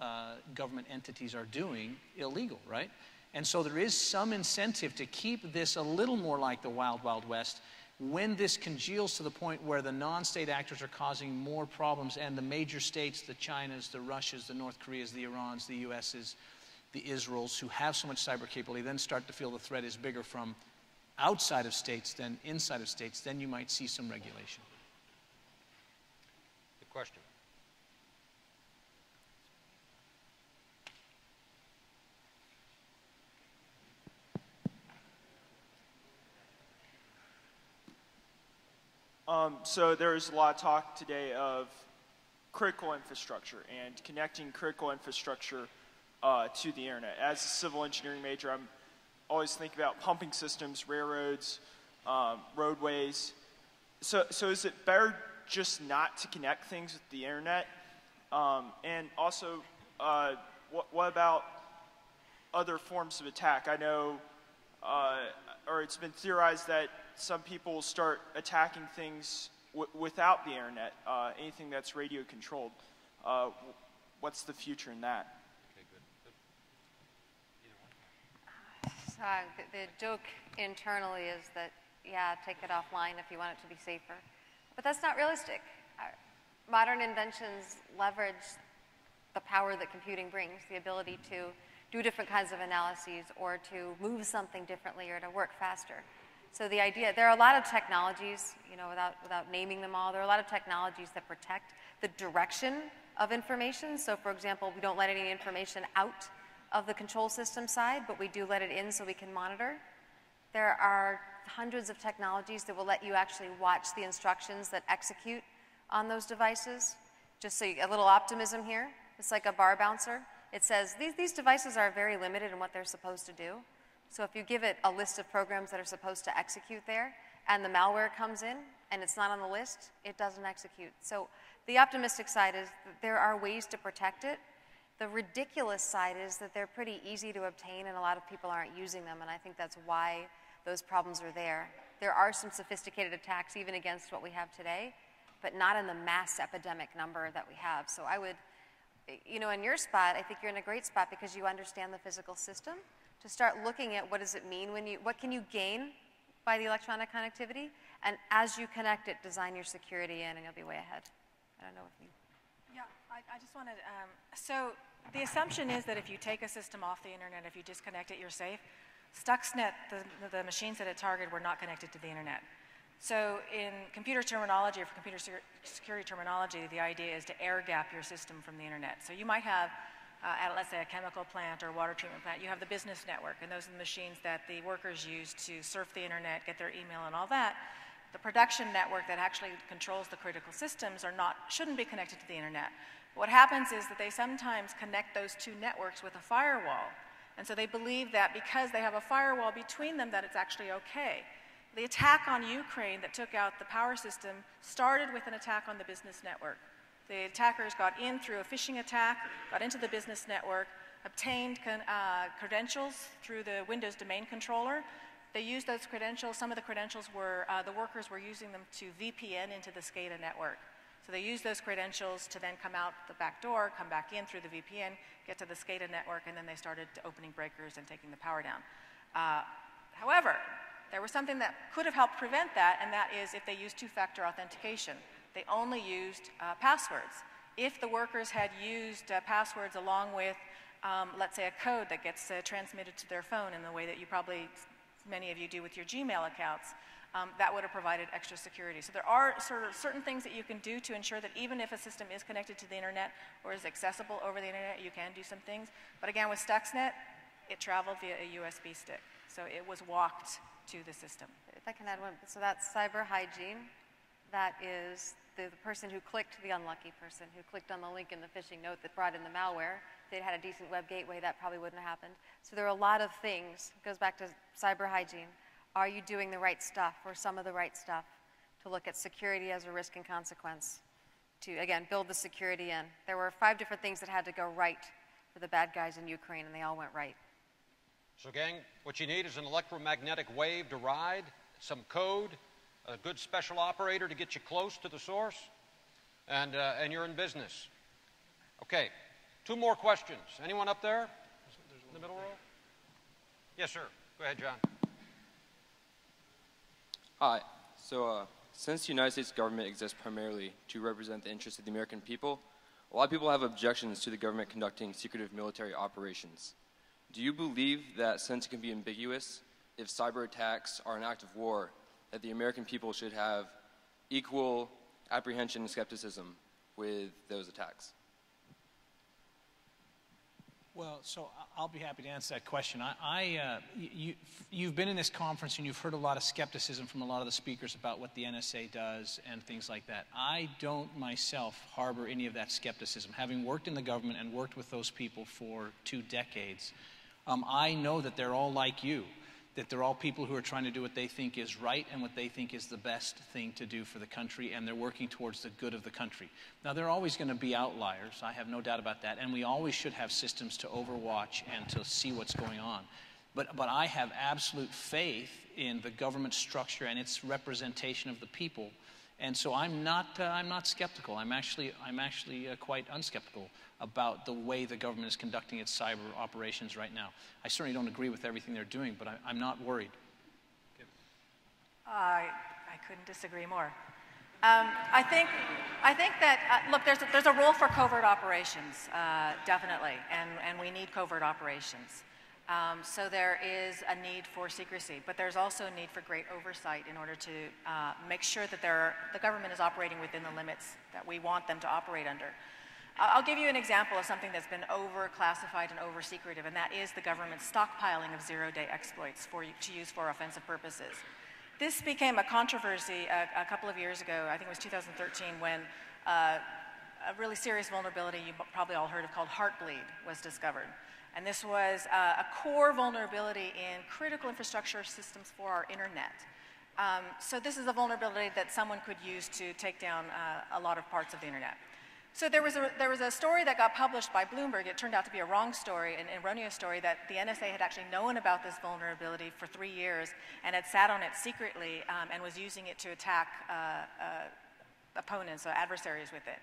uh, government entities are doing illegal, right? And so there is some incentive to keep this a little more like the Wild Wild West when this congeals to the point where the non state actors are causing more problems and the major states, the Chinas, the Russias, the North Koreas, the Irans, the USs, the Israels, who have so much cyber capability, then start to feel the threat is bigger from outside of states than inside of states, then you might see some regulation. Good question. Um, so there's a lot of talk today of critical infrastructure and connecting critical infrastructure uh, to the internet. As a civil engineering major, I'm always think about pumping systems, railroads, um, roadways. So, so is it better just not to connect things with the internet? Um, and also, uh, what, what, about other forms of attack? I know, uh, or it's been theorized that some people start attacking things without the internet, uh, anything that's radio controlled. Uh, what's the future in that? Uh, the, joke internally is that, yeah, take it offline if you want it to be safer. But that's not realistic. Uh, modern inventions leverage the power that computing brings, the ability to do different kinds of analyses or to move something differently or to work faster. So the idea, there are a lot of technologies, you know, without, without naming them all, there are a lot of technologies that protect the direction of information. So for example, we don't let any information out of the control system side, but we do let it in so we can monitor. There are hundreds of technologies that will let you actually watch the instructions that execute on those devices. Just so you, a little optimism here. It's like a bar bouncer. It says these, these devices are very limited in what they're supposed to do. So if you give it a list of programs that are supposed to execute there, and the malware comes in and it's not on the list, it doesn't execute. So the optimistic side is there are ways to protect it. The ridiculous side is that they're pretty easy to obtain and a lot of people aren't using them, and I think that's why those problems are there. There are some sophisticated attacks even against what we have today, but not in the mass epidemic number that we have. So I would, you know, in your spot, I think you're in a great spot because you understand the physical system to start looking at what does it mean when you, what can you gain by the electronic connectivity? And as you connect it, design your security in and you'll be way ahead. I don't know if you. Yeah, I, I just wanted, um, so the assumption is that if you take a system off the internet, if you disconnect it, you're safe. Stuxnet, the, the machines that it targeted were not connected to the internet. So in computer terminology or for computer security terminology, the idea is to air gap your system from the internet. So you might have uh, at, let's say, a chemical plant or water treatment plant, you have the business network, and those are the machines that the workers use to surf the internet, get their email, and all that. The production network that actually controls the critical systems are not, shouldn't be connected to the internet. What happens is that they sometimes connect those two networks with a firewall. And so they believe that because they have a firewall between them that it's actually okay. The attack on Ukraine that took out the power system started with an attack on the business network. The attackers got in through a phishing attack, got into the business network, obtained uh, credentials through the Windows domain controller. They used those credentials. Some of the credentials were, uh, the workers were using them to VPN into the SCADA network. So they used those credentials to then come out the back door, come back in through the VPN, get to the SCADA network, and then they started opening breakers and taking the power down. Uh, however, there was something that could have helped prevent that, and that is if they used two-factor authentication. They only used uh, passwords. If the workers had used uh, passwords along with, um, let's say, a code that gets uh, transmitted to their phone in the way that you probably, many of you do with your Gmail accounts, um, that would have provided extra security. So there are sort of certain things that you can do to ensure that even if a system is connected to the internet or is accessible over the internet, you can do some things. But again, with Stuxnet, it traveled via a USB stick. So it was walked to the system. If I can add one, so that's cyber hygiene. That is the, the, person who clicked, the unlucky person who clicked on the link in the phishing note that brought in the malware. They'd had a decent web gateway, that probably wouldn't have happened. So there are a lot of things. It goes back to cyber hygiene. Are you doing the right stuff or some of the right stuff to look at security as a risk and consequence? To, again, build the security in. There were five different things that had to go right for the bad guys in Ukraine, and they all went right. So, gang, what you need is an electromagnetic wave to ride, some code, a good special operator to get you close to the source, and, uh, and you're in business. Okay, two more questions. Anyone up there? In the middle row? Yes, sir. Go ahead, John. Hi. So, uh, since the United States government exists primarily to represent the interests of the American people, a lot of people have objections to the government conducting secretive military operations. Do you believe that since it can be ambiguous, if cyber attacks are an act of war, that the American people should have equal apprehension and skepticism with those attacks? Well, so I'll be happy to answer that question. I, I uh, you, you've been in this conference and you've heard a lot of skepticism from a lot of the speakers about what the NSA does and things like that. I don't myself harbor any of that skepticism. Having worked in the government and worked with those people for two decades, um, I know that they're all like you that they're all people who are trying to do what they think is right and what they think is the best thing to do for the country, and they're working towards the good of the country. Now, there are always going to be outliers, I have no doubt about that, and we always should have systems to overwatch and to see what's going on. But, but I have absolute faith in the government structure and its representation of the people. And so I'm not, uh, I'm not skeptical. I'm actually, I'm actually uh, quite unskeptical about the way the government is conducting its cyber operations right now. I certainly don't agree with everything they're doing, but I, am not worried. I, I couldn't disagree more. Um, I think, I think that, uh, look, there's a, there's a role for covert operations, uh, definitely, and, and we need covert operations. Um, so there is a need for secrecy, but there's also a need for great oversight in order to uh, make sure that are, the government is operating within the limits that we want them to operate under. I'll give you an example of something that's been over-classified and over-secretive, and that is the government's stockpiling of zero-day exploits for, to use for offensive purposes. This became a controversy a, a, couple of years ago, I think it was 2013, when uh, a really serious vulnerability you probably all heard of called Heartbleed was discovered. And this was uh, a core vulnerability in critical infrastructure systems for our internet. Um, so this is a vulnerability that someone could use to take down uh, a lot of parts of the internet. So there was, a, there was a story that got published by Bloomberg. It turned out to be a wrong story, an erroneous story, that the NSA had actually known about this vulnerability for three years and had sat on it secretly um, and was using it to attack uh, uh, opponents or adversaries with it.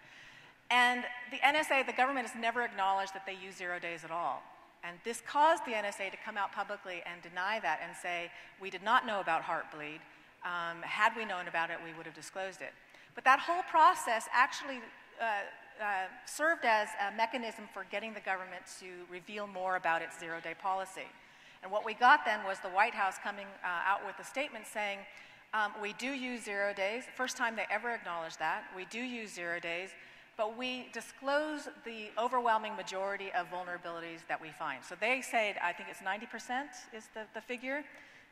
And the NSA, the government has never acknowledged that they use zero days at all. And this caused the NSA to come out publicly and deny that and say, we did not know about Heartbleed. Um, had we known about it, we would have disclosed it. But that whole process actually uh, uh, served as a mechanism for getting the government to reveal more about its zero day policy. And what we got then was the White House coming uh, out with a statement saying, um, we do use zero days. First time they ever acknowledged that. We do use zero days, but we disclose the overwhelming majority of vulnerabilities that we find. So they say, I think it's 90% is the, the figure.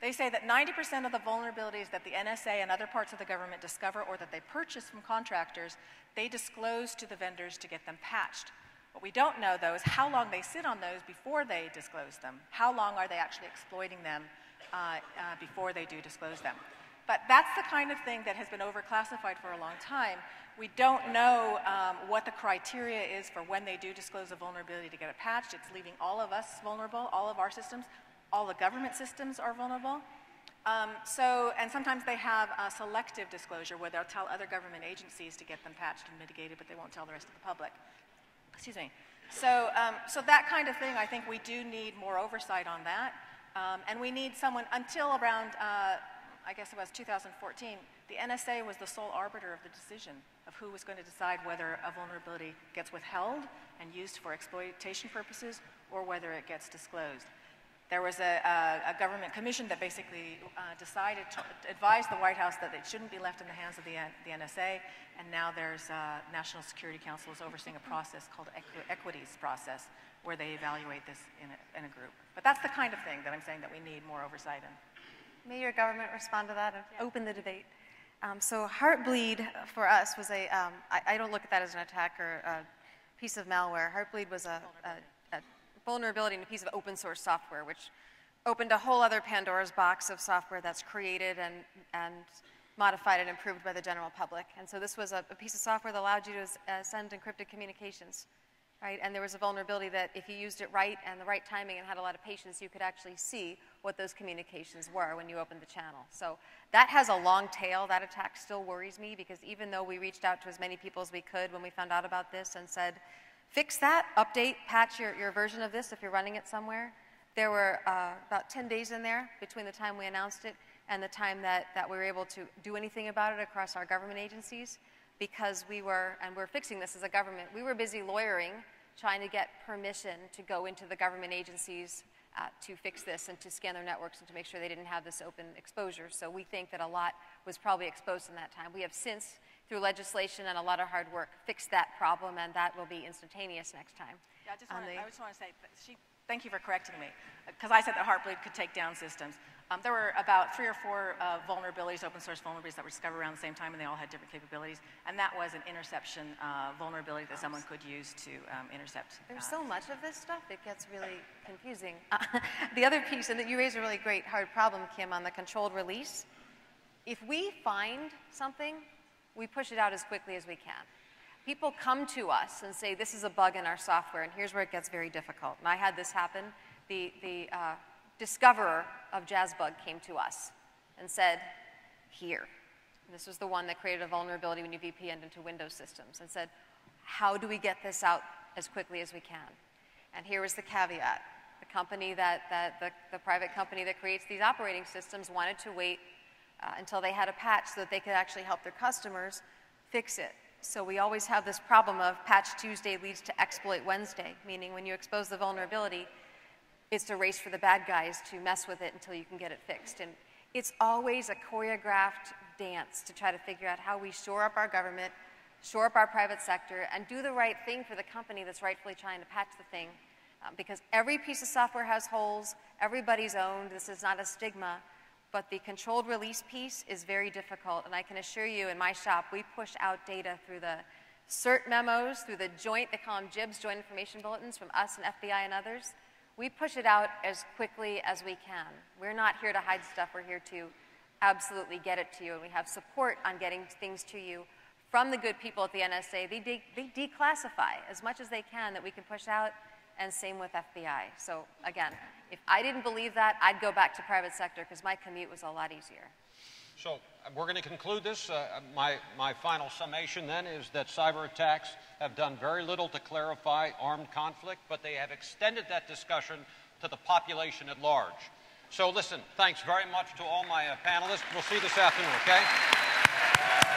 They say that 90% of the vulnerabilities that the NSA and other parts of the government discover or that they purchase from contractors, they disclose to the vendors to get them patched. What we don't know, though, is how long they sit on those before they disclose them. How long are they actually exploiting them uh, uh, before they do disclose them. But that's the kind of thing that has been overclassified for a long time. We don't know um, what the criteria is for when they do disclose a vulnerability to get it patched. It's leaving all of us vulnerable, all of our systems. All the government systems are vulnerable. Um, so, and sometimes they have a selective disclosure where they'll tell other government agencies to get them patched and mitigated, but they won't tell the rest of the public. Excuse me. So, um, so that kind of thing, I think we do need more oversight on that. Um, and we need someone, until around, uh, I guess it was 2014, the NSA was the sole arbiter of the decision of who was going to decide whether a vulnerability gets withheld and used for exploitation purposes or whether it gets disclosed. There was a, a, a government commission that basically uh, decided to advise the White House that it shouldn't be left in the hands of the, the NSA, and now there's uh, National Security Council is overseeing a process called equi equities process, where they evaluate this in a, in a, group. But that's the kind of thing that I'm saying that we need more oversight in. May your government respond to that and yeah. open the debate. Um, so Heartbleed for us was a. Um, I, I, don't look at that as an attack or a piece of malware. Heartbleed was a, a vulnerability in a piece of open source software, which opened a whole other Pandora's box of software that's created and, and modified and improved by the general public. And so this was a, a piece of software that allowed you to uh, send encrypted communications, right? And there was a vulnerability that if you used it right and the right timing and had a lot of patience, you could actually see what those communications were when you opened the channel. So that has a long tail. That attack still worries me because even though we reached out to as many people as we could when we found out about this and said, Fix that, update, patch your, your version of this if you're running it somewhere. There were uh, about 10 days in there between the time we announced it and the time that, that we were able to do anything about it across our government agencies because we were, and we're fixing this as a government, we were busy lawyering, trying to get permission to go into the government agencies uh, to fix this and to scan their networks and to make sure they didn't have this open exposure. So we think that a lot was probably exposed in that time. We have since through legislation and a lot of hard work, fixed that problem, and that will be instantaneous next time. Yeah, I just, want, I just want to say, she, thank you for correcting me, because I said that Heartbleed could take down systems. Um, there were about three or four uh, vulnerabilities, open source vulnerabilities that were discovered around the same time, and they all had different capabilities. And that was an interception uh, vulnerability that someone could use to um, intercept. There's uh, so much of this stuff, it gets really confusing. the other piece, and that you raise a really great hard problem, Kim, on the controlled release. If we find something we push it out as quickly as we can. People come to us and say, this is a bug in our software, and here's where it gets very difficult. And I had this happen. The, the uh, discoverer of JASBUG came to us and said, here. This was the one that created a vulnerability when you VPN'd into Windows systems and said, how do we get this out as quickly as we can? And here was the caveat. The company that, that the, the private company that creates these operating systems wanted to wait uh, until they had a patch so that they could actually help their customers fix it. So we always have this problem of patch Tuesday leads to exploit Wednesday, meaning when you expose the vulnerability, it's a race for the bad guys to mess with it until you can get it fixed. And it's always a choreographed dance to try to figure out how we shore up our government, shore up our private sector, and do the right thing for the company that's rightfully trying to patch the thing. Um, because every piece of software has holes, everybody's owned, this is not a stigma. But the controlled release piece is very difficult, and I can assure you in my shop, we push out data through the CERT memos, through the joint, they call them JIBs, Joint Information Bulletins from us and FBI and others. We push it out as quickly as we can. We're not here to hide stuff, we're here to absolutely get it to you, and we have support on getting things to you from the good people at the NSA. They, de they declassify as much as they can that we can push out and same with FBI. So again, if I didn't believe that, I'd go back to private sector because my commute was a lot easier. So we're going to conclude this. Uh, my, my final summation then is that cyber attacks have done very little to clarify armed conflict, but they have extended that discussion to the population at large. So listen, thanks very much to all my uh, panelists. We'll see you this afternoon, okay?